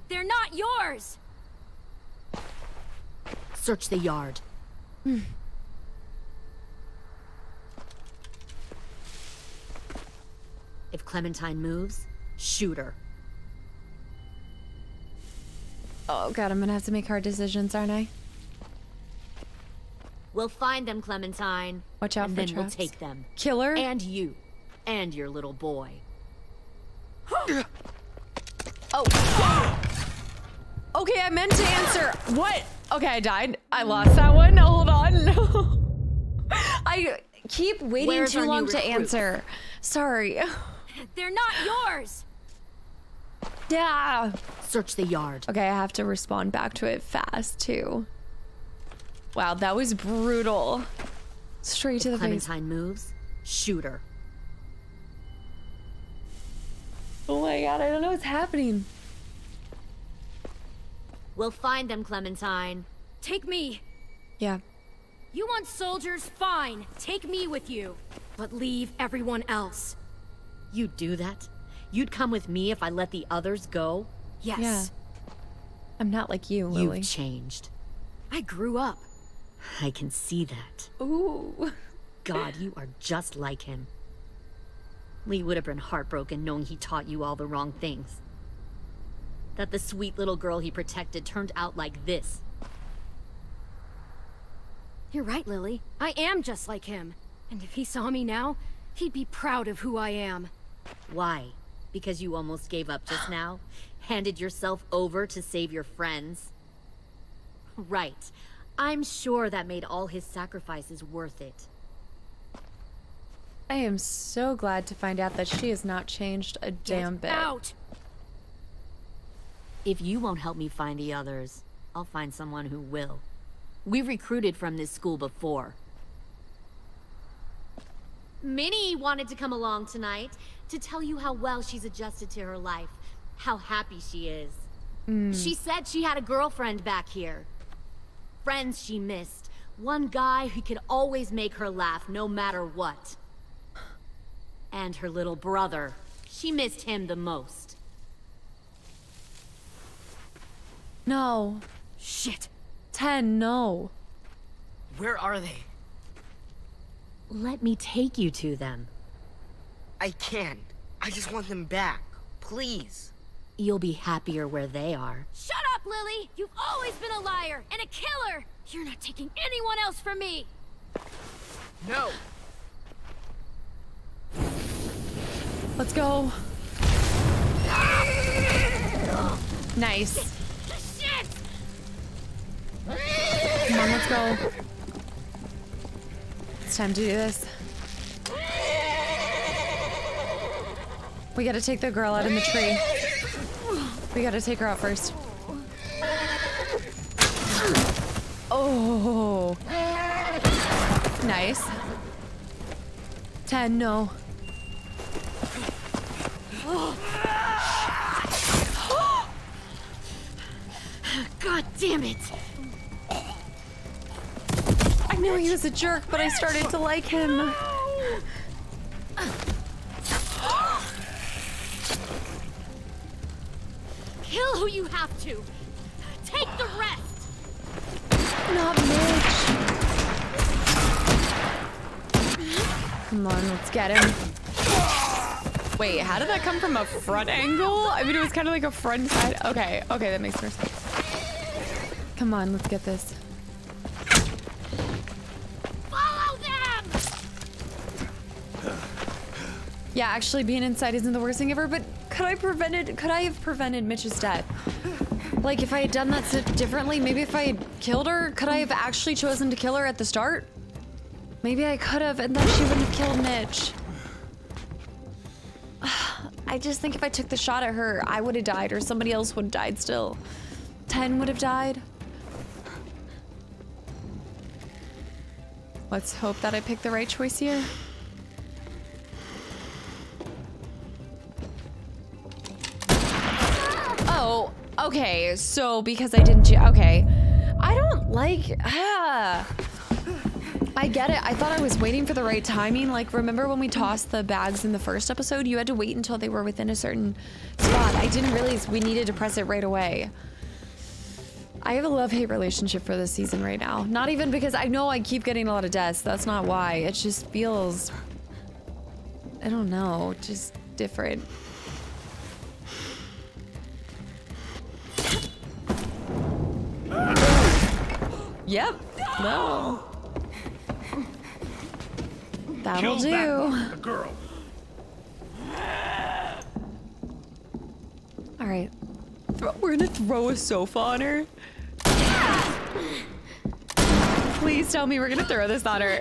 They're not yours! Search the yard. If Clementine moves, shoot her. Oh god, I'm gonna have to make hard decisions, aren't I? We'll find them, Clementine. Watch out and for then we'll take them. Killer. And you. And your little boy. Oh. Okay, I meant to answer. What? Okay, I died. I lost that one. Hold on. No. I keep waiting Where's too long to answer. Sorry. They're not yours! Yeah. Search the yard. Okay, I have to respond back to it fast too. Wow, that was brutal. Straight to the face. Clementine moves, shoot her. Oh my god, I don't know what's happening. We'll find them, Clementine. Take me! Yeah. You want soldiers? Fine. Take me with you. But leave everyone else. You'd do that? You'd come with me if I let the others go? Yes. Yeah. I'm not like you, Lilly. You've changed. I grew up. I can see that. Ooh. God, you are just like him. Lee would have been heartbroken knowing he taught you all the wrong things. That the sweet little girl he protected turned out like this. You're right, Lilly. I am just like him. And if he saw me now, he'd be proud of who I am. Why? Because you almost gave up just now? Handed yourself over to save your friends? Right. I'm sure that made all his sacrifices worth it. I am so glad to find out that she has not changed a damn bit. Out! If you won't help me find the others, I'll find someone who will. We've recruited from this school before. Minnie wanted to come along tonight to tell you how well she's adjusted to her life, how happy she is. Mm. She said she had a girlfriend back here. Friends she missed. One guy who could always make her laugh no matter what. And her little brother. She missed him the most. No. Shit. Tenn, no. Where are they? Let me take you to them. I can't. I just want them back. Please. You'll be happier where they are. Shut up, Lilly! You've always been a liar and a killer! You're not taking anyone else from me! No! Let's go. Nice. Shit! Come on, let's go. It's time to do this. We gotta take the girl out in the tree. We gotta take her out first. Oh. Nice. Tenn, no. God damn it! I knew he was a jerk, but I started to like him. Kill who you have to! Take the rest! Not Mitch. Come on, let's get him. Wait, how did that come from a front angle? I mean, it was kind of like a front side. Okay, okay, that makes more sense. Come on, let's get this. Follow them! Yeah, actually being inside isn't the worst thing ever, but could I prevented could I have prevented Mitch's death? Like if I had done that differently, maybe if I had killed her, could I have actually chosen to kill her at the start? Maybe I could have and then she wouldn't have killed Mitch. I just think if I took the shot at her, I would have died or somebody else would have died still. Tenn would have died. Let's hope that I picked the right choice here. Okay. So because I didn't, okay. I don't like. Ah. I get it. I thought I was waiting for the right timing. Like, remember when we tossed the bags in the first episode? You had to wait until they were within a certain spot. I didn't realize we needed to press it right away. I have a love-hate relationship for this season right now. Not even because I know I keep getting a lot of deaths. That's not why. It just feels... I don't know. Just different. Yep. No. That'll Kill do. that one, the girl. All right. We're gonna throw a sofa on her. Please tell me we're gonna throw this on her.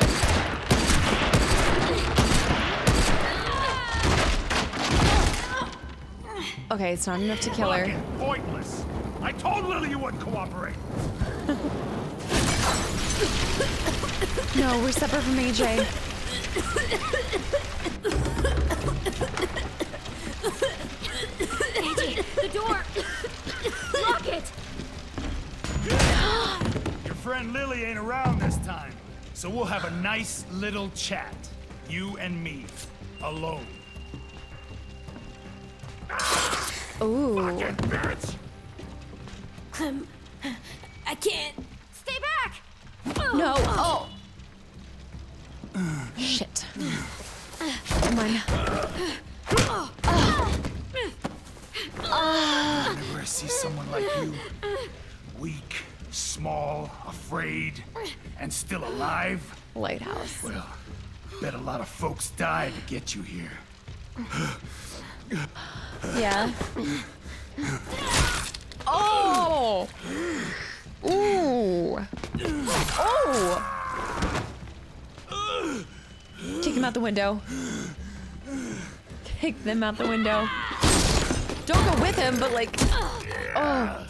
Okay, it's not enough to kill her. Pointless. I told Lilly you wouldn't cooperate. No, we're separate from AJ. AJ, the door! Lock it! Your friend Lilly ain't around this time, so we'll have a nice little chat. You and me. Alone. Ooh. Fucking bitch! Clem, I can't. Stay back! No. Oh. oh. Shit. Come on. Whenever I see someone like you, weak, small, afraid, and still alive. Lighthouse. Well, bet a lot of folks died to get you here. Yeah. Oh! Ooh! Oh! Take him out the window. Take them out the window. Don't go with him, but like, oh.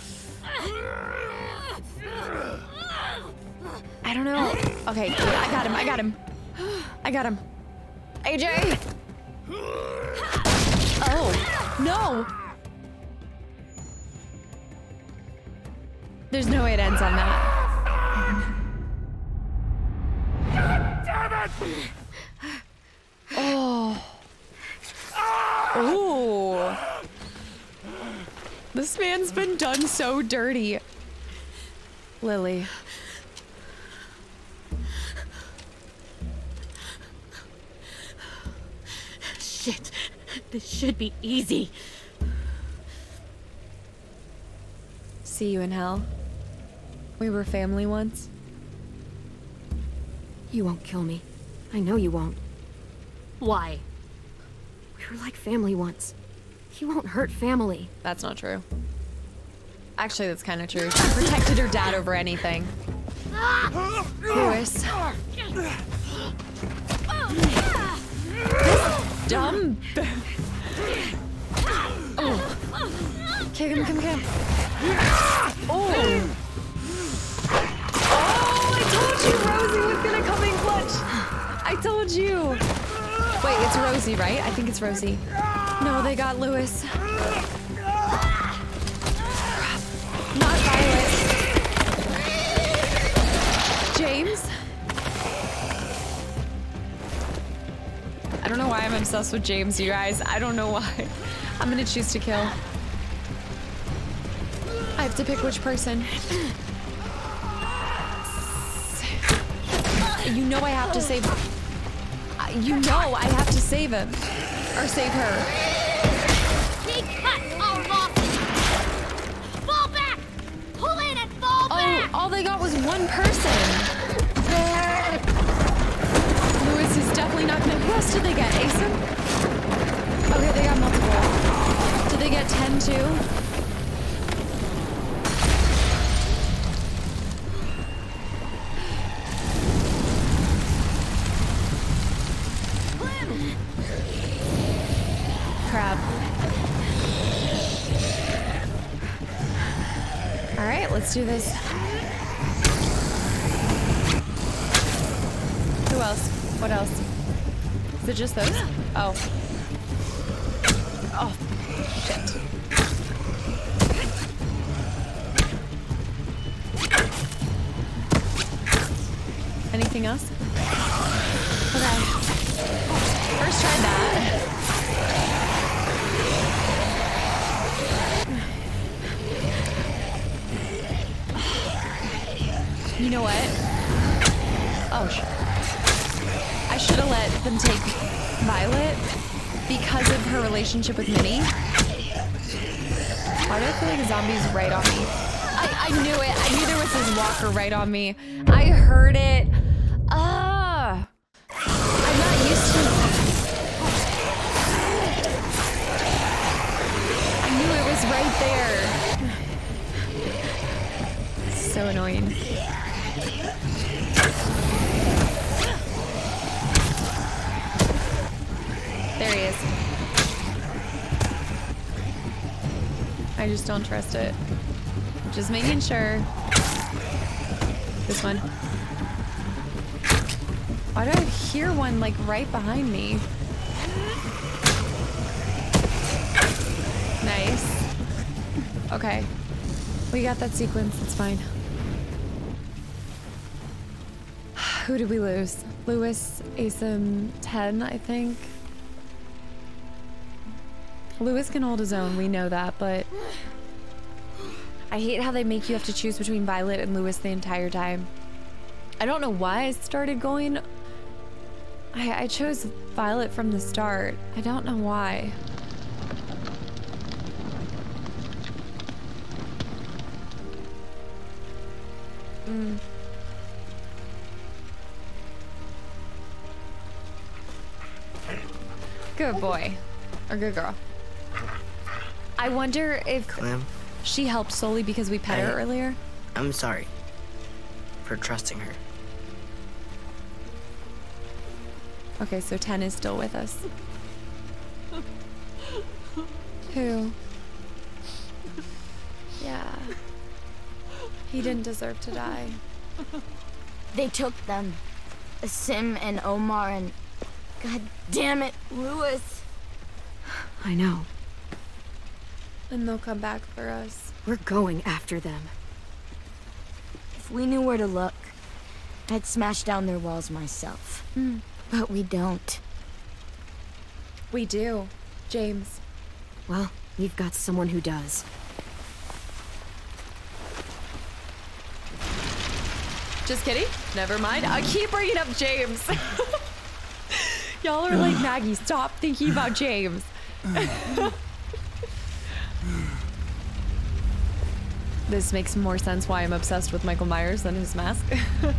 I don't know. Okay, I got him. I got him. I got him. AJ! Oh, no! There's no way it ends on that. Damn it! Oh. Ooh. This man's been done so dirty. Lilly. Shit. This should be easy. See you in hell. We were family once. You won't kill me. I know you won't. Why? We were like family once. He won't hurt family. That's not true. Actually, that's kind of true. She protected her dad over anything. Louis. This dumb. Oh. Kick him, kick him, kick him. Oh. I told you Rosie was gonna come in clutch. I told you. Wait, it's Rosie, right? I think it's Rosie. No, they got Louis. Not Violet. James? I don't know why I'm obsessed with James, you guys. I don't know why. I'm gonna choose to kill. I have to pick which person. You know I have to save. You know I have to save him. Or save her. He cut, all lost. Fall back! Pull in and fall Oh, all they got was one person. Louis is definitely not gonna. Who else did they get? Aasim? Okay, they got multiple. Did they get Tenn too? All right, let's do this. Who else? What else? Is it just those? Oh. Oh, shit. Anything else? You know what? Oh, sh I should have let them take Violet because of her relationship with Minnie. Why do I feel like a zombie's right on me? I, I knew it. I knew there was this walker right on me. I heard it. Just don't trust it. Just making sure. This one. Why do I hear one like right behind me? Nice. Okay. We got that sequence. It's fine. Who did we lose? Louis, Aasim, Tenn, I think. Louis can hold his own, we know that, but I hate how they make you have to choose between Violet and Louis the entire time. I don't know why I started going I, I chose Violet from the start. I don't know why. Mm. Good boy. Or good girl. I wonder if Clem, she helped solely because we pet her earlier. I'm sorry for trusting her. Okay, so Tenn is still with us. Who? Yeah. He didn't deserve to die. They took them. Sim and Omar and... God damn it, Louis. I know. And they'll come back for us. We're going after them. If we knew where to look, I'd smash down their walls myself. Hmm. But we don't. We do. James. Well, we've got someone who does. Just kidding. Never mind. I keep bringing up James. Y'all are like Maggie. Stop thinking about James. this makes more sense why I'm obsessed with Michael Myers than his mask.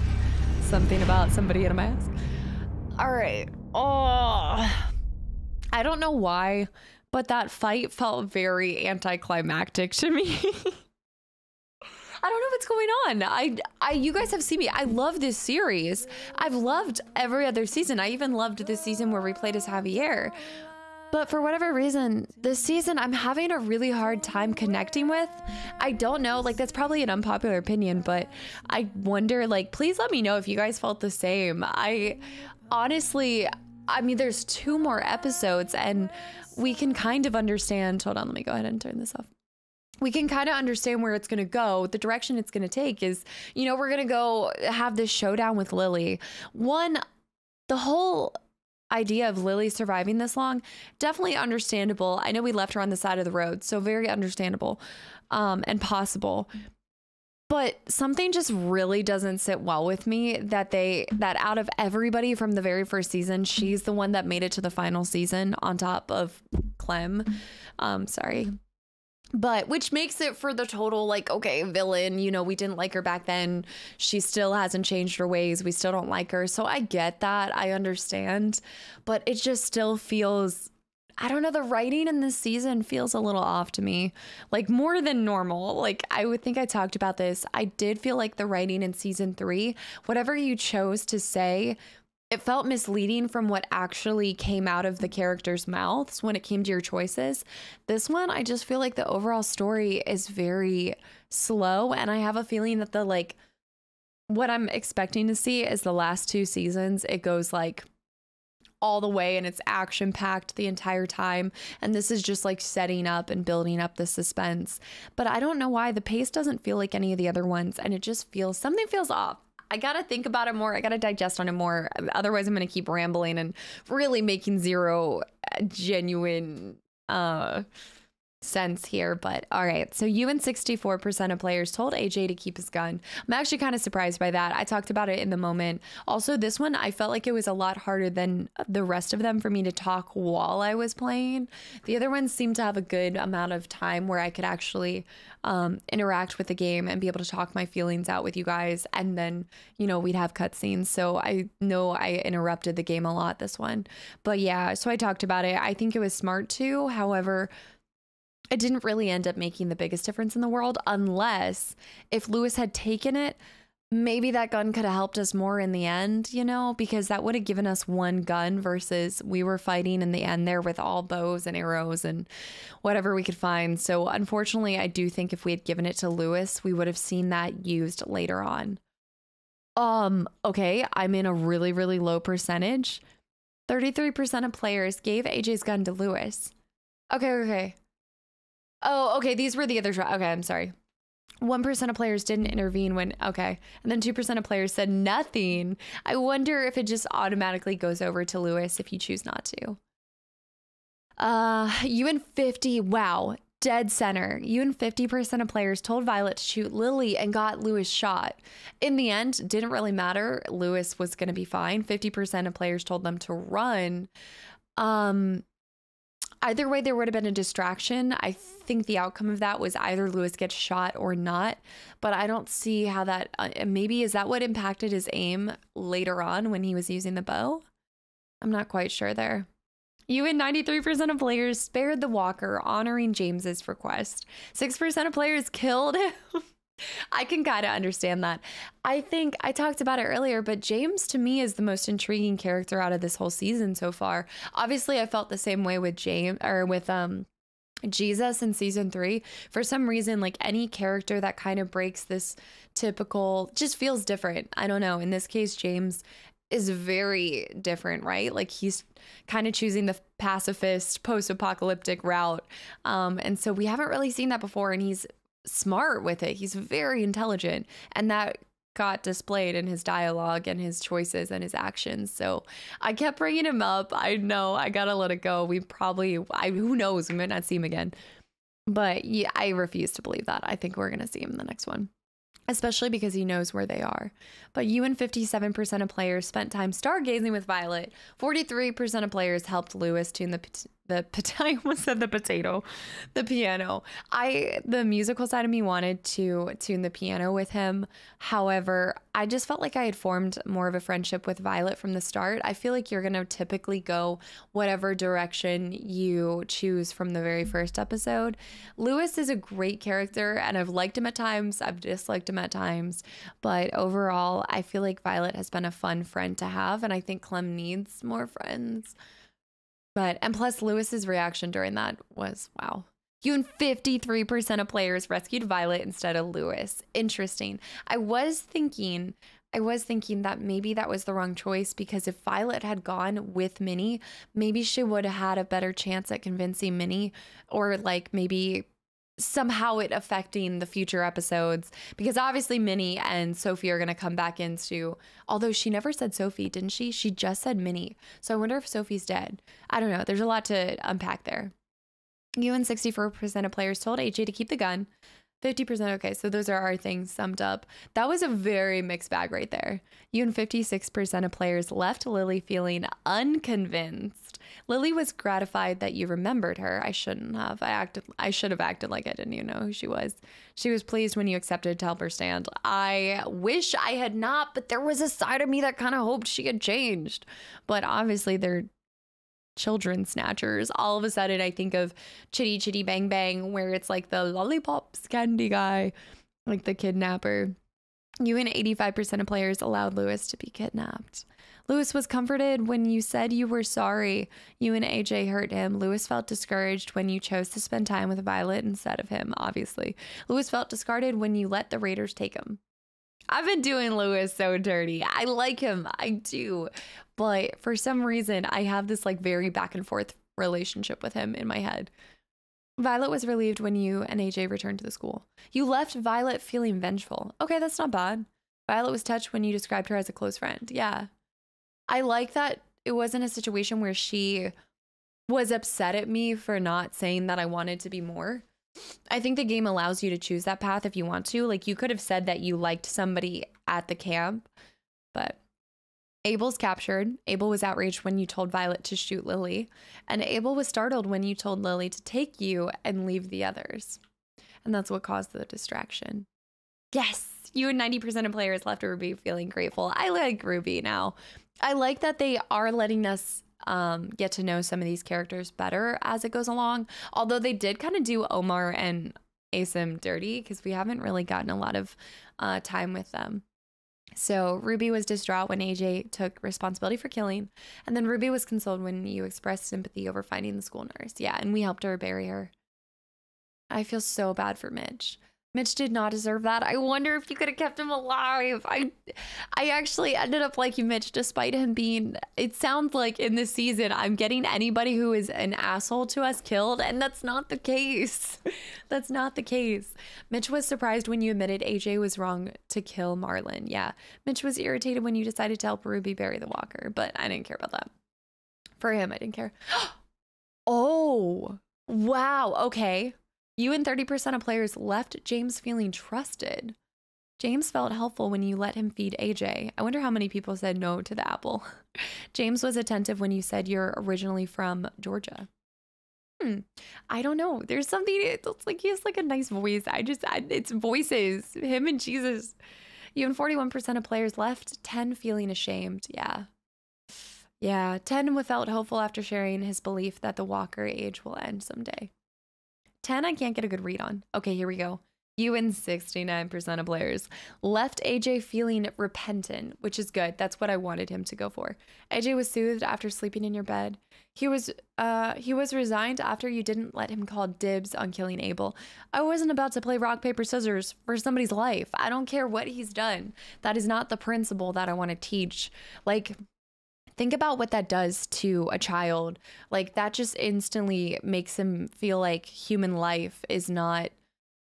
Something about somebody in a mask. All right. Oh, I don't know why, but that fight felt very anticlimactic to me. I don't know what's going on. I, I, you guys have seen me. I love this series. I've loved every other season. I even loved this season where we played as Javier. But for whatever reason, this season I'm having a really hard time connecting with. I don't know, like that's probably an unpopular opinion, but I wonder, like, please let me know if you guys felt the same. I honestly, I mean, there's two more episodes and we can kind of understand. Hold on, let me go ahead and turn this off we can kind of understand where it's going to go. The direction it's going to take is, you know, we're going to go have this showdown with Lilly. One, the whole idea of Lilly surviving this long, definitely understandable. I know we left her on the side of the road, so very understandable um, and possible. But something just really doesn't sit well with me that they that out of everybody from the very first season, she's the one that made it to the final season on top of Clem. Um, sorry, but which makes it for the total like okay villain you know we didn't like her back then. She still hasn't changed her ways. We still don't like her. So i get that. I understand. But it just still feels i don't know the writing in this season feels a little off to me. Like more than normal. Like i would think i talked about this. I did feel like the writing in season three whatever you chose to say it felt misleading from what actually came out of the characters' mouths when it came to your choices. This one, I just feel like the overall story is very slow, and I have a feeling that the like what I'm expecting to see is the last two seasons, it goes like all the way and it's action packed the entire time. And this is just like setting up and building up the suspense. But I don't know why the pace doesn't feel like any of the other ones, and it just feels something feels off. I gotta think about it more. I gotta digest on it more. Otherwise, I'm gonna keep rambling and really making zero uh, genuine uh sense here. But all right, so you and 64% of players told AJ to keep his gun. I'm actually kind of surprised by that. I talked about it in the moment. Also, this one I felt like it was a lot harder than the rest of them for me to talk while I was playing. The other ones seemed to have a good amount of time where I could actually um, interact with the game and be able to talk my feelings out with you guys. And then, you know, we'd have cutscenes. So I know I interrupted the game a lot this one. But yeah, so I talked about it. I think it was smart too. However, it didn't really end up making the biggest difference in the world unless if Louis had taken it, maybe that gun could have helped us more in the end, you know, because that would have given us one gun versus we were fighting in the end there with all bows and arrows and whatever we could find. So, unfortunately, I do think if we had given it to Louis, we would have seen that used later on. Um, okay, I'm in a really, really low percentage. 33% of players gave AJ's gun to Louis. Okay, okay. Oh, okay. These were the other. Tri- okay, I'm sorry. 1% of players didn't intervene when, okay. And then 2% of players said nothing. I wonder if it just automatically goes over to Louis if you choose not to. Uh, you and 50, wow. dead center. You and 50% of players told Violet to shoot Lilly and got Louis shot. In the end, didn't really matter. Louis was going to be fine. 50% of players told them to run. Um either way there would have been a distraction. I think the outcome of that was either Louis gets shot or not, but I don't see how that uh, maybe is that what impacted his aim later on when he was using the bow? I'm not quite sure there. You and 93% of players spared the walker, honoring James's request. 6% of players killed him. I can kind of understand that. I think I talked about it earlier, but James to me is the most intriguing character out of this whole season so far. Obviously, I felt the same way with James or with um Jesus in season 3. For some reason, like any character that kind of breaks this typical just feels different. I don't know. In this case, James is very different, right? Like he's kind of choosing the pacifist, post apocalyptic route. Um, and so we haven't really seen that before. And he's smart with it. He's very intelligent. And that got displayed in his dialogue and his choices and his actions. So I kept bringing him up. I know I gotta let it go. We probably, I, who knows, we might not see him again. But yeah, I refuse to believe that. I think we're gonna see him in the next one especially because he knows where they are. But you and 57% of players spent time stargazing with Violet. 43% of players helped Louis tune the the I almost said the potato, the piano. I the musical side of me wanted to tune the piano with him. However, I just felt like I had formed more of a friendship with Violet from the start. I feel like you're gonna typically go whatever direction you choose from the very first episode. Louis is a great character, and I've liked him at times. I've disliked him at times, but overall, I feel like Violet has been a fun friend to have, and I think Clem needs more friends. But, and plus, Louis's reaction during that was wow. You and 53% of players rescued Violet instead of Louis. Interesting. I was thinking, I was thinking that maybe that was the wrong choice because if Violet had gone with Minnie, maybe she would have had a better chance at convincing Minnie or like maybe somehow it affecting the future episodes because obviously Minnie and Sophie are going to come back into although she never said Sophie didn't she? She just said Minnie. So I wonder if Sophie's dead. I don't know. There's a lot to unpack there. You and 64% of players told AJ to keep the gun. 50% okay so those are our things summed up. That was a very mixed bag right there. You and 56% of players left Lilly feeling unconvinced Lilly was gratified that you remembered her. I shouldn't have. I acted I should have acted like I didn't even know who she was. She was pleased when you accepted to help her stand. I wish I had not, but there was a side of me that kind of hoped she had changed. But obviously they're children snatchers. All of a sudden I think of Chitty Chitty Bang Bang where it's like the lollipops candy guy, like the kidnapper. You and 85% of players allowed Louis to be kidnapped. Louis was comforted when you said you were sorry you and AJ hurt him. Louis felt discouraged when you chose to spend time with Violet instead of him, obviously. Louis felt discarded when you let the Raiders take him. I've been doing Louis so dirty. I like him. I do. But for some reason, I have this like very back and forth relationship with him in my head. Violet was relieved when you and AJ returned to the school. You left Violet feeling vengeful. Okay, that's not bad. Violet was touched when you described her as a close friend. Yeah. I like that it wasn't a situation where she was upset at me for not saying that I wanted to be more. I think the game allows you to choose that path if you want to. Like you could have said that you liked somebody at the camp, but Abel's captured. Abel was outraged when you told Violet to shoot Lilly, and Abel was startled when you told Lilly to take you and leave the others. And that's what caused the distraction. Yes, you and 90% of players left Ruby feeling grateful. I like Ruby now. I like that they are letting us um, get to know some of these characters better as it goes along. Although they did kind of do Omar and Aasim dirty because we haven't really gotten a lot of uh, time with them. So Ruby was distraught when AJ took responsibility for killing, and then Ruby was consoled when you expressed sympathy over finding the school nurse. Yeah, and we helped her bury her. I feel so bad for Mitch. Mitch did not deserve that. I wonder if you could have kept him alive. I I actually ended up liking Mitch despite him being it sounds like in this season I'm getting anybody who is an asshole to us killed and that's not the case. that's not the case. Mitch was surprised when you admitted AJ was wrong to kill Marlon. Yeah. Mitch was irritated when you decided to help Ruby bury the walker, but I didn't care about that. For him, I didn't care. oh. Wow. Okay. You and 30% of players left James feeling trusted. James felt helpful when you let him feed AJ. I wonder how many people said no to the apple. James was attentive when you said you're originally from Georgia. Hmm. I don't know. There's something. It's like he has like a nice voice. I just, I, it's voices. Him and Jesus. You and 41% of players left. Tenn feeling ashamed. Yeah. Yeah. Tenn felt hopeful after sharing his belief that the Walker age will end someday. Tenn I can't get a good read on. Okay, here we go. You and 69% of players left AJ feeling repentant, which is good. That's what I wanted him to go for. AJ was soothed after sleeping in your bed. He was uh he was resigned after you didn't let him call dibs on killing Abel. I wasn't about to play rock paper scissors for somebody's life. I don't care what he's done. That is not the principle that I want to teach. Like think about what that does to a child. Like that just instantly makes him feel like human life is not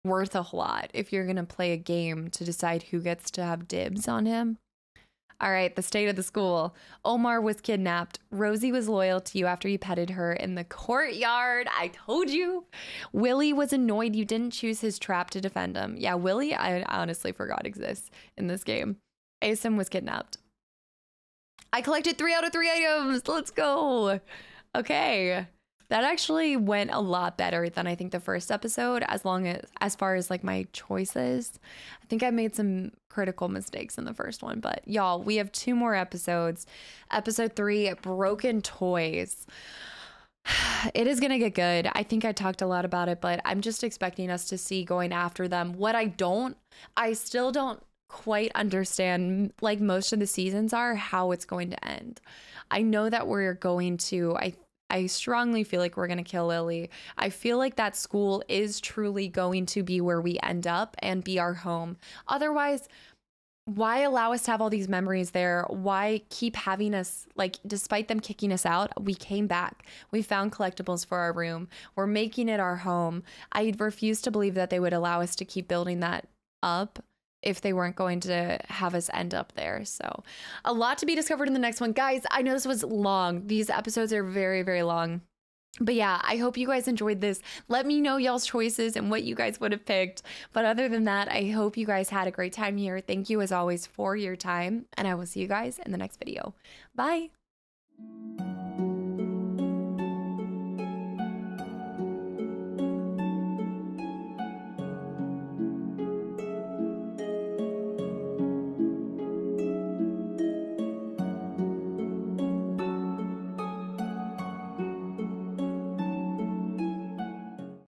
worth a whole lot if you're going to play a game to decide who gets to have dibs on him. All right, the state of the school. Omar was kidnapped. Rosie was loyal to you after you petted her in the courtyard. I told you. Willy was annoyed you didn't choose his trap to defend him. Yeah, Willy, I honestly forgot exists in this game. Aasim was kidnapped. I collected three out of three items. Let's go. Okay that actually went a lot better than I think the first episode as long as as far as like my choices. I think I made some critical mistakes in the first one, but y'all, we have two more episodes. Episode 3, Broken Toys. It is going to get good. I think I talked a lot about it, but I'm just expecting us to see going after them. What I don't, I still don't quite understand like most of the seasons are how it's going to end. I know that we're going to I I strongly feel like we're going to kill Lilly. I feel like that school is truly going to be where we end up and be our home. Otherwise, why allow us to have all these memories there? Why keep having us, like, despite them kicking us out, we came back. We found collectibles for our room. We're making it our home. I refuse to believe that they would allow us to keep building that up if they weren't going to have us end up there. So, a lot to be discovered in the next one. Guys, I know this was long. These episodes are very, very long. But yeah, I hope you guys enjoyed this. Let me know y'all's choices and what you guys would have picked. But other than that, I hope you guys had a great time here. Thank you as always for your time, and I will see you guys in the next video. Bye.